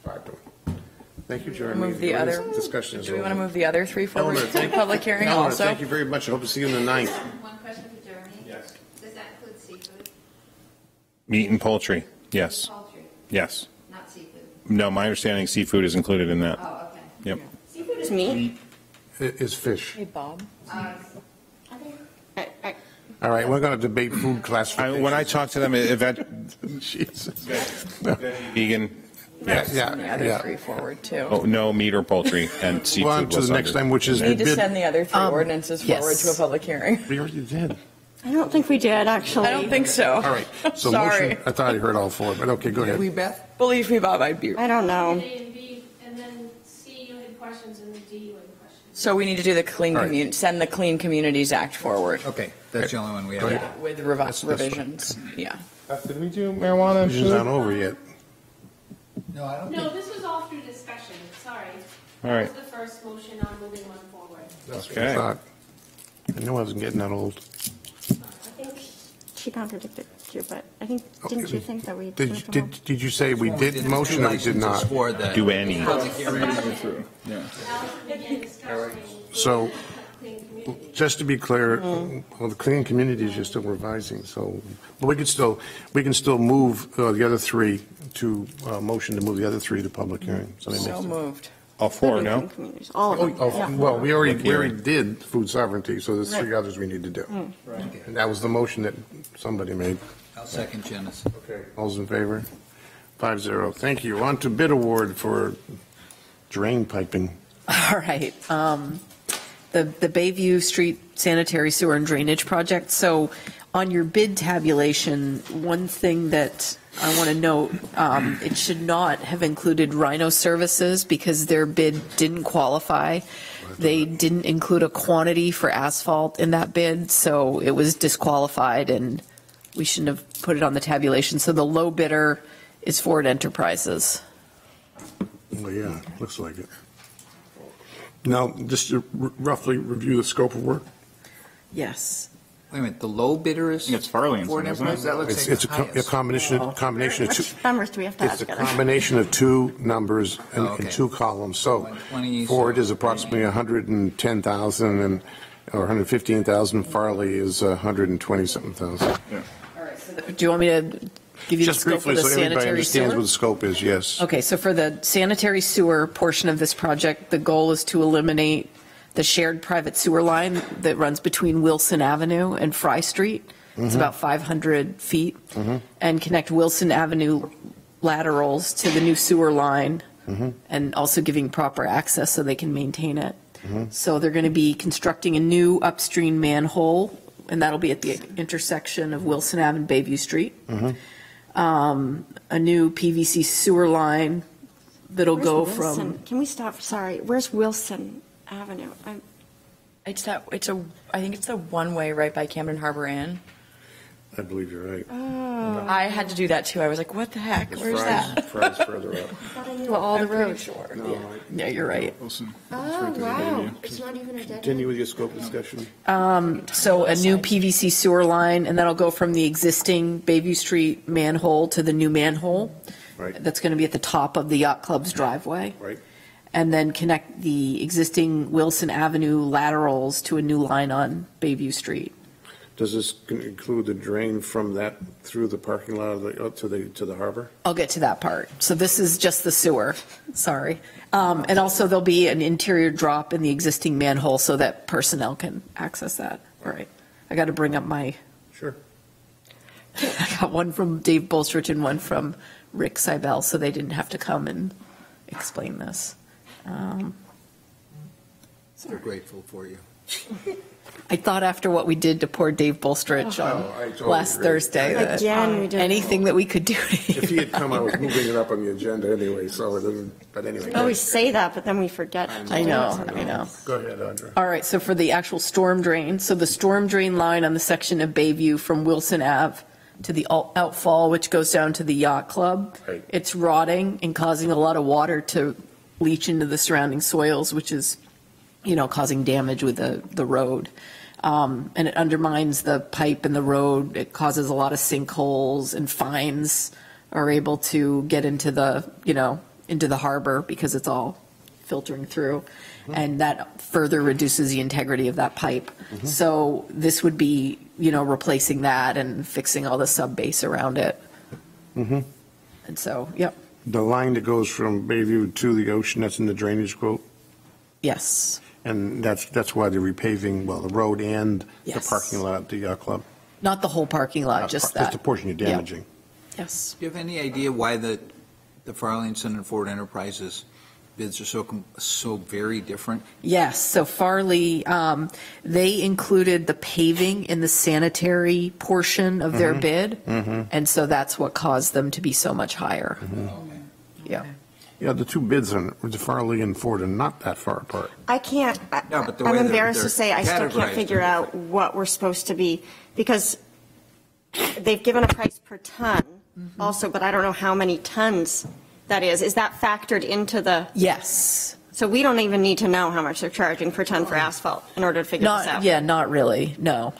Five to one. Thank you, Jeremy. Move the other, Discussion is do we want to over. move the other three forward Eleanor, to the thank- public hearing Eleanor, also? thank you very much. I hope to see you on the ninth. One question for Jeremy. Yes. Does that include seafood? Meat and poultry, yes. Poultry, Yes. Not seafood. No, my understanding seafood is included in that. Oh, okay. Yep. Seafood is meat. It is fish. Hey, Bob. I- I- All right, we're going to debate food I- classification. When I talk to them, if that, [LAUGHS] Jesus. vegan, Yeah, yes. yeah, And the other yeah. three forward, too. Oh, no meat or poultry and seafood. Well, on to was the next under- time, which is We need to bid- send the other three Um, ordinances yes. forward to a public hearing. We already did. I don't think we did, actually. I don't think so. All right. [LAUGHS] So Sorry. motion, I thought I heard all four, but okay, go Did we, ahead. Beth? Believe me, Bob, I'd be. I don't know. A and B, and then C, you had questions, and then D, you had questions. So we need to do the clean All right. commun, send the Clean Communities Act forward Okay, that's the only one we have. ahead. with revi- That's- that's- revisions. Yeah. Did we do marijuana? It's not over yet. No, I don't No, this was all through discussion, sorry. All right. That was the first motion on moving one forward. That's what I Okay. thought. I knew I wasn't getting that old. I think she contradicted you, but I think, didn't you think that we? Did, moved them all? did, did you say we We did didn't motion do or we did not? For the. Do any. Public hearings. Now, again, discussing So, clean communities. just to be clear, well, the clean communities you're still revising, so, but we could still, we can still move uh, the other three to, uh, motion to move the other three to public hearing. So that So makes sense. moved. All four, Clean no? communities, All of Oh, them, oh, yeah. Well, we already, we already did food sovereignty, so there's three others we need to do. Right. And that was the motion that somebody made. I'll second Janice. Okay. All's in favor? Five zero. Thank you. On to bid award for drain piping. [LAUGHS] All right. um, The, the Bayview Street Sanitary Sewer and Drainage Project. So on your bid tabulation, one thing that I want to note, um, it should not have included Rhino Services because their bid didn't qualify. They didn't include a quantity for asphalt in that bid, so it was disqualified and we shouldn't have put it on the tabulation. So the low bidder is Ford Enterprises. Well, yeah, looks like it. Now, just to r- roughly review the scope of work. Yes. Wait a minute, the low bidder is? It's Farley and Ford Son, isn't it? That looks It's, like it's a the co- a highest. combination, uh-huh. combination of two. Which numbers do we have to add It's a together? combination of two numbers and Oh, okay. and two columns. So 120, Ford so- is approximately 110,000 and, or 115,000. Farley is 120-something thousand. Do you want me to give you the Just scope of briefly, the so everybody sanitary understands sewer? what the scope is, yes. Okay, so for the sanitary sewer portion of this project, the goal is to eliminate the shared private sewer line that runs between Wilson Avenue and Fry Street. It's Mhm. about 500 feet. Mhm. And connect Wilson Avenue laterals to the new sewer line Mhm. and also giving proper access so they can maintain it. Mhm. So they're going to be constructing a new upstream manhole, and that'll be at the intersection of Wilson Ave and Bayview Street. Mhm. Um, A new PVC sewer line that'll Where's go Wilson? from, Can we stop, sorry, where's Wilson Avenue? I'm- It's that, it's a, I think it's the one-way right by Camden Harbour Inn. I believe you're right. Oh. I had to do that too. I was like, what the heck? Where's that? Fry's further up. [LAUGHS] thought I knew all the I'm pretty roads. sure. yeah, you're right. Oh, wow, it's not even a dead. Continue with your scope discussion. Um, So a new PVC sewer line, and that'll go from the existing Bayview Street manhole to the new manhole. Right. That's going to be at the top of the yacht club's driveway. Right. And then connect the existing Wilson Avenue laterals to a new line on Bayview Street. Does this include the drain from that through the parking lot of the, to the, to the harbor? I'll get to that part. So this is just the sewer, [LAUGHS] sorry. Um, And also there'll be an interior drop in the existing manhole so that personnel can access that. All right. I got to bring up my, Sure. [LAUGHS] I got one from Dave Bolstrich and one from Rick Seibel, so they didn't have to come and explain this. Um, We're grateful for you. [LAUGHS] I thought after what we did to poor Dave Bolstrich Oh, I on totally last agree. Thursday, that Again, we did. anything that we could do. If he had come, I was [LAUGHS] moving it up on the agenda anyway, so it doesn't, but anyway. We always say that, but then we forget. to I do know, it. I know. Go ahead, Audra. All right, so for the actual storm drain, so the storm drain line on the section of Bayview from Wilson Ave to the out- outfall, which goes down to the yacht club, Right. it's rotting and causing a lot of water to leach into the surrounding soils, which is, you know, causing damage with the, the road. Um, And it undermines the pipe and the road. It causes a lot of sinkholes and fines are able to get into the, you know, into the harbor because it's all filtering through. And that further reduces the integrity of that pipe. So this would be, you know, replacing that and fixing all the sub base around it. Mhm. And so, yep, The line that goes from Bayview to the ocean, that's in the drainage quote? yes. And that's, that's why they're repaving, well, the road and the Yes. parking lot at the yacht club? Not the whole parking lot, just that. Just the portion you're Yeah. damaging. Yes. Do you have any idea why the, the Farlington and Ford Enterprises bids are so, com- so very different? Yes, so Farley, um, they included the paving in the sanitary portion of their Mhm. bid, Mhm. and so that's what caused them to be so much higher. Mm-hmm. Yeah. Yeah, the two bids on the Farley and Ford are not that far apart. I can't, I- No, but the I'm way they're- embarrassed they're to say, I still can't figure are out what we're supposed to be, because they've given a price per ton Mm-hmm. also, but I don't know how many tons that is. Is that factored into the? Yes. So we don't even need to know how much they're charging per ton for asphalt in order to figure this Not, out? yeah, not really, no.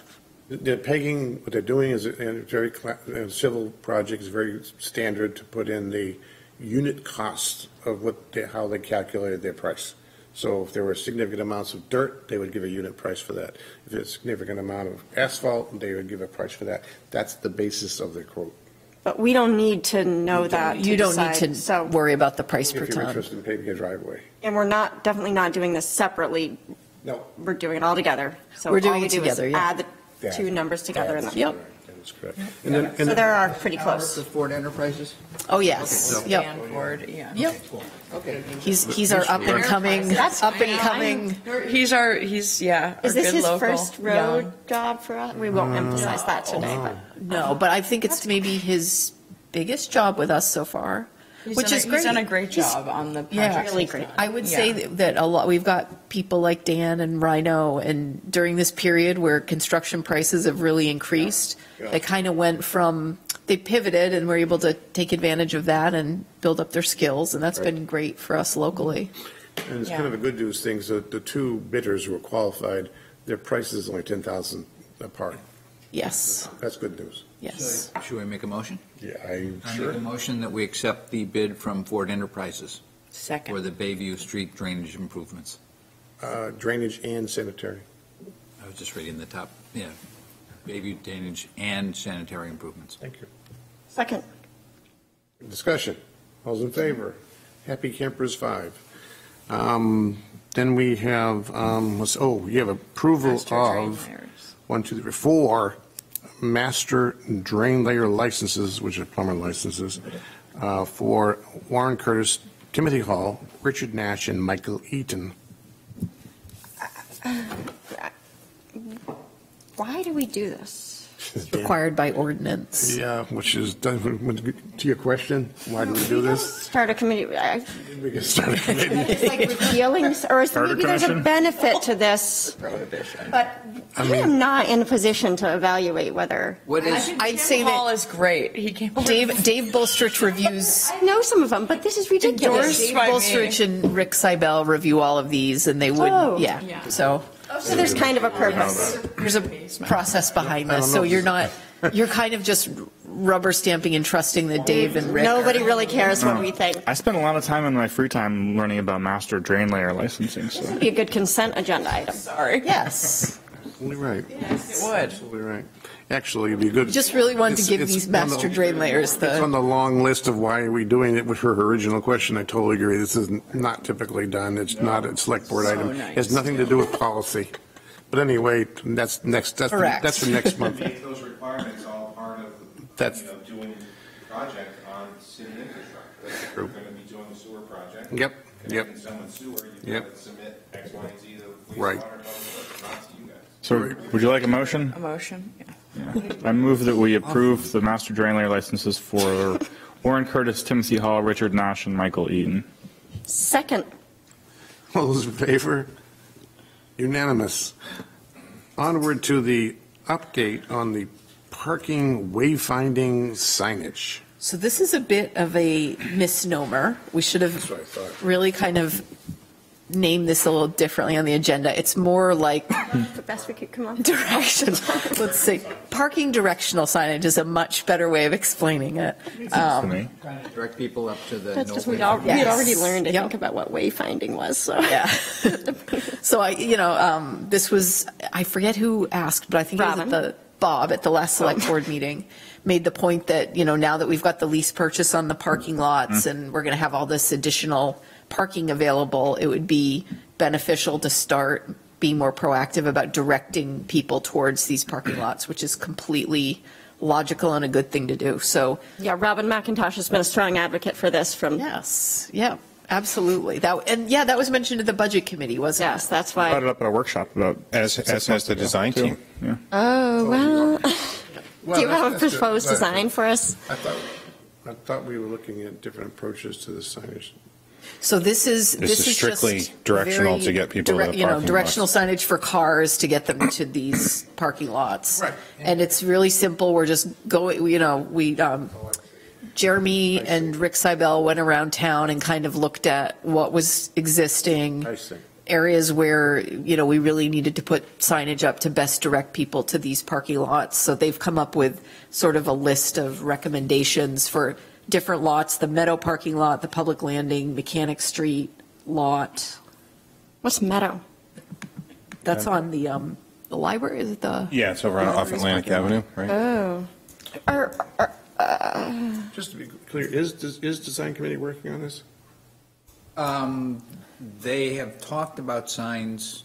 The pegging, what they're doing is, a a very, cla- a civil project is very standard to put in the unit cost of what, they- how they calculated their price. So if there were significant amounts of dirt, they would give a unit price for that. If there's a significant amount of asphalt, they would give a price for that. That's the basis of their quote. But we don't need to know that to You don't need to so- worry about the price per If you're ton. interested in paving a driveway. And we're not, definitely not doing this separately. No. We're doing it all together. So We're doing all we it do is together, yeah. Add the two numbers together. and then- Yep. That's correct. And then- and So then- they are pretty close. The Ford Enterprises? Oh, yes, Okay, so- yep. And Ford, yeah. Yep. Okay. He's, he's our up and coming, That's up and coming. He's our, he's, yeah, our Is this good his local, first road young. job for us? We won't uh, emphasize that oh, today, but. No, but I think it's maybe his biggest job with us so far, He's which done a- is great. He's done a great He's- job on the Yeah. project. Really great. I would say that- that a lot, we've got people like Dan and Rhino, and during this period where construction prices have really increased, Yeah. they kind of went from, they pivoted and were able to take advantage of that and build up their skills, and that's Right. been great for us locally. And it's Yeah. kind of a good news thing, so the two bidders were qualified, their price is only 10,000 apart. Yes, That's good news. yes. Should we make a motion? Yeah, I, I sure. make a motion that we accept the bid from Ford Enterprises Second. for the Bayview Street drainage improvements. Uh, Drainage and sanitary. I was just reading the top, yeah. Bayview drainage and sanitary improvements. Thank you. Second. Discussion. All's in favor? Happy Campers, five. Um, Then we have, um, let's, oh, you have approval Master drain of, layers. one, two, three, four master drain layer licenses, which are plumber licenses, uh, for Warren Curtis, Timothy Hall, Richard Nash, and Michael Eaton. [SIGHS] [LAUGHS] Why do we do this? It's required by ordinance. Yeah, which is, to your question, why do we do this? Start a committee, I- We can start a committee. it's like repealing, or is Charter maybe there's a Commission? benefit to this, Prohibition. but I am not in a position to evaluate whether, What is, I'd say Tim Hall that is great. He came over. Dave, Dave Bolstrich reviews I know some of them, but this is ridiculous. Dave by me. Bolstrich and Rick Seibel review all of these, and they would, Oh. yeah, Yeah. so So there's kind of a purpose. there's a process behind this, so you're not, you're kind of just rubber stamping and trusting that Dave and Rick. are- Nobody really cares what we think. I spend a lot of time in my free time learning about master drain layer licensing, so. Be a good consent agenda item. Sorry. Yes, Absolutely right. Yes, It would. Absolutely right. Actually, it'd be good. just really wanted to It's- give it's these on the- master drain layers It's on the, the long list of why are we doing it with her original question. I totally agree. This is not typically done. It's not a select board So item. It nice. has nothing to do with policy. But anyway, that's next, that's, for- Correct. that's for next [LAUGHS] month. Make those requirements all part of, That's- you know, doing the project on city infrastructure. True. We're going to be doing the sewer project. Yep, yep. Connecting someone's sewer, you've Yep. got to submit X, Y, and Z to Right. wastewater, public works, not to you guys. So would you like a motion? A motion? Yeah. I move that we approve the master drain layer licenses for Warren Curtis, Timothy Hall, Richard Nash, and Michael Eaton. Second, All those in favor? Unanimous. Onward to the update on the parking wayfinding signage. so this is a bit of a misnomer. We should have what I thought. really kind of named this a little differently on the agenda. It's more like [LAUGHS] the best we could come up with. direction. Let's see. Parking directional signage is a much better way of explaining it. Um, trying to direct people up to the. That's no because we'd way- al- we had Yes. already learned, I Yep. think, about what wayfinding was, so. Yeah. [LAUGHS] so I, you know, um, this was, I forget who asked, but I think it was at the Bob at the last select board meeting made the point that, you know, now that we've got the lease purchase on the parking lots and we're going to have all this additional parking available, it would be beneficial to start being more proactive about directing people towards these parking lots, which is completely logical and a good thing to do. So, Yeah, Robin McIntosh has been a strong advocate for this from. yes, yeah, absolutely. That, and yeah, that was mentioned at the budget committee, wasn't it? Yes, that's why Brought why. it up at a workshop about. As, as has the design too. team. Yeah. Oh, well, Well, [LAUGHS] do you have a that's good. proposed That's- design for us? I thought, I thought we were looking at different approaches to the signage. So this is, This this is is strictly just directional to get people to direct- the You know, directional lots. signage for cars to get them to these parking lots. Right. And it's really simple. We're just going, you know, we, um, Jeremy and Rick Seibel went around town and kind of looked at what was existing. I see. Areas where, you know, we really needed to put signage up to best direct people to these parking lots. So they've come up with sort of a list of recommendations for different lots, the Meadow parking lot, the Public Landing, Mechanic Street lot. What's Meadow? That's on the, um, the library, is it the? Yeah, it's over on off Atlantic Avenue, right? Oh. Or, or, uh, Just to be clear, is, is design committee working on this? Um, They have talked about signs,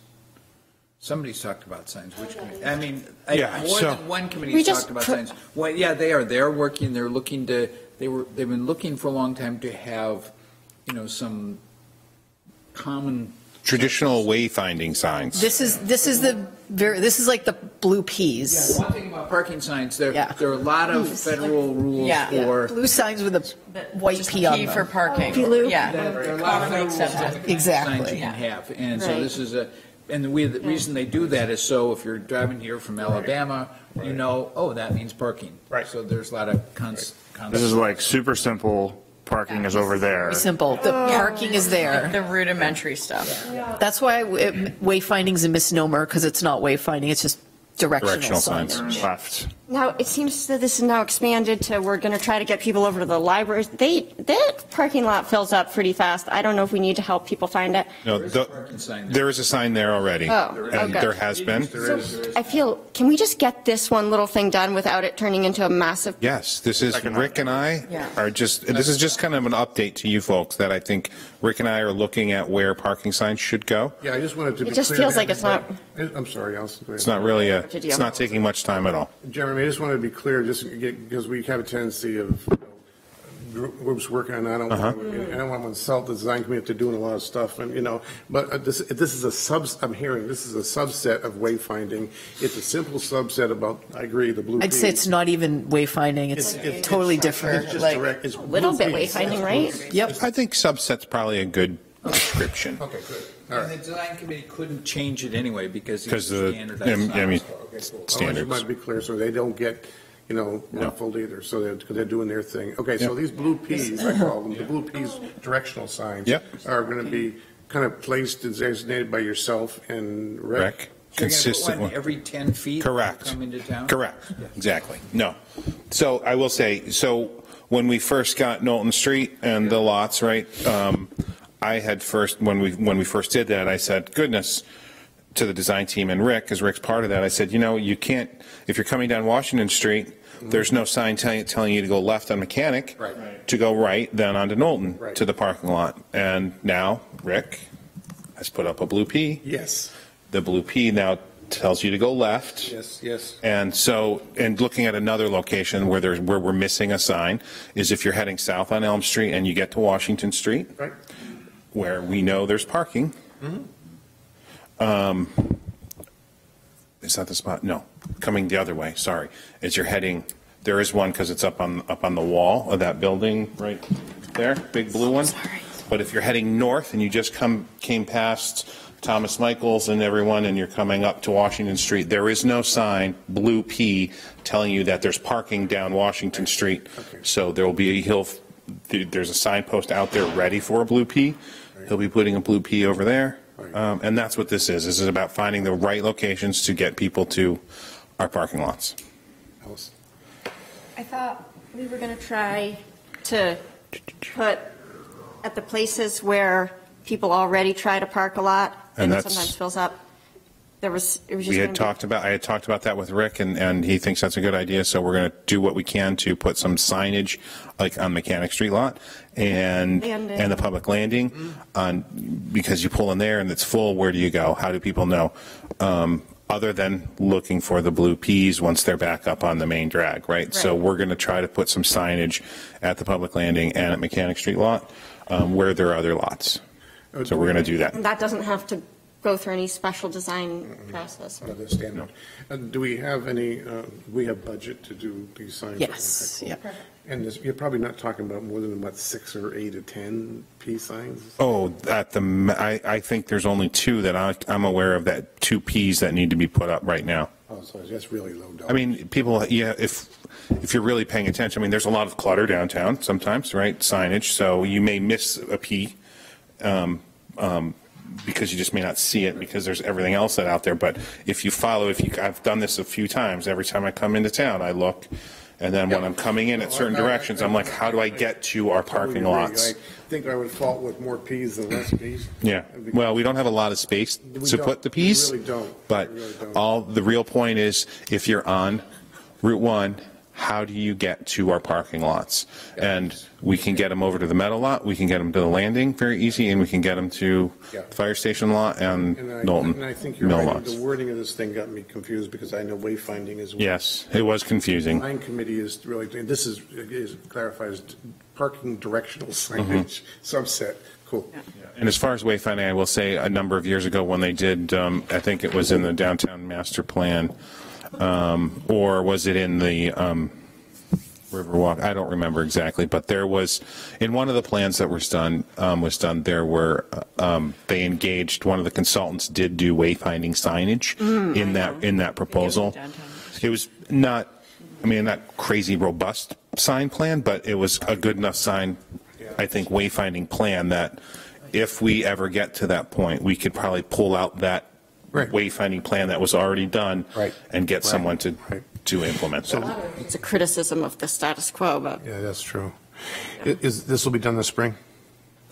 somebody's talked about signs, which committee? I mean, I- Yeah, more so- than one We committee's just talked about put- signs. Well, yeah, they are, they're working, they're looking to, they were, they've been looking for a long time to have, you know, some common Traditional wayfinding signs. This is, this is the very, this is like the blue Ps. One thing about parking signs, there, Yeah. there are a lot of federal rules Yeah, for. blue signs with a white P on Key them. for parking. Blue? Yeah. There there are a lot of federal rules on what kind of Exactly. signs you can have, and so Right. this is a, and the, way- the reason they do that is so if you're driving here from Alabama, you know, oh, that means parking. Right. So there's a lot of cons. Cons- This is like super simple. Parking is over there. Simple. The parking is there. The rudimentary stuff. That's why it- wayfinding's a misnomer, because it's not wayfinding, it's just directional Directional signs. signage. Left. Now, it seems that this is now expanded to, we're going to try to get people over to the libraries. They, that parking lot fills up pretty fast. I don't know if we need to help people find it. No, There's a the- parking sign there. there is a sign there already. Oh, And okay. there has been. I feel, can we just get this one little thing done without it turning into a massive? Yes, this is, Rick and I Yeah. are just, this is just kind of an update to you folks that I think Rick and I are looking at where parking signs should go. Yeah, I just wanted to be It clear. just feels like it's not- I'm sorry, Allison. go. It's not really a, it's not taking much time at all. Jeremy, I just wanted to be clear, just because we have a tendency of you know, groups working on, I don't Uh-huh. want, to- I don't want to insult the design committee to doing a lot of stuff, and, you know, but uh, this, this is a sub, I'm hearing, this is a subset of wayfinding. It's a simple subset about, I agree, the blue. I'd say peas. it's not even wayfinding, it's It's- it's- totally it's different. just Like, direct- it's A little blue bit peas. wayfinding, right? Yep. I think subset's probably a good description. Okay, good. All And the right. design committee couldn't change it anyway because Because it's the, standardized. I mean, signs. I want you standards. to be clear, so they don't get, you know, ruffled either, so they're, because they're doing their thing. Okay, so these blue Ps, I call them, the blue Ps directional signs. Yep. Are going to be kind of placed and designated by yourself and Rick. Rick, So you're gonna put consistent. one Every 10 feet? Correct. Come into town? Correct, exactly. No. So I will say, so when we first got Knowlton Street and the lots, right, um, I had first, when we, when we first did that, I said, goodness, to the design team and Rick, because Rick's part of that, I said, you know, you can't, if you're coming down Washington Street, there's no sign telling, telling you to go left on Mechanic. Right. To go right, then onto Knowlton, Right. to the parking lot. And now Rick has put up a blue P. Yes, The blue P now tells you to go left. yes, yes. And so, and looking at another location where there's, where we're missing a sign is if you're heading south on Elm Street and you get to Washington Street, Right. Where we know there's parking. Mm-hmm. Um, Is that the spot? No, coming the other way, sorry. As you're heading, there is one because it's up on, up on the wall of that building right there, big blue one. But if you're heading north and you just come, came past Thomas Michaels and everyone and you're coming up to Washington Street, there is no sign, blue P, telling you that there's parking down Washington Street. So there will be, a hill. there's a signpost out there ready for a blue P. He'll be putting a blue P over there. Um, And that's what this is. This is about finding the right locations to get people to our parking lots. Alice? I thought we were going to try to put at the places where people already try to park a lot And and it sometimes fills up. There was, it was just. We had talked about, I had talked about that with Rick, and, and he thinks that's a good idea, so we're going to do what we can to put some signage, like on Mechanic Street lot, and, Landing. and the public landing, on, because you pull in there and it's full, where do you go? How do people know? Um, Other than looking for the blue Ps once they're back up on the main drag, right? So we're going to try to put some signage at the public landing and at Mechanic Street lot, um, where there are other lots. So we're going to do that. That doesn't have to go through any special design process. Another standard. Uh, Do we have any, uh, we have budget to do these signs? Yes, Okay, cool. And this- you're probably not talking about more than about six or eight or 10 P signs? Oh, at the, I, I think there's only two that I, I'm aware of that, two Ps that need to be put up right now. Oh, so that's really low. I mean, people, yeah, if, if you're really paying attention, I mean, there's a lot of clutter downtown sometimes, right? Signage, so you may miss a P, um, um, because you just may not see it because there's everything else that out there. But if you follow, if you, I've done this a few times, every time I come into town, I look, and then when I'm coming in at certain directions, I'm like, how do I get to our parking Totally agree. lots? I think I would fault with more Ps than less Ps. Yeah, well, we don't have a lot of space We to don't. put the We piece. really don't. But We really don't. all, the real point is, if you're on Route 1, how do you get to our parking lots? And we can get them over to the metal lot, we can get them to the landing very easy, and we can get them to Yeah. the fire station lot and And I- Knowlton And I think you're mill right, lots. the wording of this thing got me confused because I know wayfinding is. Yes, it was confusing. Line committee is really, this is, is clarifies parking directional Mm-hmm. signage subset. Cool. And as far as wayfinding, I will say, a number of years ago, when they did, um, I think it was in the downtown master plan, um, or was it in the um, Riverwalk? I don't remember exactly, but there was, in one of the plans that was done, um, was done, there were, uh, um, they engaged, one of the consultants did do wayfinding signage in that, in that proposal. It was not, I mean, not crazy robust sign plan, but it was a good enough sign, I think, wayfinding plan that if we ever get to that point, we could probably pull out that wayfinding plan that was already done Right. and get Right. someone to, to implement it. It's a criticism of the status quo, but. Yeah, that's true. I- Is, this will be done this spring?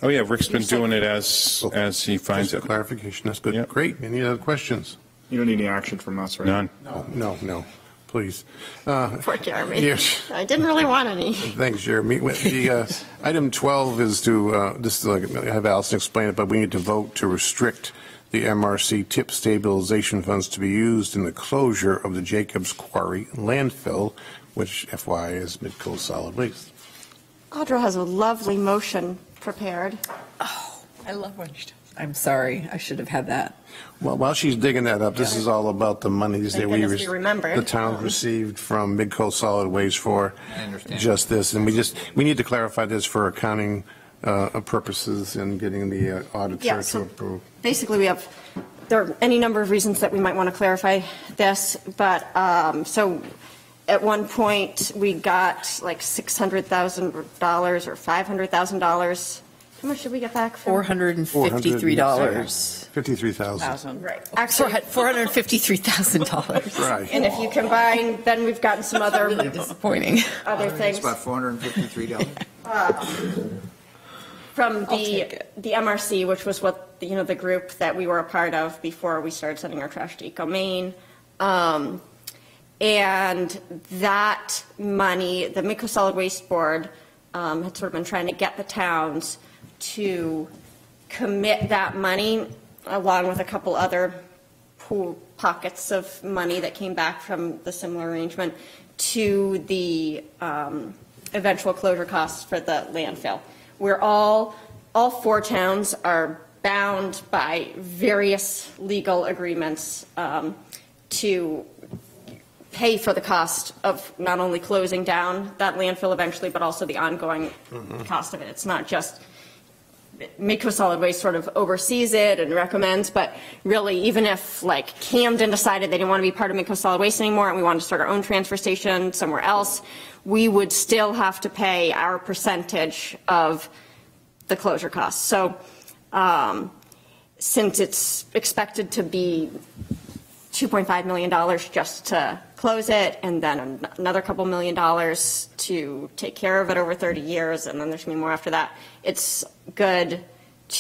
Oh, yeah, Rick's been doing it as, as he finds Just it. clarification, that's good. Great. Any other questions? You don't need any action from us, right? None. No, no, no. please. Uh, Poor Jeremy. Yes. I didn't really want any. Thanks, Jeremy. The, uh, [LAUGHS] item 12 is to, uh, this is like, have Allison explain it, but we need to vote to restrict the MRC tip stabilization funds to be used in the closure of the Jacobs Quarry landfill, which FY is Midco Solid Waste. Audra has a lovely motion prepared. Oh, I love when she does. I'm sorry, I should have had that. Well, while she's digging that up, this is all about the monies that we, goodness we rec- remembered. the town received from Midco Solid Waste for I understand. just this. And we just, we need to clarify this for accounting uh, purposes in getting the uh, auditor Yeah, to approve. Basically, we have, there are any number of reasons that we might want to clarify this, but, um, so at one point, we got like $600,000 or $500,000. How much did we get back from? $453. 53,000. Right. Actually, $453,000. Right. and if you combine, then we've gotten some other, Disappointing. other It's things. about $453. [LAUGHS] From the, the MRC, which was what, you know, the group that we were a part of before we started sending our trash to ecomaine. Um, And that money, the Midco Solid Waste Board um, had sort of been trying to get the towns to commit that money, along with a couple other pool pockets of money that came back from the similar arrangement, to the um, eventual closure costs for the landfill. We're all, all four towns are bound by various legal agreements um, to pay for the cost of not only closing down that landfill eventually, but also the ongoing cost of it. It's not just, Midco Solid Waste sort of oversees it and recommends, but really, even if like Camden decided they didn't want to be part of Midco Solid Waste anymore and we wanted to start our own transfer station somewhere else, we would still have to pay our percentage of the closure costs. So um, since it's expected to be $2.5 million just to close it, and then another couple million dollars to take care of it over 30 years, and then there's going to be more after that. It's good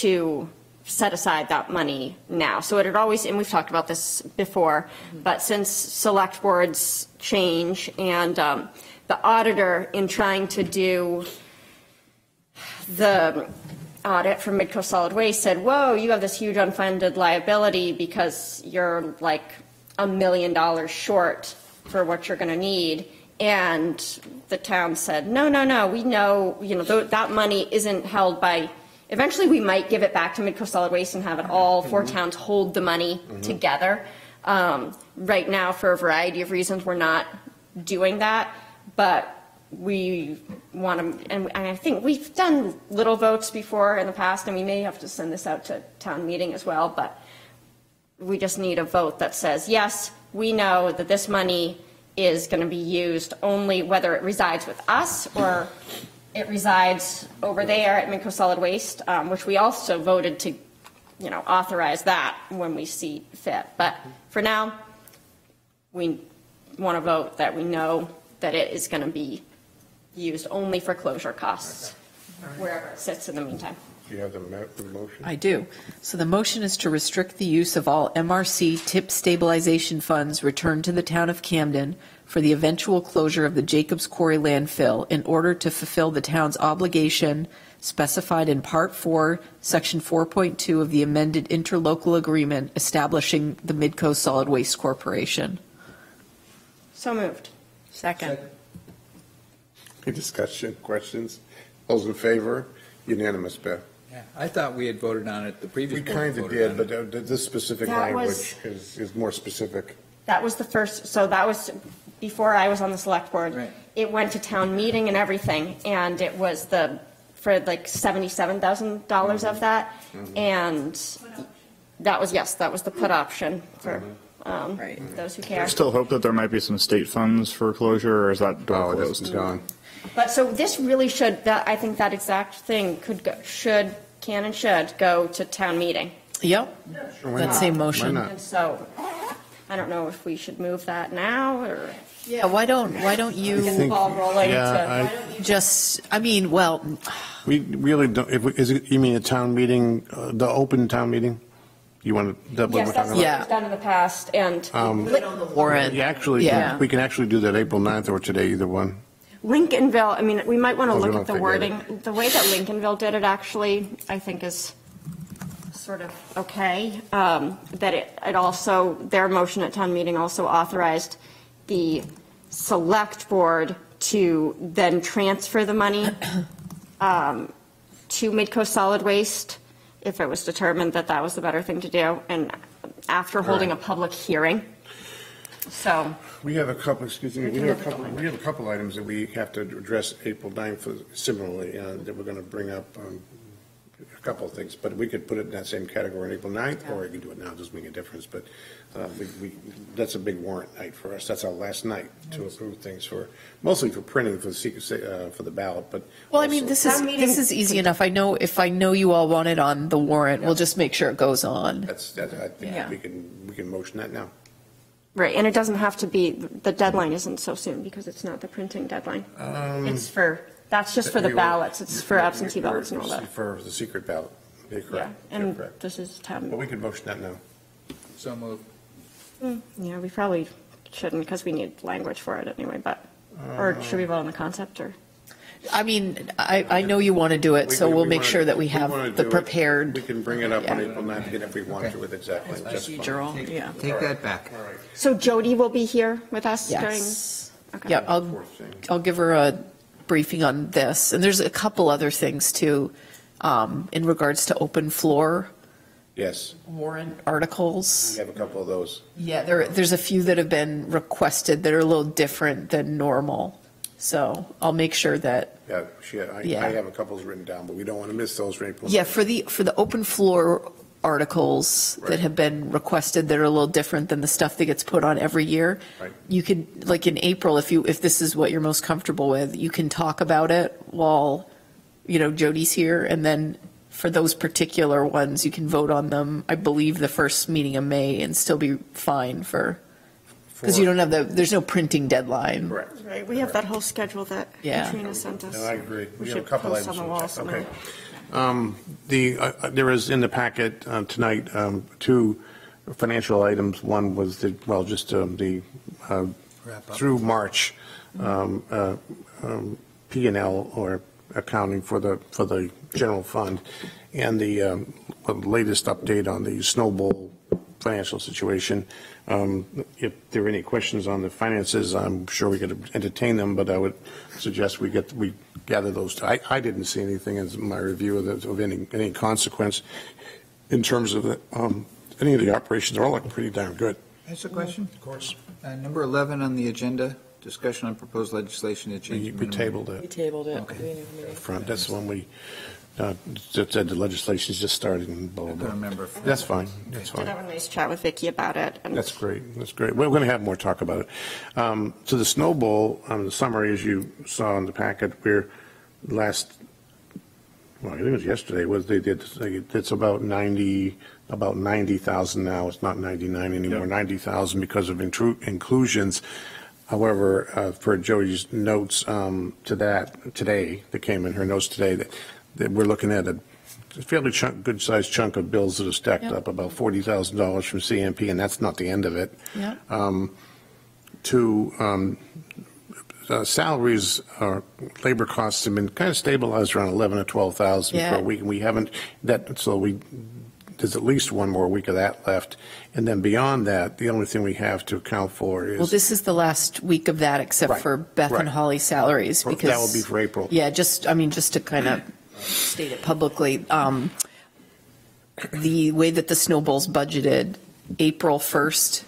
to set aside that money now. So it had always, and we've talked about this before, but since select boards change and um, the auditor in trying to do the audit for Midco Solid Waste said, whoa, you have this huge unfunded liability because you're like a million dollars short for what you're going to need. And the town said, no, no, no, we know, you know, tho- that money isn't held by, eventually we might give it back to Midco Solid Waste and have it all, four towns hold the money together. Um, Right now, for a variety of reasons, we're not doing that, but we want to, and and I think we've done little votes before in the past, and we may have to send this out to town meeting as well, but we just need a vote that says, yes, we know that this money is going to be used only whether it resides with us or it resides over there at Midco Solid Waste, um, which we also voted to, you know, authorize that when we see fit. But for now, we want to vote that we know that it is going to be used only for closure costs, wherever it sits in the meantime. Do you have the mo- the motion? I do. So the motion is to restrict the use of all MRC tip stabilization funds returned to the town of Camden for the eventual closure of the Jacobs Quarry landfill in order to fulfill the town's obligation specified in Part 4, Section 4.2 of the amended interlocal agreement establishing the Midco Solid Waste Corporation. So moved. Second. Any discussion, questions? Those in favor? Unanimous, Beth. Yeah, I thought we had voted on it, the previous We board kind of voted did, on but it. uh, this specific That language was- is, is more specific. That was the first, so that was before I was on the select board. Right. It went to town meeting and everything, and it was the, for like $77,000 of that. And that was, yes, that was the put option for um, those who care. I still hope that there might be some state funds for closure, or is that door Oh, that's closed? gone. But so this really should, that, I think that exact thing could go, should, can and should go to town meeting. Yep. Sure, why That not? same Why motion. not? And so, I don't know if we should move that now, or Yeah, why don't, why don't get you the ball rolling Yeah, to. just, I mean, well, We really don't, if, we- is it, you mean a town meeting, uh, the open town meeting? You want to, that what Yes, we're that's talking what about? was done in the past, and Um, warrant. Yeah, actually, Yeah. we can actually do that April 9th or today, either one. Lincolnville, I mean, we might want to Oh, look at the wording. The way that Lincolnville did it, actually, I think is sort of okay. Um, That it, it also, their motion at town meeting also authorized the select board to then transfer the money [COUGHS] um, to Midco Solid Waste if it was determined that that was the better thing to do, and after holding a public hearing. So, We have a couple, excuse me, we have a couple, we have a couple items that we have to address April 9th similarly, uh, that we're going to bring up, um, a couple of things, but we could put it in that same category on April 9th, or we can do it now, it doesn't make a difference, but uh, we, we, that's a big warrant night for us, that's our last night to approve things for, mostly for printing for the secret, uh, for the ballot, but. Well, I mean, also- this is, Town meeting- this is easy enough. I know, if I know you all want it on the warrant, we'll just make sure it goes on. That's, that, I think Yeah. we can, we can motion that now. Right, and it doesn't have to be, the deadline isn't so soon because it's not the printing deadline. Um, It's for, that's just for the we will- ballots, it's for absentee ballots and all that. For the secret ballot, you're Yeah, correct, you're and correct. this is town. But we can motion that now. So moved. Hmm, Yeah, we probably shouldn't because we need language for it anyway, but, or should we vote on the concept or? I mean, I, I know you want to do it, We- so we- we'll we make wanna- sure that we wanna have the do it. prepared. We can bring it up on Yeah. April 9th if we want to with exactly, just fine. Procedural, yeah. Take that back. So Jody will be here with us during? Yes. Okay. Yeah, I'll, I'll give her a briefing on this. And there's a couple other things too, um, in regards to open floor Yes, warrant articles. we have a couple of those. Yeah, there, there's a few that have been requested that are a little different than normal. So I'll make sure that, Yeah, she, I, Yeah. I have a couple written down, but we don't want to miss those for yeah, 9th. for the, for the open floor articles that have been requested that are a little different than the stuff that gets put on every year. Right. You could, like in April, if you, if this is what you're most comfortable with, you can talk about it while, you know, Jody's here. And then for those particular ones, you can vote on them, I believe, the first meeting of May and still be fine for, because you don't have the, there's no printing deadline. Correct. Right, we have that whole schedule that Yeah. Katrina sent us. No, I agree. We We have a should couple post items. on the to wall check. somewhere. Okay. Um, The, uh, uh, there is in the packet uh, tonight, um, two financial items. One was the, well, just um, the, uh, Wrap up. through March, um, uh, um, P and L or accounting for the, for the general fund, and the um, latest update on the Snow Bowl financial situation. Um, If there are any questions on the finances, I'm sure we could entertain them, but I would suggest we get, we gather those. I, I didn't see anything in my review of, the- of any, any consequence in terms of the, um, any of the operations. They're all looking pretty darn good. That's a question? Of course. Uh, Number 11 on the agenda, discussion on proposed legislation to change. We we minimum- tabled We it tabled it. Okay. front. That's the one we, uh, that said the legislation's just starting and blah, blah, I blah. don't remember. That's fine, that's Did have a nice chat with Vicky about it. and- That's great, that's great. We're going to have more talk about it. Um, So the Snow Bowl, um, the summary, as you saw in the packet, we're last, well, I think it was yesterday, was they did, it's about 90, about 90,000 now. It's not 99 anymore, 90,000 because of intru- inclusions. However, uh, for Joey's notes um, to that, today, that came in her notes today, that, that we're looking at a fairly chunk, good-sized chunk of bills that are stacked Yep. up, about $40,000 from CMP, and that's not the end of it. Yeah. Um, To um, uh, salaries, uh, labor costs have been kind of stabilized around 11 or 12,000 for Yeah. a week, and we haven't, that, so we, there's at least one more week of that left. And then beyond that, the only thing we have to account for is. Well, this is the last week of that, except Right, for Beth and right. Holly salaries, For- that will be for April. Yeah, just, I mean, just to kind of state it publicly, um, the way that the Snow Bowl's budgeted, April 1st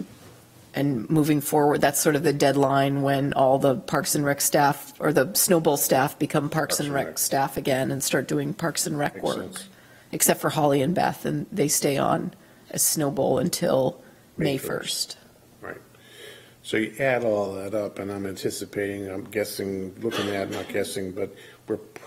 and moving forward, that's sort of the deadline when all the Parks and Rec staff, or the Snow Bowl staff become Parks and Rec staff again and start doing Parks and Rec Makes work. sense. Except for Holly and Beth, and they stay on as Snow Bowl until May May 1st. 1st. Right. So you add all that up, and I'm anticipating, I'm guessing, looking at, not guessing, but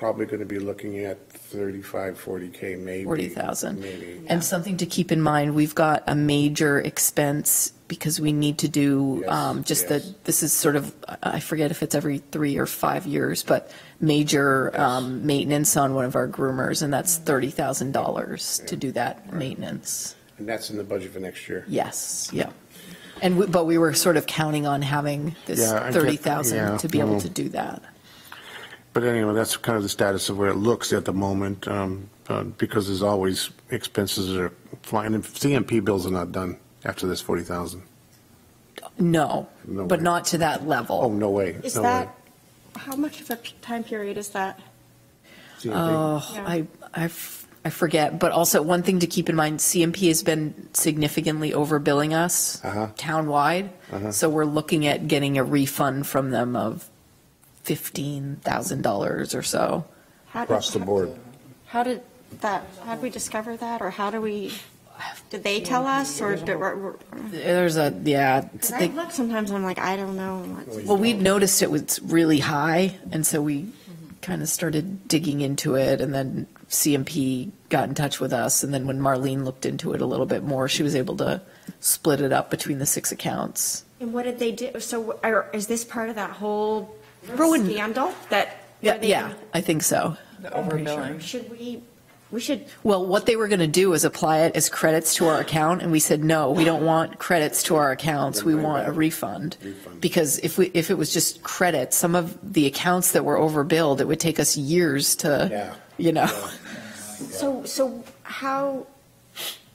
probably going to be looking at 35, 40K maybe. 40,000. Maybe. And something to keep in mind, we've got a major expense because we need to do, Yes, um, just yes. the, this is sort of, I forget if it's every three or five years, but major um, maintenance on one of our groomers, and that's $30,000 to do that maintenance. And that's in the budget for next year. Yes, yeah. And, we- but we were sort of counting on having this Yeah, I get- 30,000 yeah, to be able mm. to do that. But anyway, that's kind of the status of where it looks at the moment, um, uh, because there's always expenses that are flying, and CMP bills are not done after this 40,000. No, No but way. not to that level. Oh, no way. Is no way. that, how much of a p- time period is that? CMP. Oh, Yeah. I, I f- I forget, but also one thing to keep in mind, CMP has been significantly overbilling us Uh-huh. townwide. Uh-huh. So we're looking at getting a refund from them of $15,000 or so. How did- Across the board. How did that, how did we discover that, or how do we, did they tell us, or did, or- There's a, yeah. Because I they- look sometimes, I'm like, I don't know. what's- Well, we'd noticed it was really high, and so we kind of started digging into it, and then CMP got in touch with us, and then when Marlene looked into it a little bit more, she was able to split it up between the six accounts. And what did they do? So are- is this part of that whole Rowan- scandal that? Yeah, they- yeah, I think so. The overbilling. Should we, we should, Well, what they were going to do is apply it as credits to our account, and we said, no, we don't want credits to our accounts, we want a refund. Because if we, if it was just credits, some of the accounts that were overbilled, it would take us years Yeah. to, you know. [LAUGHS] so, so how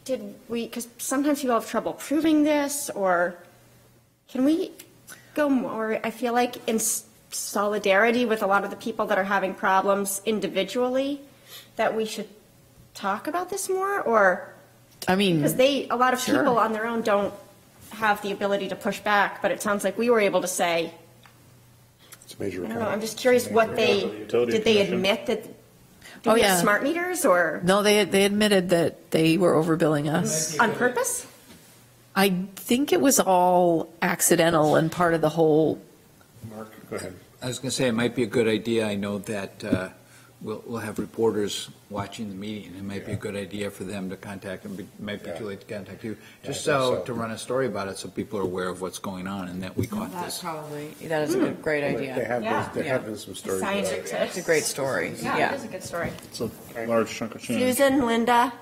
did we, because sometimes people have trouble proving this, or can we go more, I feel like in s- solidarity with a lot of the people that are having problems individually, that we should talk about this more, or? I mean, Because they, a lot of Sure. people on their own don't have the ability to push back, but it sounds like we were able to say, It's a major I don't know, I'm just curious what they, Utility did they Commission. admit that, do Oh, yeah. smart meters or No, they, they admitted that they were overbilling us. on purpose? I think it was all accidental and part of the whole, Mark, go ahead. I was going to say, it might be a good idea. I know that uh, we'll, we'll have reporters watching the meeting. It might be a good idea for them to contact them, it might be too late to contact you, just Yeah, I think so, so. to run a story about it, so people are aware of what's going on and that we caught That this. probably, that is a good, great idea. There have Yeah. been, there have been some stories. about it. It's a great story, Yeah, it yeah. is a good story. It's a large chunk of change. Susan, Linda,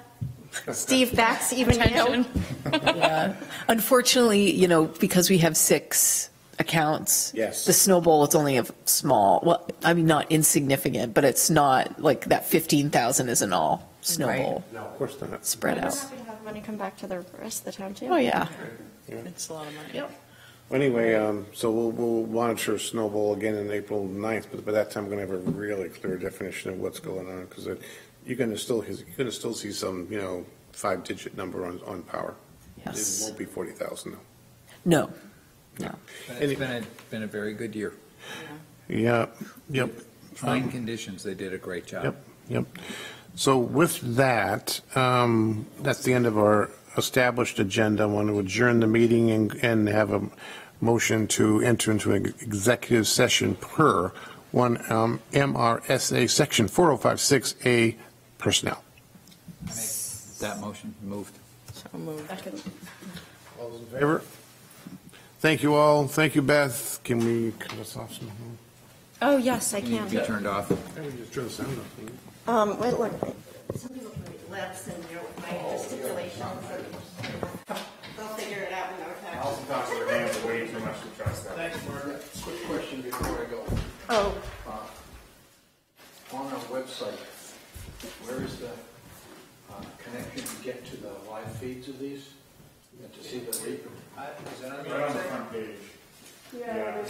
Steve Bex, even [LAUGHS] you. Attention. Yeah. Unfortunately, you know, because we have six accounts. Yes. The Snow Bowl, it's only a small, well, I mean, not insignificant, but it's not, like, that 15,000 isn't all Snow Bowl No, of course not. spread out. happy to have money come back to the rest of the town too. Oh, yeah. It's a lot of money. Anyway, um, so we'll, we'll monitor Snow Bowl again on April 9th, but by that time, we're going to have a really clear definition of what's going on, because you're going to still, you're going to still see some, you know, five-digit number on, on power. Yes. It won't be 40,000, though. No, no. It's been a, been a very good year. Yeah, yep. Fine conditions, they did a great job. Yep, yep. So with that, um, that's the end of our established agenda. I want to adjourn the meeting and, and have a motion to enter into an executive session per one um, MRSA Section 4056A personnel. That motion moved. So moved. All those in favor? Thank you all. Thank you, Beth. Can we cut us off somehow? Oh, yes, I You need can. to be turned off. Yeah, we can just turn the sound off. Um, wait, look, some people put lips and their my stipulations. They'll figure it out in no time. Oftentimes their hands are way too much to trust that. Thanks, Margaret. Quick question before I go. Oh, Uh, On our website, where is the uh, connection to get to the live feeds of these? And to see the rate? Is that on the Right on the website? front page. Yeah.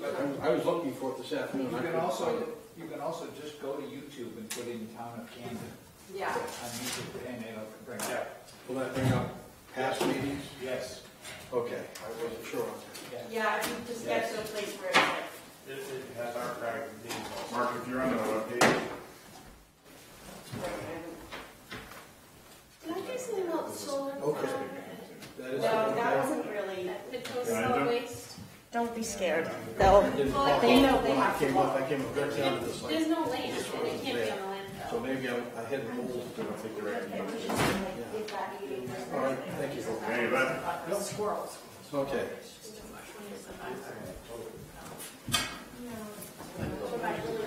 But I- I was looking for it this afternoon. You I can couldn't also, it. you can also just go to YouTube and put in Town of Camden. Yeah. On YouTube, and it'll bring up. Will that bring up past meetings? Yes. Okay, I wasn't sure on yeah, if you just get to a place where it's like, It, it has archived details. Mark, if you're on the webpage, Did I do something about solar? Okay. That is. no, that wasn't really, It was Yeah, don't- waste? don't be scared. They'll, they know they have to came up, I came up right down to this. like, There's no land, this so one it was can't be there. on the So landfill. maybe I, I had it moved, I don't think they're ready. All right, thank you. hey, but Squirrels. Okay. I mean,